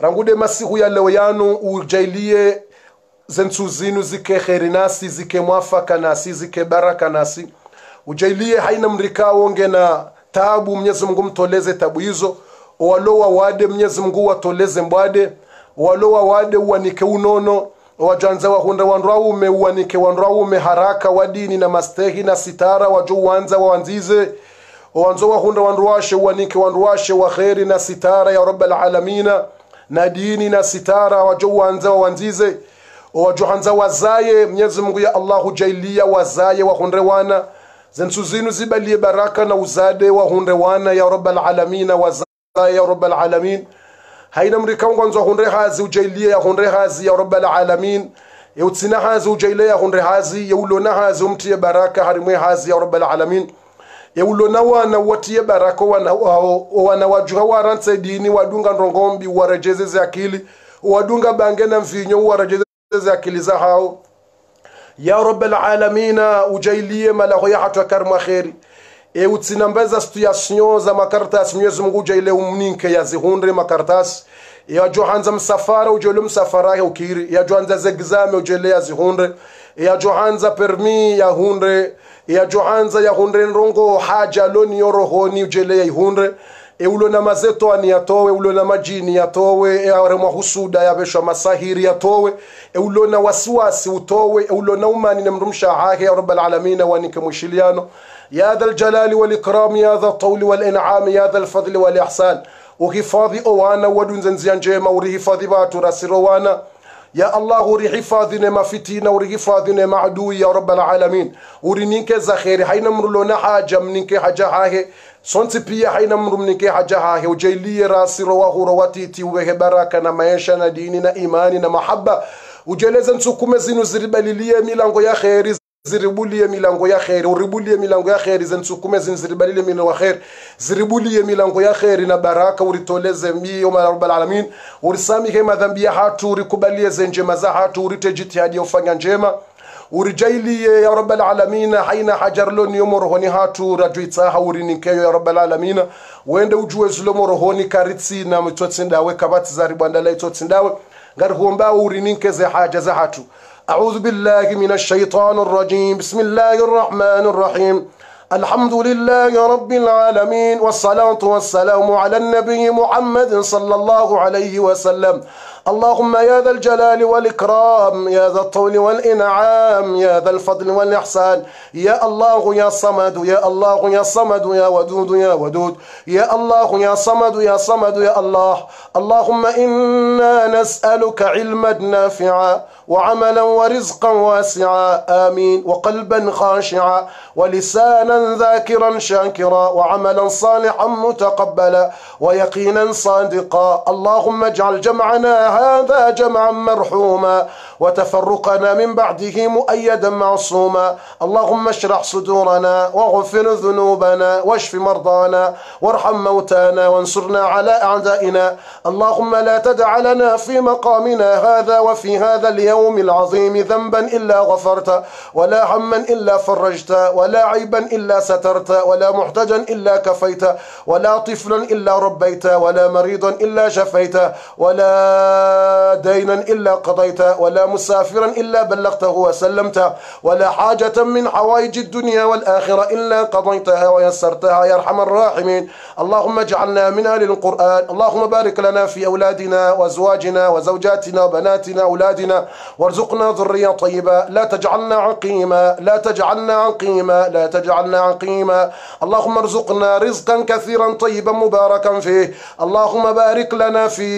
Rangude masihu ya leo yanu ujailie zensu zinu zike kheri nasi zike mwafaka nasi zike baraka nasi. Ujailie haina mrikawo na tabu mwenyezi mungu mtoleze tabu hizo. Walowa wade mwenyezi mungu watoleze mbwade. Walowa wade uwanike unono. Wajanza wahunda wanrwaume uwanike wanrwaume haraka wadini na mastehi na sitara wajo uwanza wawanzize wanzo wahunda wanrwashe uwanike wanrwashe wa kheri na sitara ya rabbal alamina. Na dini na sitara wajo uwanza wawanzize wajohanza wazaye mnyezi mungu ya allahu jailia wazaye wahunde wana. Zensu zinu zibalie baraka na uzade wahunde wana ya rabbal alamina wazaye ya rabalalamin haina mrikaungwanzo hunde hazi ujailie ya hunde hazi ya rabalalamin yeutsina hazi ujaile ya hunde hazi yeulona hazi umtiye baraka harimwe hazi ya rabalalamin yeulona wana watiye baraka wana, wana wajuha warantse dini wadunga ndongombi warejezeze akili wadunga bange na mvinyo warejeze akili za hao. Ya rabbal alamina ujailie malaho ya hatu karma kheri. E utsinambeza situation za makartas mwenyezi mungu ujaile umninke yazihundre zihundre yajohanza ya johanza msafara ujaile msafarahe ukiri. Yajohanza zegzame ujaile yazihundre yajohanza ya johanza permi yahundre yajohanza yahundre nrongo haja loni ujaile yaihundre ya ihunre eulo na mazeto ani yatowe eulo na majini yatowe aremwa husuda yabeshwa masahiri yatowe eulo na wasiwasi utowe eulo na umani nemrumsha hahe ya rabbal alamin wanike mwishiliano يا ذا الجلال والإكرام يا ذا الطول والإنعام يا ذا الفضل والإحسان uhifadhi owana wadunze nzia njema urihifadhi watu rasirowana ya allah urihifadhi ne mafitina urihifadhi ne maadui ya rabbal alamin urinike za kheri haina mrulona haja mnike haja hahe sonsi pia haina mru mnike haja hahe ujailie rasiro wahuro watiti uwehe baraka na maisha na dini na imani na mahaba. Ujeleze nsukume zinu ziribalilie milango ya kheri ziribulie milango ya kheri. Uribulie milango ya kheri zensukume zinziribalile milango ya kheri. Ziribulie milango ya kheri na baraka uritoleze mbio rabbal alamin. Urisamihe madhambi ya hatu urikubalie zenjema za hatu urite jitihadi ya ufanya njema urijailie ya rabbal alamin haina hajar loni yomorohoni hatu rajuitsaha urinikeyo ya rabbal alamin wende ujue zulomorohoni karitsina mitotsindawe kabati zari bwandala itotsindawe ngari huomba urininkeze haja za hatu أعوذ بالله من الشيطان الرجيم بسم الله الرحمن الرحيم الحمد لله رب العالمين والصلاة والسلام على النبي محمد صلى الله عليه وسلم اللهم يا ذا الجلال والإكرام يا ذا الطول والإنعام يا ذا الفضل والإحسان. يا الله يا صمد يا الله يا صمد يا ودود يا ودود. يا الله يا صمد يا صمد يا الله. اللهم إنا نسألك علما نافعا. وعملا ورزقا واسعا آمين. وقلبا خاشعا ولسانا ذاكرا شاكرا وعملا صالحا متقبلا ويقينا صادقا. اللهم اجعل جمعنا هذا جمعا مرحوما. وتفرقنا من بعده مؤيدا معصوما. اللهم اشرح صدورنا واغفر ذنوبنا واشف مرضانا وارحم موتانا وانصرنا على أعدائنا. اللهم لا تدع لنا في مقامنا هذا وفي هذا اليوم العظيم ذنبا إلا غفرت ولا هما إلا فرجت ولا عيبا إلا سترت ولا محتجا إلا كفيت ولا طفلا إلا ربيت ولا مريضا إلا شفيت ولا دينا إلا قضيت ولا مسافرا إلا بلغته وسلمت ولا حاجة من حوائج الدنيا والآخرة إلا قضيتها ويسرتها يا أرحم الراحمين. اللهم اجعلنا من أهل القرآن اللهم بارك لنا في أولادنا وأزواجنا وزوجاتنا وبناتنا أولادنا وارزقنا ذرية طيبة. لا تجعلنا عقيما لا تجعلنا عقيما لا تجعلنا عقيما. اللهم ارزقنا رزقا كثيرا طيبا مباركا فيه. اللهم بارك لنا في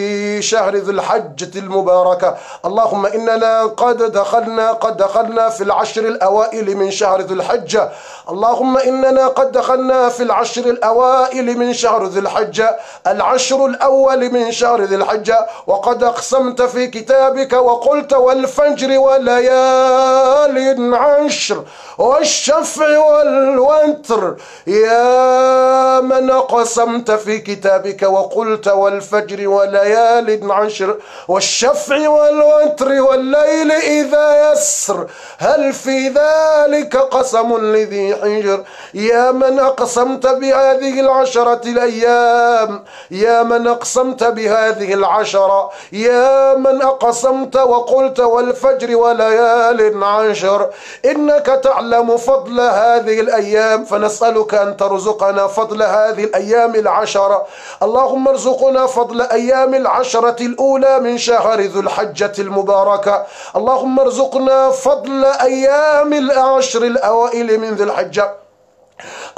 شهر ذي الحجة المباركة. اللهم إننا قد دخلنا قد دخلنا في العشر الأوائل من شهر ذي الحجة. اللهم إننا قد دخلنا في العشر الأوائل من شهر ذي الحجة. العشر الأول من شهر ذي الحجة. وقد أقسمت في كتابك وقلت والفجر وليال عشر والشفع والوتر. يا من أقسمت في كتابك وقلت والفجر وليال عشر والشفع والوتر والليل إذا يسر هل في ذلك قسم لذي حجر؟ يا من أقسمت بهذه العشرة الأيام يا من أقسمت بهذه العشرة يا من أقسمت وقلت والفجر وليال عشر. إنك تعلم فضل هذه الأيام فنسألك أن ترزقنا فضل هذه الأيام العشرة اللهم ارزقنا فضل أيام العشرة الأولى من شهر ذو الحجة المباركة. اللهم ارزقنا فضل أيام العشر الأوائل من ذي الحجة.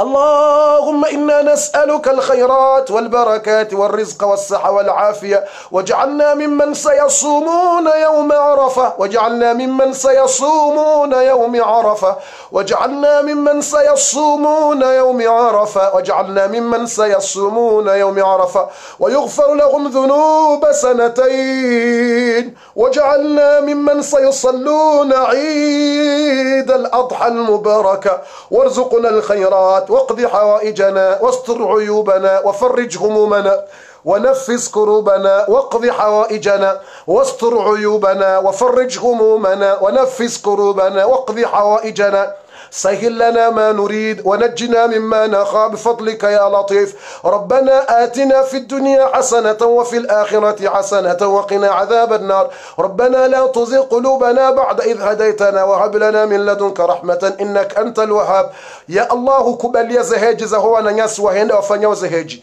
اللهم إنا نسألك الخيرات والبركات والرزق والصحة والعافية. واجعلنا ممن سيصومون يوم عرفة. واجعلنا ممن سيصومون يوم عرفة. واجعلنا ممن سيصومون يوم عرفة. واجعلنا ممن سيصومون يوم عرفة. ويغفر لهم ذنوب سنتين. واجعلنا ممن سيصلون عيد الأضحى المباركة. وارزقنا الخيرات واقض حوائجنا واستر عيوبنا وفرج همومنا ونفس كروبنا واقض حوائجنا واستر عيوبنا وفرج همومنا ونفس كروبنا واقض حوائجنا سهل لنا ما نريد ونجنا مما نخاف. بفضلك يا لطيف. ربنا آتنا في الدنيا حسنة وفي الآخرة حسنة وقنا عذاب النار. ربنا لا تزغ قلوبنا بعد إذ هديتنا. وهب لنا من لدنك رحمة. إنك أنت الوهاب. يا الله كبل يا زهيج زهو أنا ناس وهند وفنيا وزهيج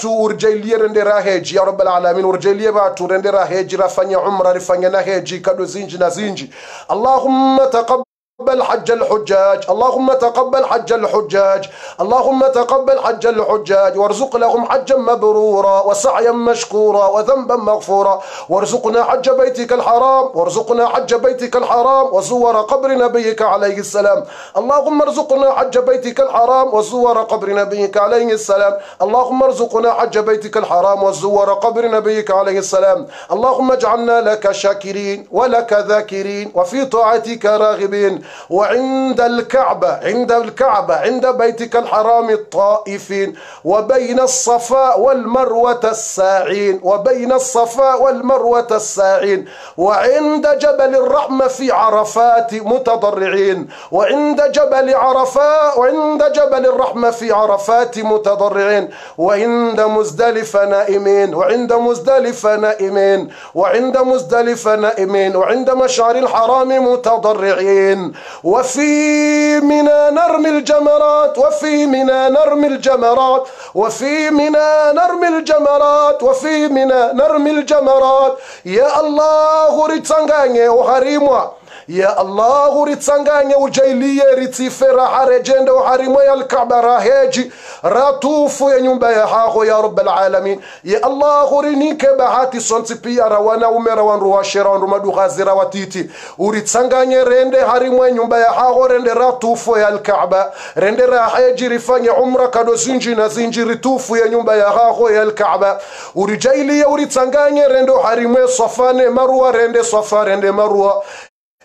تور ورجيلي رندرا هيج. يا رب العالمين ورجيلي باتو رندرا هيج. رفنيا عمر رفنيا نهيج. كدو زنج نزنج. اللهم تقبل تقبل حج الحجاج. اللهم تقبل حج الحجاج. اللهم تقبل حج الحجاج. وارزق لهم حجا مبرورا وسعيا مشكورا وذنبا مغفورا. وارزقنا حج بيتك الحرام. وارزقنا حج بيتك الحرام. وزور قبر نبيك عليه السلام. اللهم ارزقنا حج بيتك الحرام. وزور قبر نبيك عليه السلام. اللهم ارزقنا حج بيتك الحرام. وزور قبر نبيك عليه السلام. اللهم اجعلنا لك شاكرين ولك ذاكرين. وفي طاعتك راغبين. وعند الكعبة عند الكعبة عند بيتك الحرام الطائفين وبين الصفاء والمروة الساعين وبين الصفاء والمروة الساعين وعند جبل الرحمة في عرفات متضرعين وعند جبل عرفاء وعند جبل الرحمة في عرفات متضرعين وعند مزدلفة نائمين وعند مزدلفة نائمين وعند مزدلفة نائمين وعند مشعر الحرام متضرعين. وفي منى نرمي الجمرات وفي منى نرمي الجمرات وفي منى نرمي الجمرات وفي منى نرمي الجمرات. يا الله ريتسانغاني وهريموا ya allahu ritsanganye ujailie ritsife raha raharejende uharimwe yalkaba raheji ratufu ya nyumba ya haho ya rabalalamin ya allahu rinike bahati sonsi pia rawanaume rawanruwashe rawandu madughazi rawatiti uritsanganye rende harimwe nyumba ya haho rende ratufu ya alkaba rende raheji rifanye umra kado zinji na zinji ritufu ya nyumba ya haho ya alkaba urijailie uritsanganye rende harimwe safane marwa rende safa rende marwa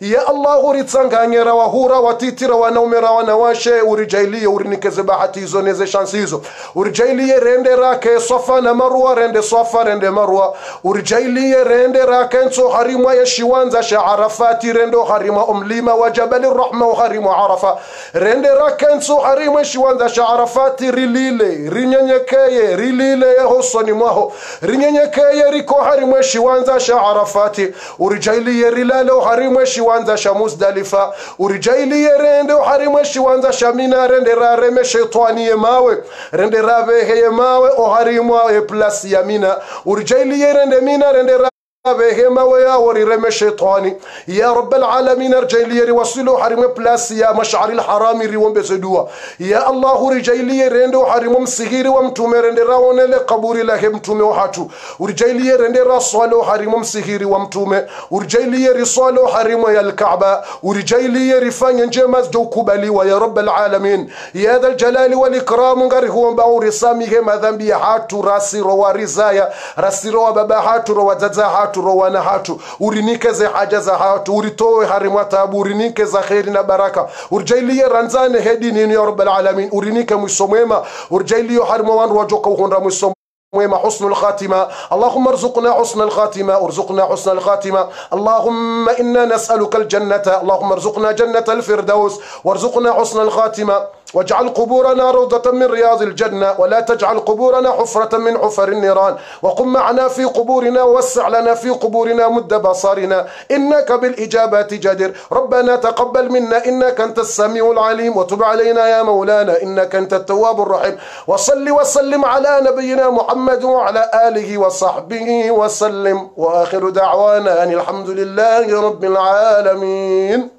ya allah uritsanganye wahura watitira wanaumera wanawashe urijailie urinikeze bahati hizo neze shansi hizo urijailie rende rake safa na marwa rende safa rende marwa urijailie rende rake nso harimwa ya shiwanza sha arafati rendo harima umlima wa jabali rahma harimwa arafa rende rake nso harimwa shiwanza sha arafati rilile rinyenyekeye rilile hosoni mwaho rinyenyekeye riko harimwe shiwanza sha arafati urijailie rilale harimwe shiwanza shiwanza sha muzdalifa urijailie rende uharimwe shiwanza sha mina rende rareme shetani ye mawe rende raveheye mawe oharimwa e plasi ya mina. Urijailie rende mina rende بهما ويا رمى الشيطاني يا رب العالمين ارجع لي ريوصلوا حرم بلاس يا مشعر الحرام ريوم بسدوا يا الله رجع لي رندو حرم مسغير ومتوم رند راون لقبور له متوم وحاتو ورجع لي رند رسولو حرم مسغير ومتوم ورجع لي رسولو حرم يا الكعبة ورجع لي رفان جمز جو كبلي ويا رب العالمين يا ذا الجلال والإكرام غير هو باو رسامي ما ذنبي حاتو راسي رو رزايا راسي رو بابا حاتو رو وزازا حاتو hatu rowana hatu urinikeze haja za hatu uritowe harimwa tabu urinike za kheri na baraka urjailie ranzane hedi nini ya rabbal alamin urinike mwiso mwema urjailio harimwa wandu wajoka uhonda mwiso mwema حسن الخاتمة اللهم ارزقنا حسن الخاتمة ارزقنا حسن الخاتمة اللهم إنا نسألك الجنة اللهم ارزقنا جنة الفردوس وارزقنا حسن الخاتمة واجعل قبورنا روضة من رياض الجنة ولا تجعل قبورنا حفرة من حفر النيران. وقم معنا في قبورنا ووسع لنا في قبورنا مد بصرنا إنك بالإجابات جدير. ربنا تقبل منا إنك أنت السميع العليم. وتب علينا يا مولانا إنك أنت التواب الرحيم. وصل وسلم على نبينا محمد وعلى آله وصحبه وسلم. وآخر دعوانا أن الحمد لله رب العالمين.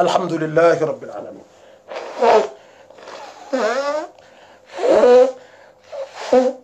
الحمد لله رب العالمين. Oh.